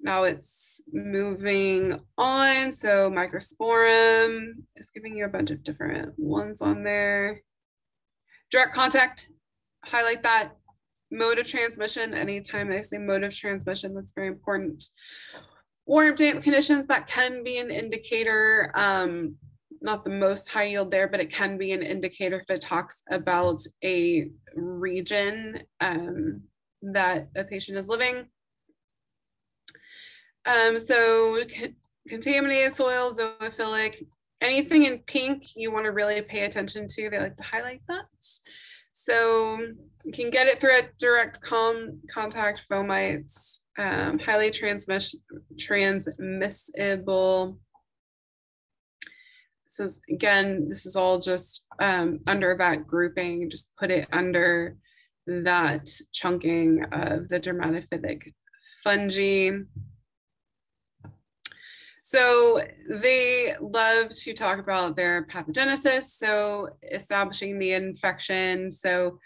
now it's moving on. So microsporum is giving you a bunch of different ones on there. Direct contact, highlight that. Mode of transmission, anytime I say mode of transmission, that's very important. Warm damp conditions, that can be an indicator. Um, not the most high yield there, but it can be an indicator if it talks about a region um, that a patient is living. Um, so contaminated soil, zoophilic, anything in pink you want to really pay attention to. They like to highlight that. So you can get it through a direct contact fomites, um, highly transmiss transmissible. Is again, this is all just um, under that grouping, just put it under that chunking of the dermatophytic fungi. So they love to talk about their pathogenesis, so establishing the infection. So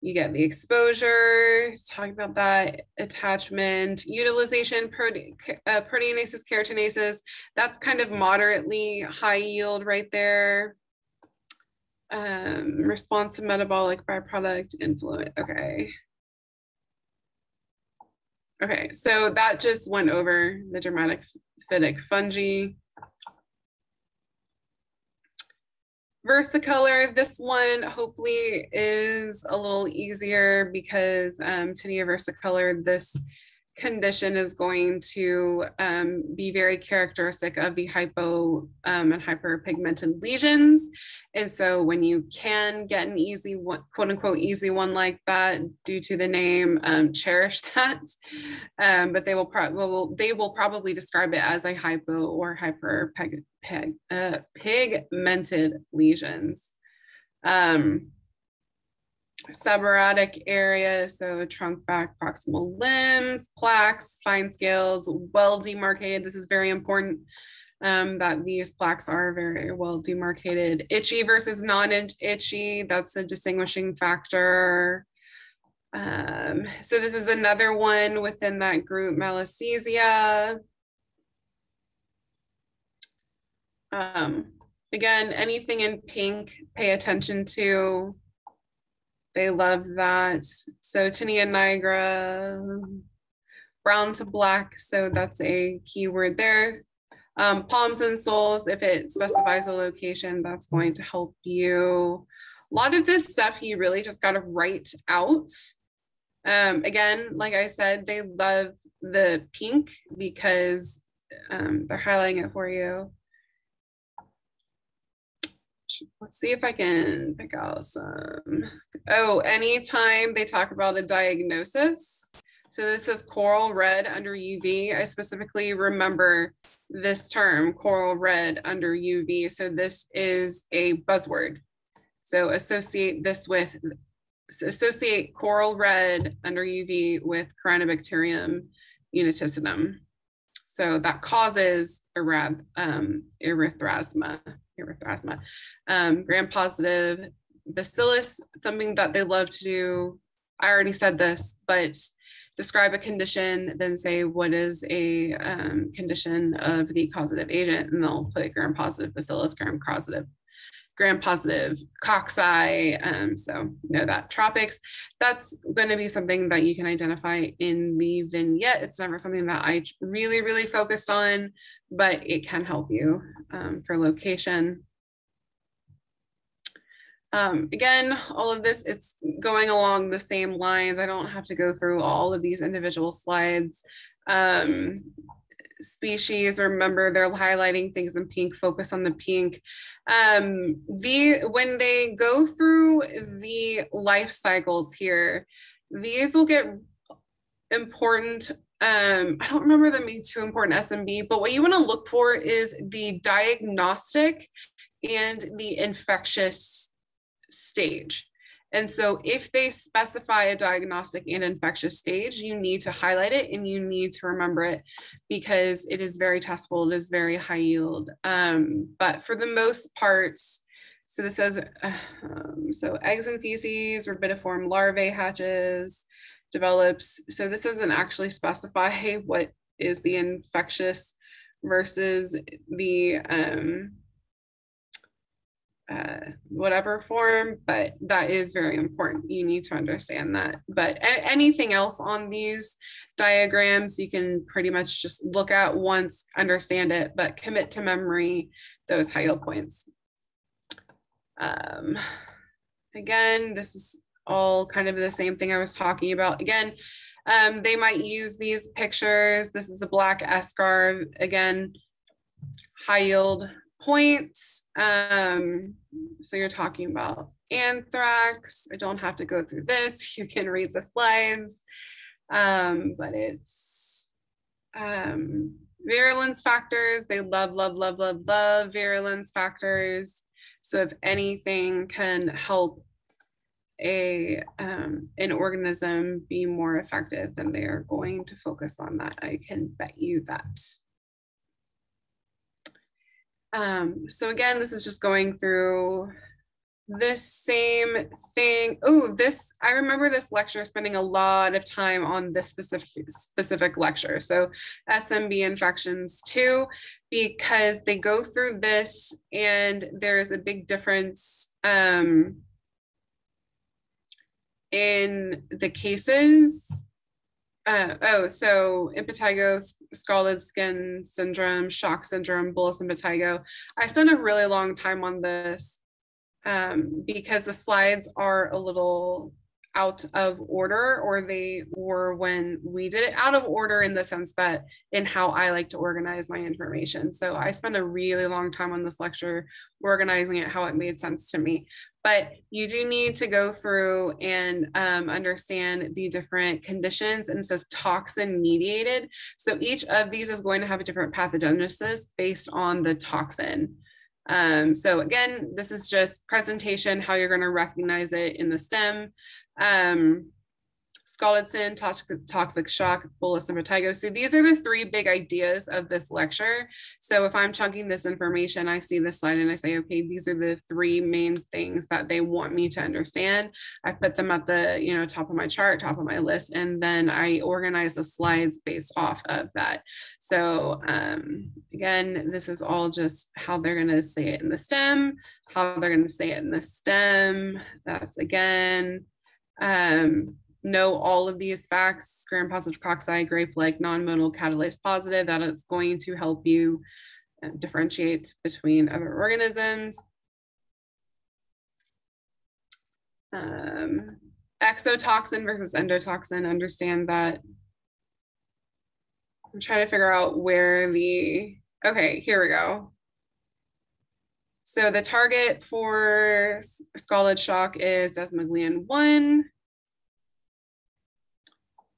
you get the exposure, talking about that attachment, utilization, prote uh, proteinases, keratinases. That's kind of moderately high yield right there. Um, response to metabolic byproduct influence. Okay. Okay, so that just went over the dramatic phytic fungi. Versicolor, this one hopefully is a little easier because um, tinea versicolor, this condition is going to um, be very characteristic of the hypo um, and hyperpigmented lesions. And so when you can get an easy one, quote unquote, easy one like that due to the name, um, cherish that. Um, but they will, pro- will, they will probably describe it as a hypo or hyper uh, pigmented lesions. Um, seborrheic area, so trunk back proximal limbs, plaques, fine scales, well demarcated. This is very important um, that these plaques are very well demarcated. Itchy versus non-itchy, that's a distinguishing factor. Um, so this is another one within that group, malassezia. Um, again, anything in pink, pay attention to. They love that. So tinea nigra, brown to black. So that's a keyword there. Um, palms and soles, if it specifies a location, that's going to help you. A lot of this stuff you really just got to write out. Um, again, like I said, they love the pink because um, they're highlighting it for you let's see if I can pick out some. Oh, anytime they talk about a diagnosis. So this is coral red under UV. I specifically remember this term, coral red under UV. So this is a buzzword. So associate this with, associate coral red under UV with Corynebacterium minutissimum. So that causes erab, um, erythrasma erythrasma. Um, gram positive bacillus, something that they love to do. I already said this, but describe a condition, then say what is a um, condition of the causative agent, and they'll put gram positive bacillus, gram positive gram positive cocci. Um, so know that tropics. That's going to be something that you can identify in the vignette. It's never something that I really, really focused on, but it can help you um, for location. Um, again, all of this, it's going along the same lines. I don't have to go through all of these individual slides. Um, species remember they're highlighting things in pink focus on the pink um the when they go through the life cycles here these will get important um i don't remember them being too important smb but what you want to look for is the diagnostic and the infectious stage and so if they specify a diagnostic and infectious stage, you need to highlight it and you need to remember it because it is very testable, it is very high yield. Um, but for the most part, so this says, um, so eggs and feces, form larvae hatches, develops. So this doesn't actually specify what is the infectious versus the um, uh, whatever form, but that is very important. You need to understand that. But anything else on these diagrams, you can pretty much just look at once, understand it, but commit to memory those high yield points. Um, again, this is all kind of the same thing I was talking about. Again, um, they might use these pictures. This is a black eschar. Again, high yield points. Um, so you're talking about anthrax. I don't have to go through this. You can read the slides. Um, but it's um, virulence factors. They love, love, love, love, love virulence factors. So if anything can help a um, an organism be more effective, then they are going to focus on that. I can bet you that. Um, so again, this is just going through this same thing. Oh, this, I remember this lecture spending a lot of time on this specific, specific lecture. So SMB infections too, because they go through this and there's a big difference um, in the cases uh, oh, so impetigo, scalded skin syndrome, shock syndrome, bullous impetigo. I spent a really long time on this um, because the slides are a little out of order or they were when we did it out of order in the sense that in how I like to organize my information. So I spent a really long time on this lecture organizing it how it made sense to me. But you do need to go through and um, understand the different conditions and it says toxin mediated. So each of these is going to have a different pathogenesis based on the toxin. Um, so again, this is just presentation, how you're going to recognize it in the STEM um, scalded skin, toxic, toxic shock, bullous impetigo. So these are the three big ideas of this lecture. So if I'm chunking this information, I see this slide and I say, okay, these are the three main things that they want me to understand. I put them at the you know top of my chart, top of my list, and then I organize the slides based off of that. So um, again, this is all just how they're going to say it in the STEM, how they're going to say it in the STEM. That's again um, know all of these facts, gram-positive cocci, grape-like, non-motile catalase positive, that is going to help you uh, differentiate between other organisms. Um, exotoxin versus endotoxin, understand that. I'm trying to figure out where the, okay, here we go. So the target for scalded shock is desmoglein 1.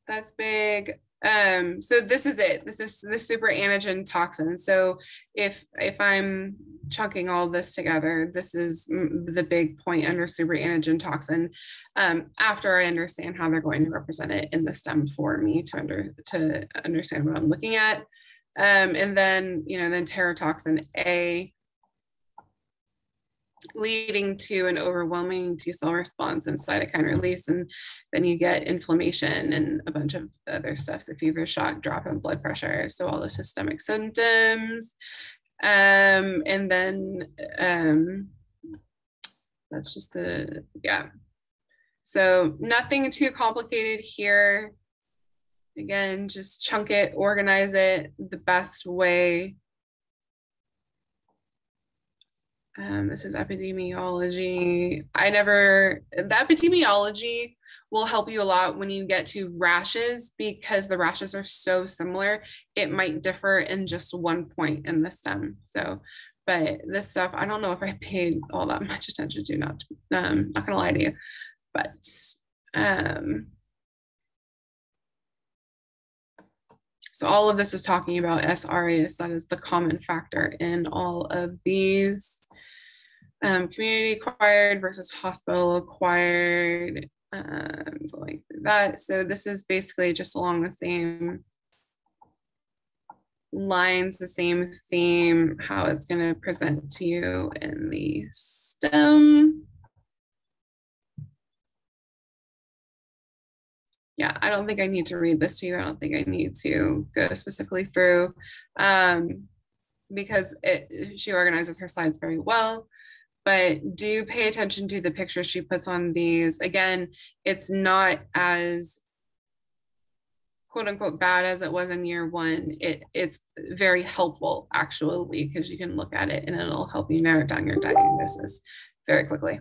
That's big. Um, so this is it. This is the super antigen toxin. So if if I'm chunking all this together, this is the big point under super antigen toxin. Um, after I understand how they're going to represent it in the stem for me to under to understand what I'm looking at. Um, and then you know then tetrodotoxin A leading to an overwhelming T cell response and cytokine release. And then you get inflammation and a bunch of other stuff. So fever, shock, drop in blood pressure. So all the systemic symptoms. Um, and then um, that's just the, yeah. So nothing too complicated here. Again, just chunk it, organize it the best way Um, this is epidemiology. I never, the epidemiology will help you a lot when you get to rashes because the rashes are so similar. It might differ in just one point in the stem. So, but this stuff, I don't know if I paid all that much attention to, not, um, not gonna lie to you, but, um, So all of this is talking about SRAs. That is the common factor in all of these um, community acquired versus hospital acquired, um, through that. So this is basically just along the same lines, the same theme, how it's going to present to you in the STEM. Yeah, I don't think I need to read this to you. I don't think I need to go specifically through um, because it, she organizes her slides very well but do pay attention to the pictures she puts on these. Again, it's not as quote unquote bad as it was in year one. It it's very helpful actually because you can look at it and it'll help you narrow down your diagnosis very quickly.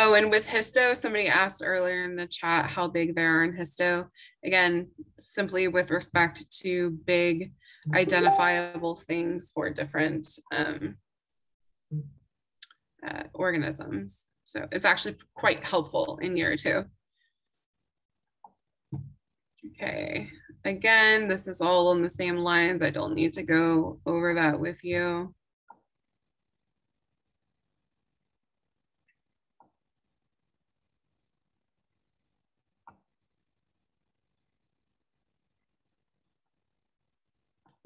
Oh, and with histo, somebody asked earlier in the chat how big they are in histo. Again, simply with respect to big identifiable things for different um, uh, organisms. So it's actually quite helpful in year two. Okay, again, this is all on the same lines. I don't need to go over that with you.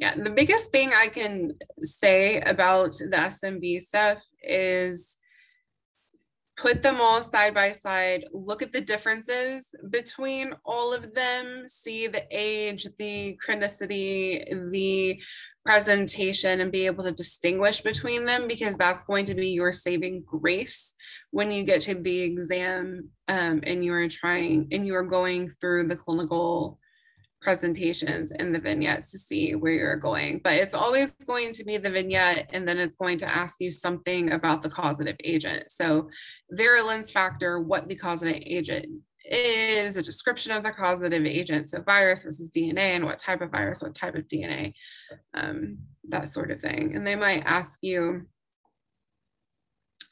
Yeah, the biggest thing I can say about the SMB stuff is put them all side by side, look at the differences between all of them, see the age, the chronicity, the presentation, and be able to distinguish between them because that's going to be your saving grace when you get to the exam um, and you are trying and you are going through the clinical presentations and the vignettes to see where you're going. But it's always going to be the vignette, and then it's going to ask you something about the causative agent. So, virulence factor, what the causative agent is, a description of the causative agent. So, virus versus DNA, and what type of virus, what type of DNA, um, that sort of thing. And they might ask you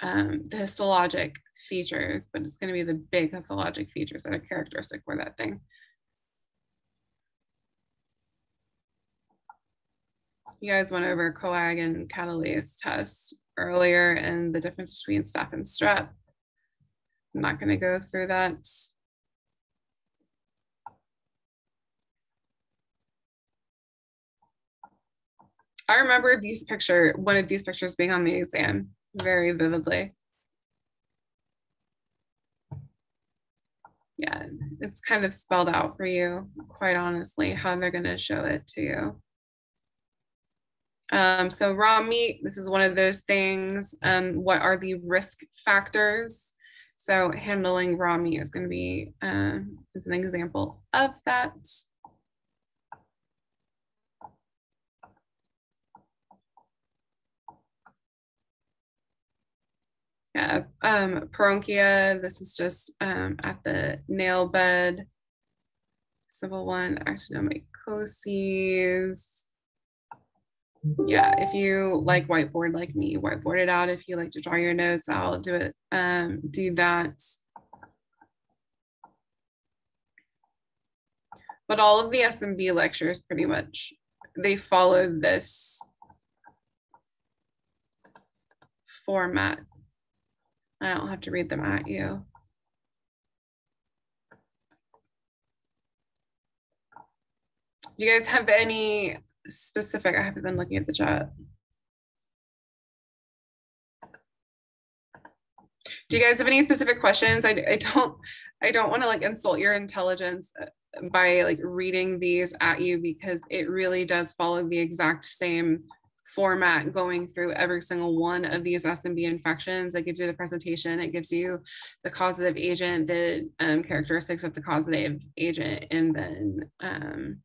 um, the histologic features, but it's going to be the big histologic features that are characteristic for that thing. You guys went over coag and catalase test earlier and the difference between staph and strep. I'm not going to go through that. I remember these picture, one of these pictures being on the exam very vividly. Yeah, it's kind of spelled out for you, quite honestly, how they're going to show it to you. Um, so raw meat, this is one of those things. Um, what are the risk factors? So handling raw meat is going to be uh, is an example of that. Yeah, um, paronychia, this is just um, at the nail bed. Simple one, actinomycosis yeah if you like whiteboard like me whiteboard it out. If you like to draw your notes out do it um do that. But all of the smb lectures pretty much they follow this format. I don't have to read them at you. Do you guys have any specific, I haven't been looking at the chat. Do you guys have any specific questions? I, I don't I don't want to like insult your intelligence uh, by like reading these at you because it really does follow the exact same format going through every single one of these SMB infections. It gives you the presentation, it gives you the causative agent, the um, characteristics of the causative agent, and then, um,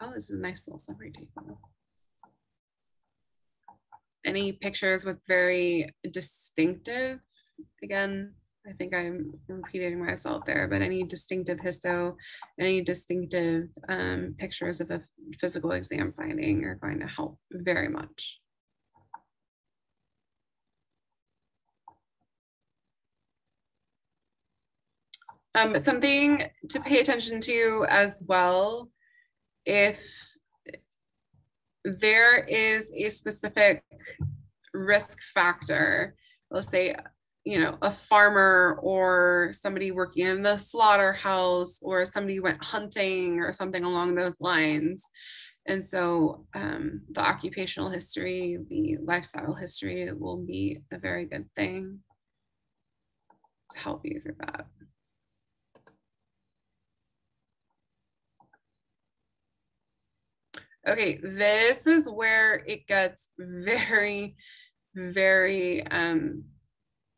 oh, this is a nice little summary table. Any pictures with very distinctive, again, I think I'm repeating myself there, but any distinctive histo, any distinctive um, pictures of a physical exam finding are going to help very much. Um, something to pay attention to as well, if there is a specific risk factor, let's say you know, a farmer or somebody working in the slaughterhouse or somebody went hunting or something along those lines. And so um, the occupational history, the lifestyle history will be a very good thing to help you through that. Okay, this is where it gets very, very um,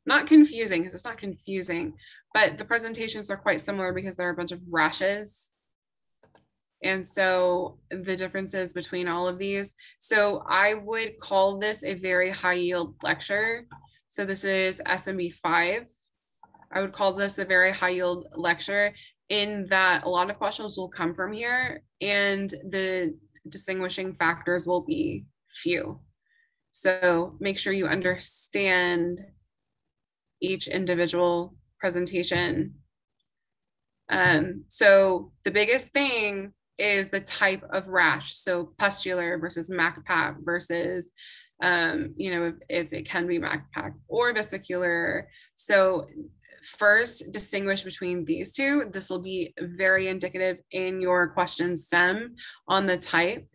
not confusing because it's not confusing, but the presentations are quite similar because there are a bunch of rashes. And so the differences between all of these. So I would call this a very high yield lecture. So this is SMB 5. I would call this a very high yield lecture in that a lot of questions will come from here and the distinguishing factors will be few. So make sure you understand each individual presentation. Um, so the biggest thing is the type of rash. So pustular versus MACPAP versus, um, you know, if, if it can be MACPAP or vesicular. So first distinguish between these two. This will be very indicative in your question stem on the type.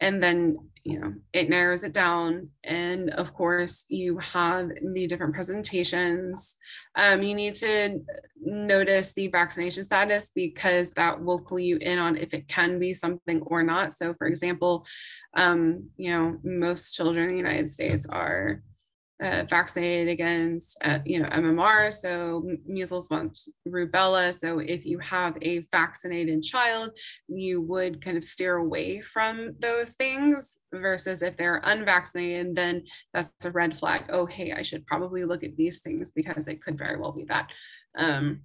And then you know it narrows it down and of course you have the different presentations um, you need to notice the vaccination status because that will clue you in on if it can be something or not so for example um, you know most children in the united states are uh, vaccinated against, uh, you know, MMR, so measles, mumps, rubella. So if you have a vaccinated child, you would kind of steer away from those things versus if they're unvaccinated, then that's a red flag. Oh, hey, I should probably look at these things because it could very well be that. Um,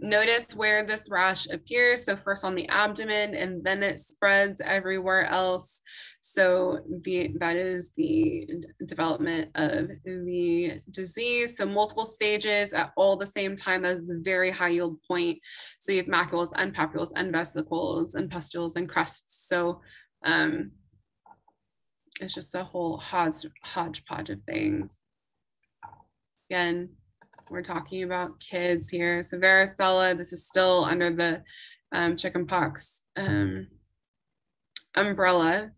Notice where this rash appears. So first on the abdomen and then it spreads everywhere else. So the that is the development of the disease. So multiple stages at all the same time. That is a very high yield point. So you have macules and papules and vesicles and pustules and crusts. So um, it's just a whole hodge, hodgepodge of things. Again, we're talking about kids here. So varicella, this is still under the um, chickenpox um, umbrella.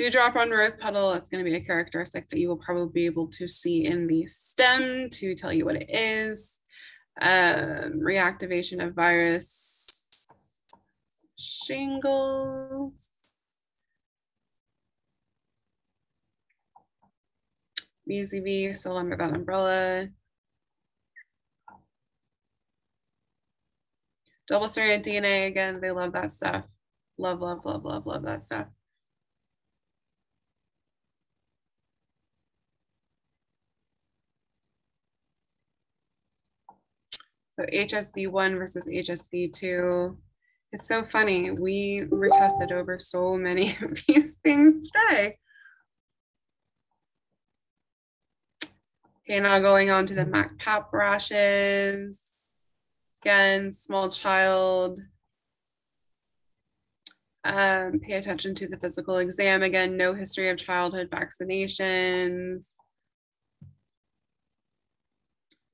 Dewdrop on rose petal, that's going to be a characteristic that you will probably be able to see in the stem to tell you what it is. Um, reactivation of virus, shingles, VZV still under that umbrella. Double stranded DNA, again, they love that stuff. Love, love, love, love, love that stuff. So HSV1 versus HSV2. It's so funny. We were tested over so many of these things today. Okay, now going on to the MACPAP rashes. Again, small child. Um, pay attention to the physical exam. Again, no history of childhood vaccinations.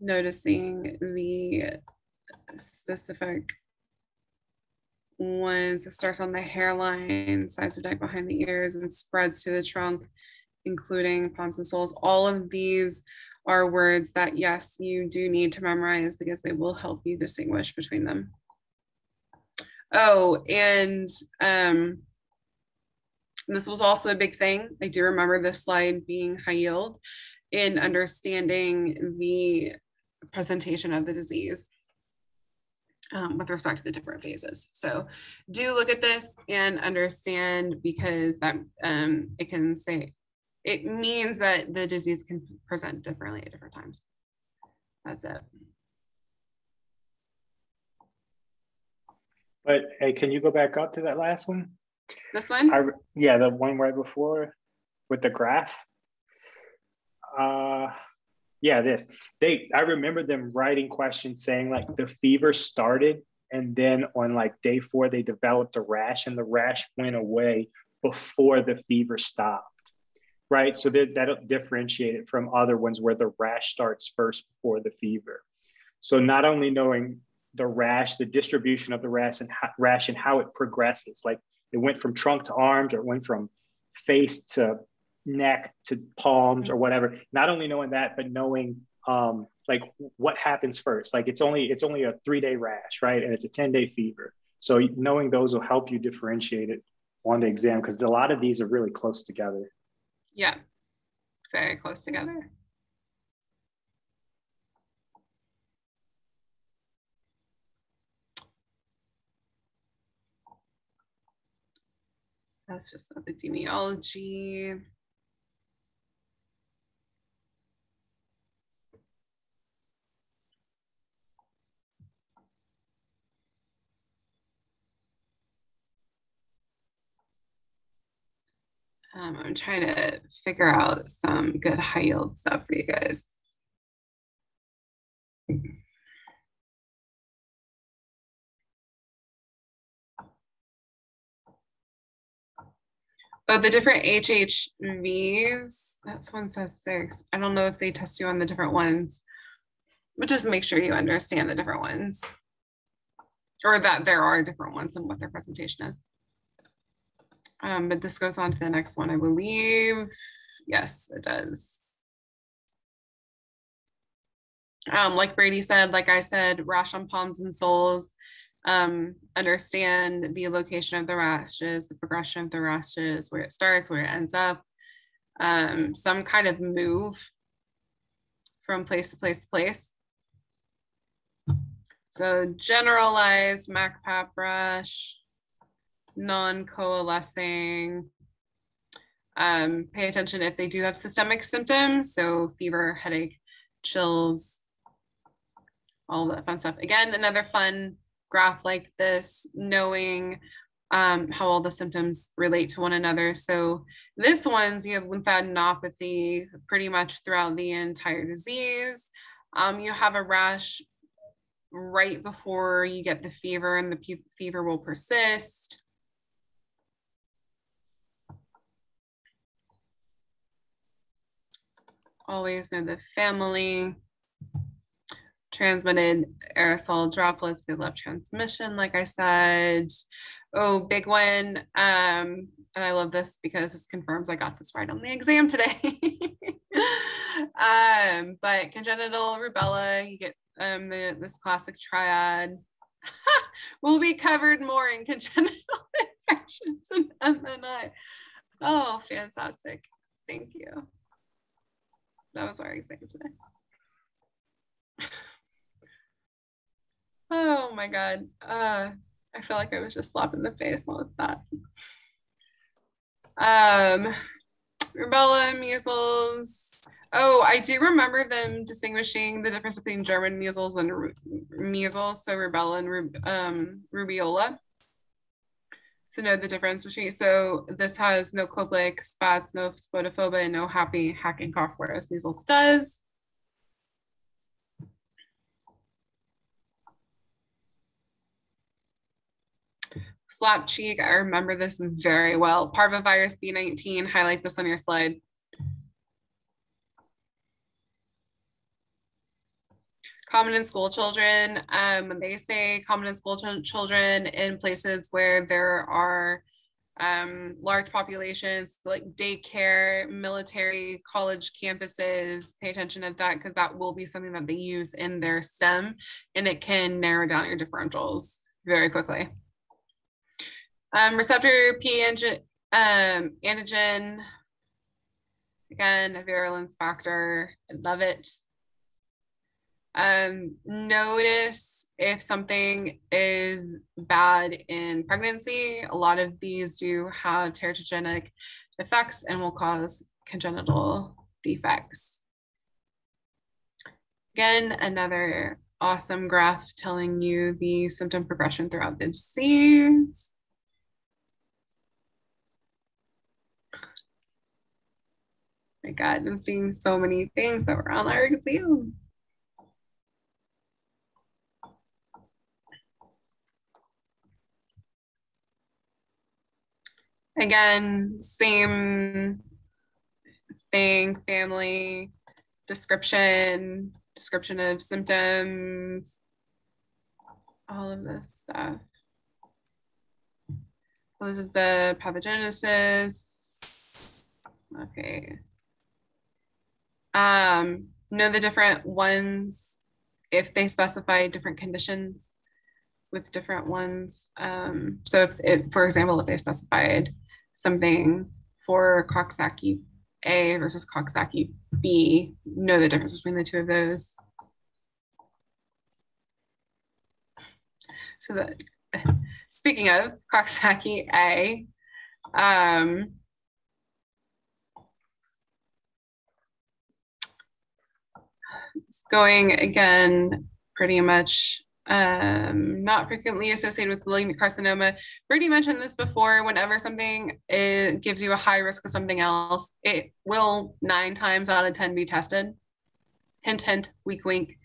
Noticing the specific ones. It starts on the hairline, sides of neck behind the ears, and spreads to the trunk, including palms and soles. All of these are words that, yes, you do need to memorize because they will help you distinguish between them. Oh, and um, this was also a big thing. I do remember this slide being high yield in understanding the presentation of the disease um, with respect to the different phases. So do look at this and understand because that um, it can say, it means that the disease can present differently at different times. That's it. But hey, can you go back up to that last one? This one? I, yeah, the one right before with the graph. Uh, yeah, this. They I remember them writing questions saying like the fever started and then on like day four they developed a rash and the rash went away before the fever stopped. Right. So that that'll differentiate it from other ones where the rash starts first before the fever. So not only knowing the rash, the distribution of the rash and how, rash and how it progresses, like it went from trunk to arms or it went from face to neck to palms or whatever not only knowing that but knowing um, like what happens first. Like it's only it's only a three day rash right? And it's a 10 day fever. So knowing those will help you differentiate it on the exam because a lot of these are really close together. Yeah. Very close together. That's just epidemiology Um, I'm trying to figure out some good high yield stuff for you guys. Oh, the different HHVs, that's one says six. I don't know if they test you on the different ones, but just make sure you understand the different ones or that there are different ones and what their presentation is. Um, but this goes on to the next one, I believe. Yes, it does. Um, like Brady said, like I said, rash on palms and soles. Um, understand the location of the rashes, the progression of the rashes, where it starts, where it ends up. Um, some kind of move from place to place to place. So generalized MAC-PAP rash, non-coalescing. Um, pay attention if they do have systemic symptoms, so fever, headache, chills, all that fun stuff. Again, another fun graph like this, knowing um, how all the symptoms relate to one another. So this one's you have lymphadenopathy pretty much throughout the entire disease. Um, you have a rash right before you get the fever and the fever will persist. Always know the family. Transmitted aerosol droplets, they love transmission, like I said. Oh, big one. Um, and I love this because this confirms I got this right on the exam today. um, but congenital rubella, you get um, the, this classic triad. we'll be covered more in congenital infections and MNI. Oh, fantastic. Thank you. That was our exam today. oh my God. Uh, I feel like I was just slapping the face with that. Um, rubella, measles. Oh, I do remember them distinguishing the difference between German measles and measles, so rubella and um, rubeola. So know the difference between, so this has no Koplik, spots, no spotophobia, no happy hacking cough, whereas measles does. Slap cheek, I remember this very well. Parvovirus B19, highlight this on your slide. Common in school children. Um, they say common in school ch- children in places where there are um, large populations like daycare, military, college campuses. Pay attention to that because that will be something that they use in their STEM and it can narrow down your differentials very quickly. Um, receptor P antigen, um, antigen, again, a virulence factor. I love it. Um, notice if something is bad in pregnancy. A lot of these do have teratogenic effects and will cause congenital defects. Again, another awesome graph telling you the symptom progression throughout the disease. My God, I'm seeing so many things that were on our exam. Again, same thing, family, description, description of symptoms, all of this stuff. This is the pathogenesis. Okay. Um, know the different ones if they specify different conditions with different ones. Um, so if, if, for example, if they specified something for Coxsackie A versus Coxsackie B, know the difference between the two of those. So that, speaking of Coxsackie A, um, it's going again pretty much um, not frequently associated with malignant carcinoma. Brittany mentioned this before. Whenever something it gives you a high risk of something else, it will nine times out of 10 be tested. Hint, hint, wink, wink.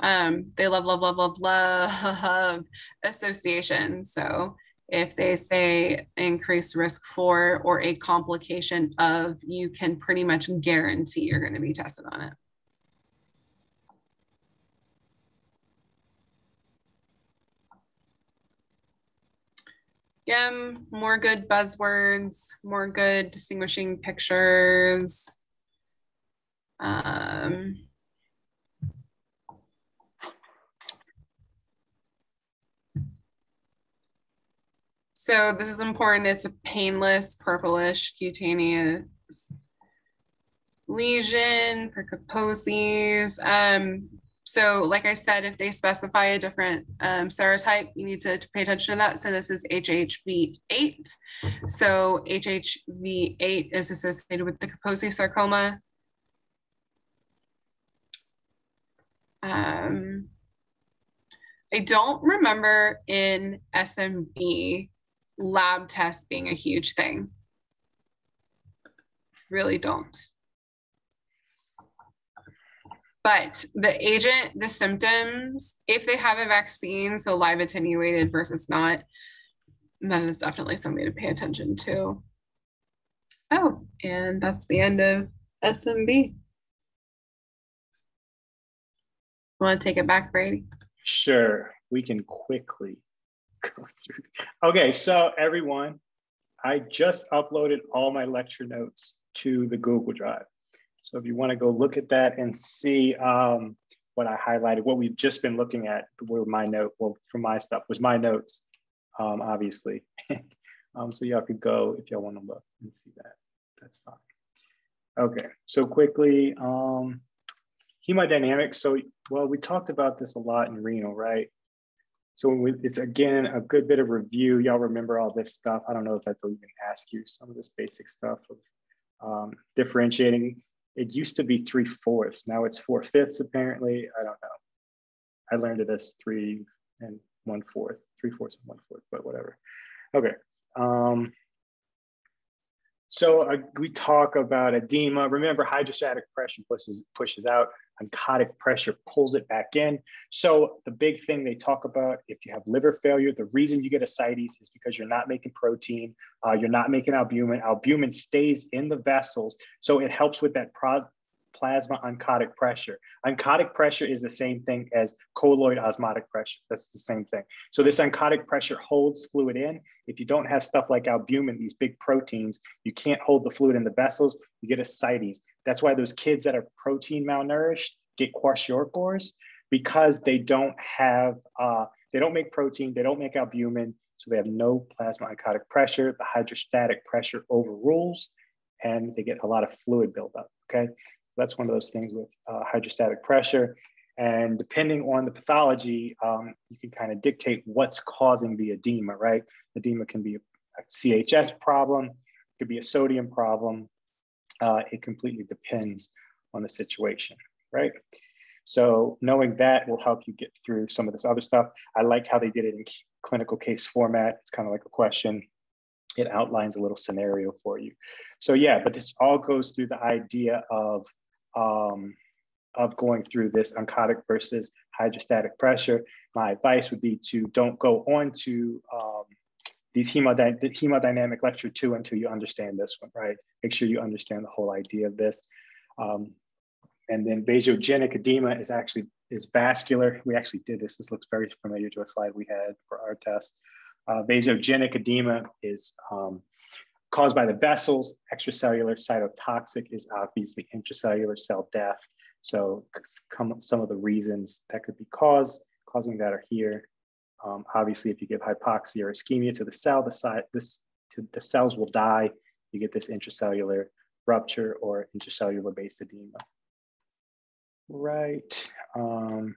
Um, they love, love, love, love, love association. So if they say increased risk for or a complication of, you can pretty much guarantee you're going to be tested on it. Yeah, more good buzzwords, more good distinguishing pictures. Um, so this is important. It's a painless purplish cutaneous lesion for. Um, so like I said, if they specify a different um, serotype, you need to, to, pay attention to that. So this is HHV8. So HHV8 is associated with the Kaposi sarcoma. Um, I don't remember in SMB lab tests being a huge thing. Really don't. But the agent, the symptoms, if they have a vaccine, so live attenuated versus not, that is definitely something to pay attention to. Oh, and that's the end of SMB. Want to take it back, Brady? Sure, we can quickly go through. Okay, so everyone, I just uploaded all my lecture notes to the Google Drive. So if you want to go look at that and see um, what I highlighted, what we've just been looking at were my note, well, for my stuff was my notes, um, obviously. um, so y'all could go if y'all want to look and see that. That's fine. Okay, so quickly, um, hemodynamics. So, well, we talked about this a lot in renal, right? So we, it's again a good bit of review. Y'all remember all this stuff. I don't know if I will even ask you some of this basic stuff of um, differentiating it used to be three fourths. Now it's four fifths, apparently. I don't know. I learned it as three and one fourth, three fourths and one fourth, but whatever. Okay. Um, so uh, we talk about edema. Remember, hydrostatic pressure pushes, pushes out, oncotic pressure pulls it back in. So the big thing they talk about, if you have liver failure, the reason you get ascites is because you're not making protein, uh, you're not making albumin. Albumin stays in the vessels, so it helps with that plasma oncotic pressure. Oncotic pressure is the same thing as colloid osmotic pressure. That's the same thing. So this oncotic pressure holds fluid in. If you don't have stuff like albumin, these big proteins, you can't hold the fluid in the vessels, you get ascites. That's why those kids that are protein malnourished get kwashiorkors because they don't have, uh, they don't make protein, they don't make albumin, so they have no plasma oncotic pressure. The hydrostatic pressure overrules and they get a lot of fluid buildup, okay? That's one of those things with uh, hydrostatic pressure. And depending on the pathology, um, you can kind of dictate what's causing the edema, right? Edema can be a CHS problem, could be a sodium problem. Uh, it completely depends on the situation, right? So knowing that will help you get through some of this other stuff. I like how they did it in clinical case format. It's kind of like a question. It outlines a little scenario for you. So yeah, but this all goes through the idea of um, of going through this oncotic versus hydrostatic pressure, my advice would be to don't go on to um, these hemody hemodynamic lecture two until you understand this one, right? Make sure you understand the whole idea of this. Um, and then vasogenic edema is actually is vascular. We actually did this. This looks very familiar to a slide we had for our test. Uh, vasogenic edema is um, caused by the vessels. Extracellular cytotoxic is obviously intracellular cell death. So some of the reasons that could be caused, causing that are here. Um, obviously, if you give hypoxia or ischemia to the cell, the, side, this, the cells will die. You get this intracellular rupture or intracellular based edema. Right. Um,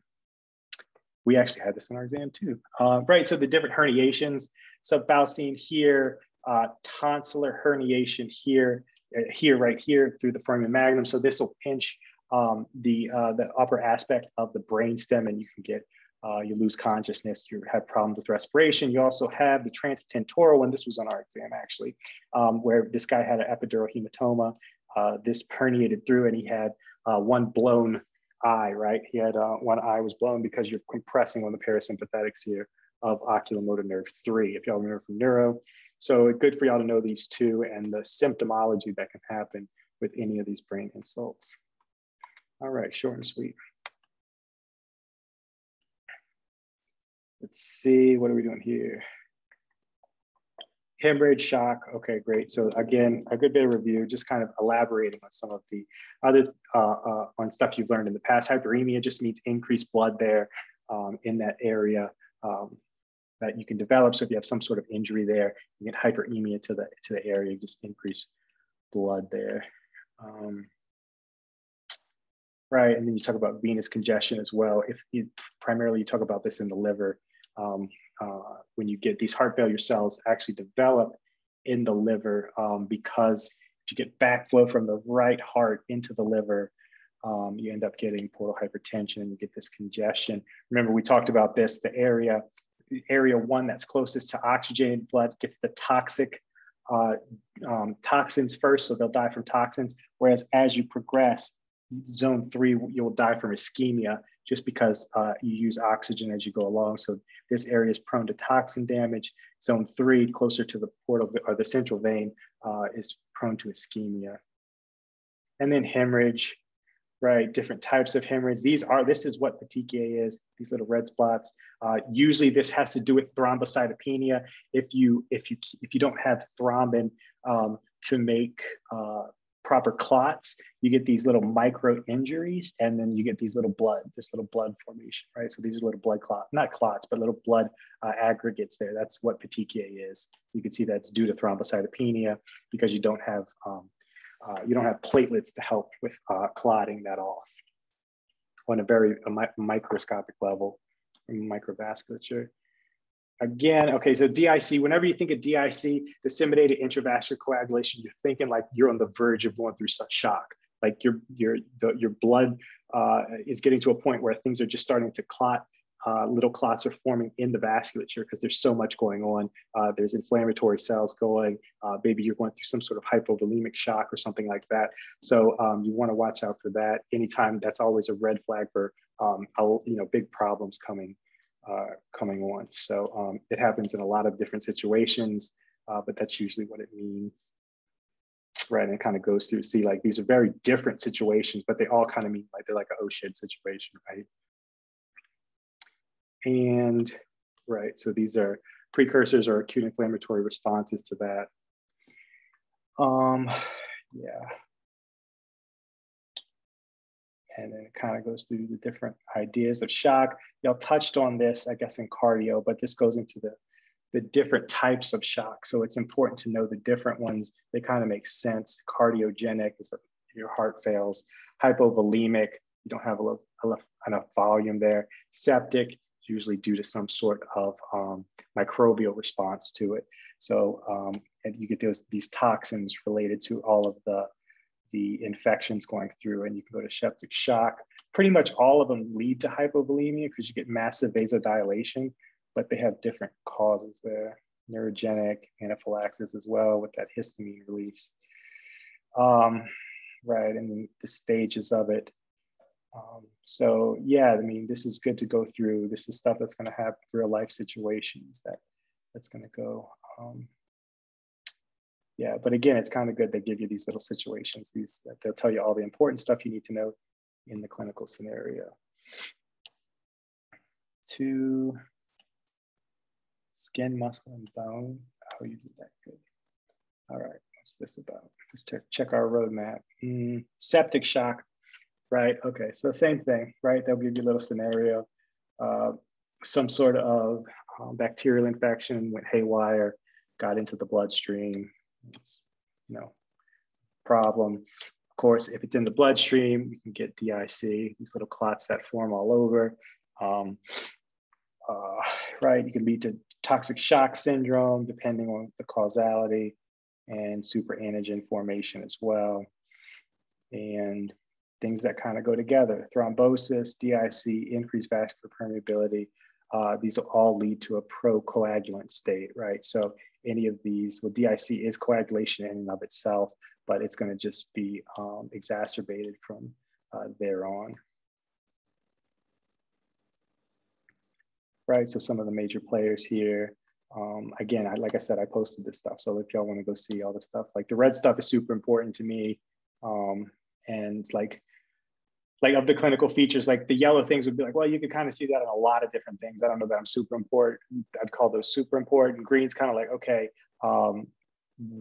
we actually had this in our exam too. Uh, right, so the different herniations, subbowel here, uh, tonsillar herniation here, uh, here, right here through the foramen magnum. So this will pinch um, the, uh, the upper aspect of the brainstem and you can get, uh, you lose consciousness, you have problems with respiration. You also have the transtentorial one, this was on our exam actually, um, where this guy had an epidural hematoma. Uh, this herniated through and he had uh, one blown eye, right? He had one eye was blown because you're compressing on the parasympathetics here of oculomotor nerve three. If y'all remember from neuro, so good for y'all to know these two and the symptomology that can happen with any of these brain insults. All right, short and sweet. Let's see, what are we doing here? Hemorrhage, shock, okay, great. So again, a good bit of review, just kind of elaborating on some of the other, uh, uh, on stuff you've learned in the past. Hyperemia just means increased blood there um, in that area. Um, that you can develop. So if you have some sort of injury there, you get hyperemia to the to the area, just increase blood there. Um, right, and then you talk about venous congestion as well. If you primarily you talk about this in the liver, um, uh, when you get these heart failure cells actually develop in the liver um, because if you get backflow from the right heart into the liver, um, you end up getting portal hypertension and you get this congestion. Remember, we talked about this, the area area one that's closest to oxygenated blood gets the toxic uh, um, toxins first, so they'll die from toxins. Whereas as you progress, zone three, you'll die from ischemia just because uh, you use oxygen as you go along. So this area is prone to toxin damage. Zone three, closer to the portal or the central vein, uh, is prone to ischemia. And then hemorrhage, right? Different types of hemorrhage. These are, this is what petechiae is, these little red spots. Uh, usually this has to do with thrombocytopenia. If you, if you, if you don't have thrombin um, to make uh, proper clots, you get these little micro injuries and then you get these little blood, this little blood formation, right? So these are little blood clots, not clots, but little blood uh, aggregates there. That's what petechiae is. You can see that's due to thrombocytopenia because you don't have um, uh, you don't have platelets to help with uh, clotting that off on a very a mi microscopic level microvasculature. Again, okay, so DIC, whenever you think of DIC, disseminated intravascular coagulation, you're thinking like you're on the verge of going through such shock. Like your, your, the, your blood uh, is getting to a point where things are just starting to clot uh, little clots are forming in the vasculature because there's so much going on. Uh, there's inflammatory cells going. Uh, maybe you're going through some sort of hypovolemic shock or something like that. So um, you want to watch out for that. Anytime that's always a red flag for um, you know big problems coming uh, coming on. So um, it happens in a lot of different situations, uh, but that's usually what it means. right, and it kind of goes through, see like these are very different situations, but they all kind of mean like they're like an oh shit situation, right? And right, so these are precursors or acute inflammatory responses to that. Um, yeah. And then it kind of goes through the different ideas of shock. Y'all touched on this, I guess, in cardio, but this goes into the, the different types of shock. So it's important to know the different ones. They kind of make sense. Cardiogenic is your heart fails. Hypovolemic, you don't have enough volume there. Septic, usually due to some sort of um, microbial response to it. So um, and you get those these toxins related to all of the the infections going through, and you can go to septic shock. Pretty much all of them lead to hypovolemia because you get massive vasodilation, but they have different causes there. Neurogenic anaphylaxis as well with that histamine release. Um, right, and the stages of it. Um, so yeah, I mean, this is good to go through. This is stuff that's going to have real life situations that that's going to go. Um, yeah, but again, it's kind of good they give you these little situations. These they'll tell you all the important stuff you need to know in the clinical scenario. To skin, muscle, and bone. How you did that good. All right, what's this about? Let's check our roadmap. Mm, septic shock right? Okay, so same thing, right? They'll give you a little scenario. Uh, some sort of um, bacterial infection went haywire, got into the bloodstream. It's, you know, problem. Of course, if it's in the bloodstream, you can get DIC, these little clots that form all over. Um, uh, right, you can lead to toxic shock syndrome, depending on the causality, and super antigen formation as well. And things that kind of go together thrombosis, DIC, increased vascular permeability. Uh, these all lead to a procoagulant state, right? So any of these, well, DIC is coagulation in and of itself, but it's going to just be um, exacerbated from uh, there on. Right, so some of the major players here. Um, again, I, like I said, I posted this stuff. So if y'all want to go see all the stuff, like the red stuff is super important to me. Um, and like like of the clinical features, like the yellow things would be like, well, you could kind of see that in a lot of different things. I don't know that I'm super important. I'd call those super important. Green's kind of like, okay, um,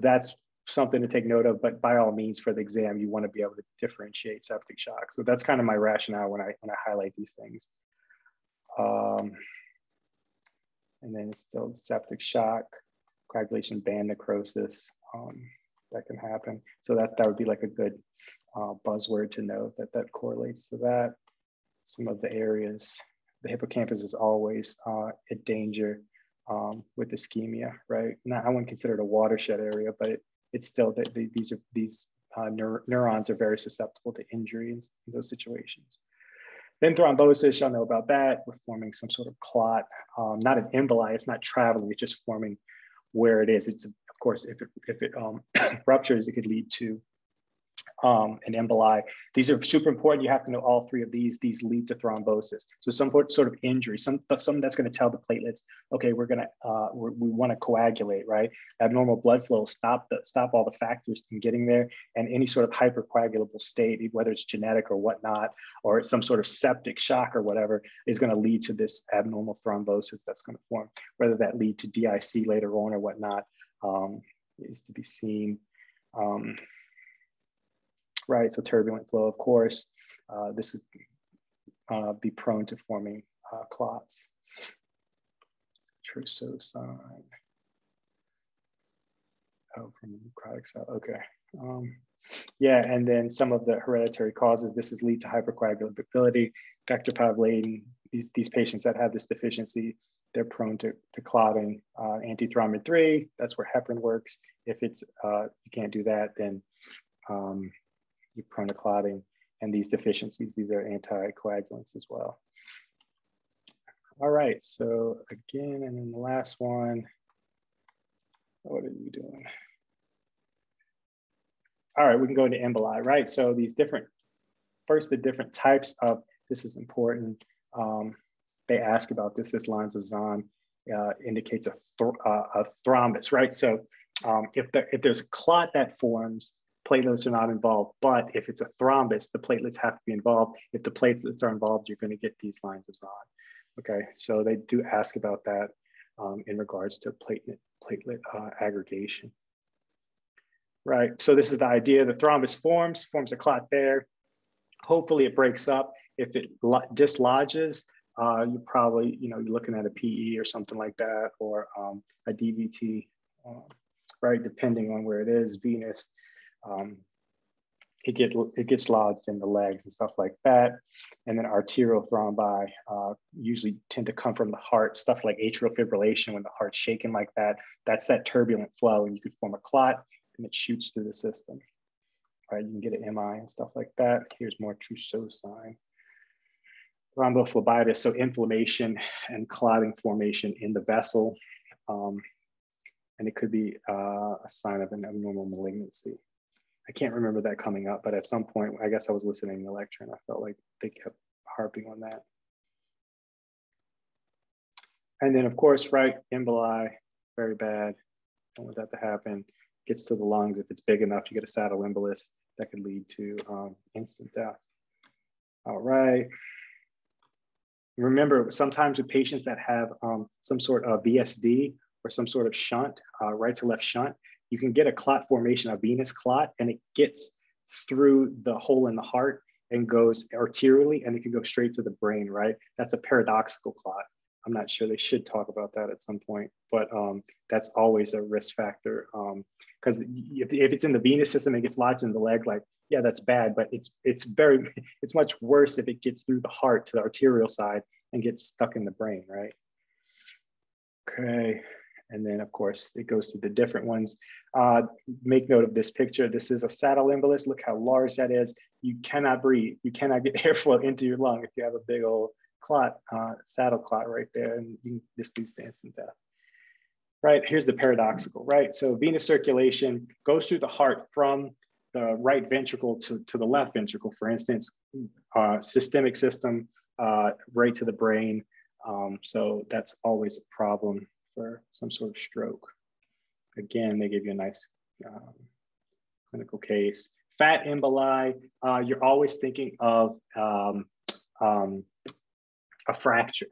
that's something to take note of, but by all means for the exam, you want to be able to differentiate septic shock. So that's kind of my rationale when I, when I highlight these things. Um, and then it's still septic shock, coagulation band necrosis. Um, that can happen. So that's that would be like a good uh, buzzword to know that that correlates to that. Some of the areas, the hippocampus is always uh, at danger um, with ischemia, right? Now I wouldn't consider it a watershed area, but it, it's still that the, these are these uh, neur neurons are very susceptible to injuries in those situations. Then thrombosis, y'all know about that. We're forming some sort of clot, um, not an emboli, it's not traveling, it's just forming where it is. It's of course, if it, if it um, ruptures, it could lead to um, and emboli. These are super important. You have to know all three of these. These lead to thrombosis. So some sort of injury, some something that's going to tell the platelets, okay, we're going to uh, we want to coagulate, right? Abnormal blood flow stop the stop all the factors from getting there, and any sort of hypercoagulable state, whether it's genetic or whatnot, or some sort of septic shock or whatever, is going to lead to this abnormal thrombosis that's going to form. Whether that lead to DIC later on or whatnot um, is to be seen. Um, right? So turbulent flow, of course, uh, this would uh, be prone to forming uh, clots. Trousseau sign. Oh, from necrotic cell, okay. Um, yeah, and then some of the hereditary causes, this is lead to hypercoagulability, Factor V Leiden, these, these patients that have this deficiency, they're prone to, to clotting. Uh, antithrombin 3, that's where heparin works. If it's uh, you can't do that, then um, clotting. And these deficiencies, these are anticoagulants as well. All right, so again, and then the last one, what are you doing? All right, we can go into emboli, right? So these different, first the different types of, this is important. Um, they ask about this, this lines of Zahn uh, indicates a, th uh, a, thrombus, right? So um, if, if there's a clot that forms, platelets are not involved. But if it's a thrombus, the platelets have to be involved. If the platelets are involved, you're going to get these lines of Zahn. Okay, so they do ask about that um, in regards to platelet, platelet uh, aggregation. Right, so this is the idea. The thrombus forms, forms a clot there. Hopefully it breaks up. If it dislodges, uh, you probably, you know, you're looking at a PE or something like that, or um, a DVT, uh, right? Depending on where it is, venous. Um, it, get, it gets lodged in the legs and stuff like that. And then arterial thrombi uh, usually tend to come from the heart, stuff like atrial fibrillation when the heart's shaking like that. That's that turbulent flow and you could form a clot and it shoots through the system. Right, you can get an MI and stuff like that. Here's more Trousseau sign thrombophlebitis, so inflammation and clotting formation in the vessel. Um, and it could be uh, a sign of an abnormal malignancy. I can't remember that coming up, but at some point, I guess I was listening to lecture and I felt like they kept harping on that. And then of course, right, emboli, very bad. Don't want that to happen. Gets to the lungs. If it's big enough, you get a saddle embolus that could lead to um, instant death. All right. Remember, sometimes with patients that have um, some sort of VSD or some sort of shunt, uh, right to left shunt, you can get a clot formation, a venous clot, and it gets through the hole in the heart and goes arterially and it can go straight to the brain, right? That's a paradoxical clot. I'm not sure they should talk about that at some point, but um, that's always a risk factor. Because um, if, if it's in the venous system, it gets lodged in the leg, like yeah, that's bad, but it's it's very it's much worse if it gets through the heart to the arterial side and gets stuck in the brain, right? Okay, and then of course it goes to the different ones. Uh, make note of this picture. This is a saddle embolus. Look how large that is. You cannot breathe. You cannot get airflow into your lung if you have a big old clot, uh, saddle clot right there, and you, this leads to instant death right? Here's the paradoxical, right? So venous circulation goes through the heart from the right ventricle to, to the left ventricle, for instance, uh, systemic system uh, right to the brain. Um, so that's always a problem for some sort of stroke. Again, they give you a nice um, clinical case. Fat emboli, uh, you're always thinking of um, um, a fracture.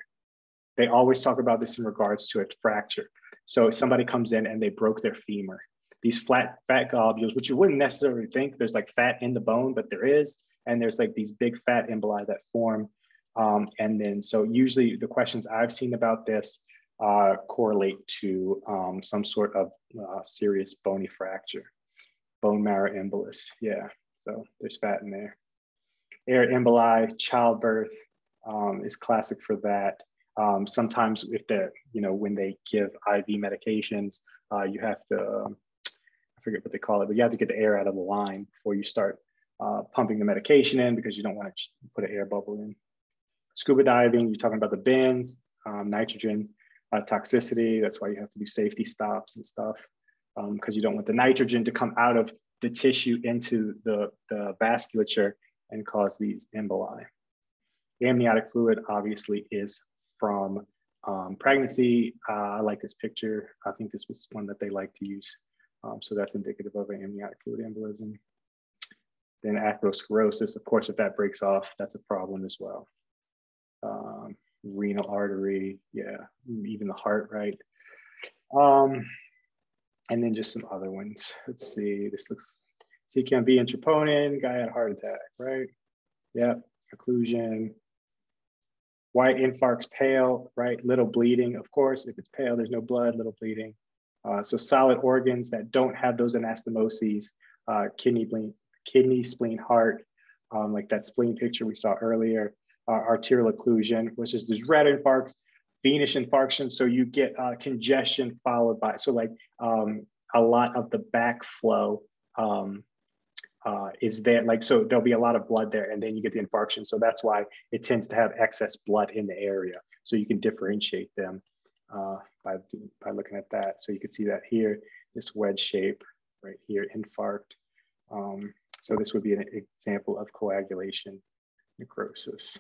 They always talk about this in regards to a fracture. So if somebody comes in and they broke their femur, these flat fat globules, which you wouldn't necessarily think there's like fat in the bone, but there is. And there's like these big fat emboli that form. Um, and then, so usually the questions I've seen about this uh, correlate to um, some sort of uh, serious bony fracture, bone marrow embolus. Yeah, so there's fat in there. Air emboli, childbirth um, is classic for that. Um, sometimes if the, you know, when they give IV medications, uh, you have to um, forget what they call it, but you have to get the air out of the line before you start uh, pumping the medication in because you don't want to put an air bubble in. Scuba diving, you're talking about the bends, um, nitrogen uh, toxicity. That's why you have to do safety stops and stuff because um, you don't want the nitrogen to come out of the tissue into the, the vasculature and cause these emboli. amniotic fluid obviously is from um, pregnancy. Uh, I like this picture. I think this was one that they like to use um, so that's indicative of an amniotic fluid embolism. Then atherosclerosis, of course, if that breaks off, that's a problem as well. Renal artery, yeah, even the heart, right? Um, and then just some other ones. Let's see, this looks CKMB and troponin, guy had a heart attack, right? Yep, occlusion. White infarcts, pale, right? Little bleeding, of course. If it's pale, there's no blood, little bleeding. Uh, so solid organs that don't have those anastomoses, uh, kidney, spleen, kidney, spleen, heart, um, like that spleen picture we saw earlier, uh, arterial occlusion, which is these red infarcts, venous infarction. So you get uh, congestion followed by, so like um, a lot of the backflow um, uh, is there. Like, so there'll be a lot of blood there and then you get the infarction. So that's why it tends to have excess blood in the area. So you can differentiate them uh, by, by looking at that. So you can see that here, this wedge shape right here, infarct. Um, so this would be an example of coagulation necrosis.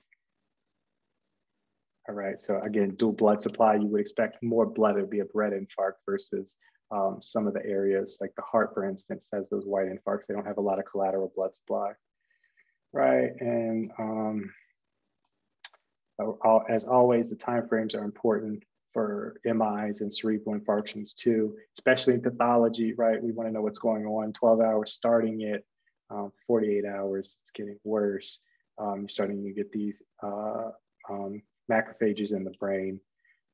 All right, so again, dual blood supply, you would expect more blood, it would be a red infarct versus um, some of the areas, like the heart, for instance, has those white infarcts. They don't have a lot of collateral blood supply, right? And um, as always, the timeframes are important for MIs and cerebral infarctions too, especially in pathology, right? We want to know what's going on. 12 hours starting it, um, 48 hours, it's getting worse. Um, you're starting to get these uh, um, macrophages in the brain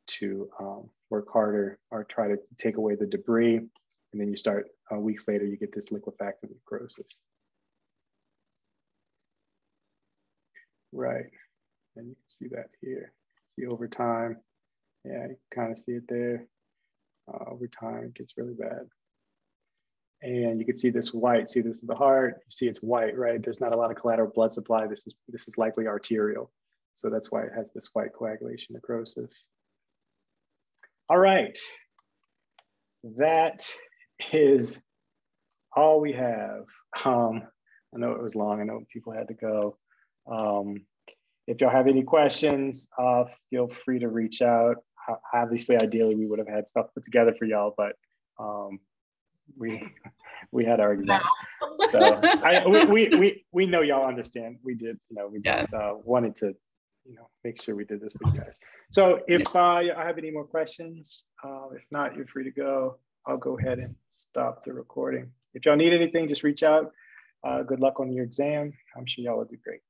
to um, work harder or try to take away the debris. And then you start uh, weeks later, you get this liquefactive necrosis. Right, and you can see that here. See over time, yeah, you kind of see it there. Uh, over time, it gets really bad. And you can see this white, see this is the heart, you see it's white, right? There's not a lot of collateral blood supply. This is, this is likely arterial. So that's why it has this white coagulation necrosis. All right, that is all we have. Um, I know it was long, I know people had to go. Um, if y'all have any questions, uh, feel free to reach out. Obviously, ideally, we would have had stuff put together for y'all, but um, we we had our exam. So I, we, we, we, we know y'all understand. We did, you know, we just uh, wanted to you know, make sure we did this for you guys. So if uh, I have any more questions, uh, if not, you're free to go. I'll go ahead and stop the recording. If y'all need anything, just reach out. Uh, good luck on your exam. I'm sure y'all will do great.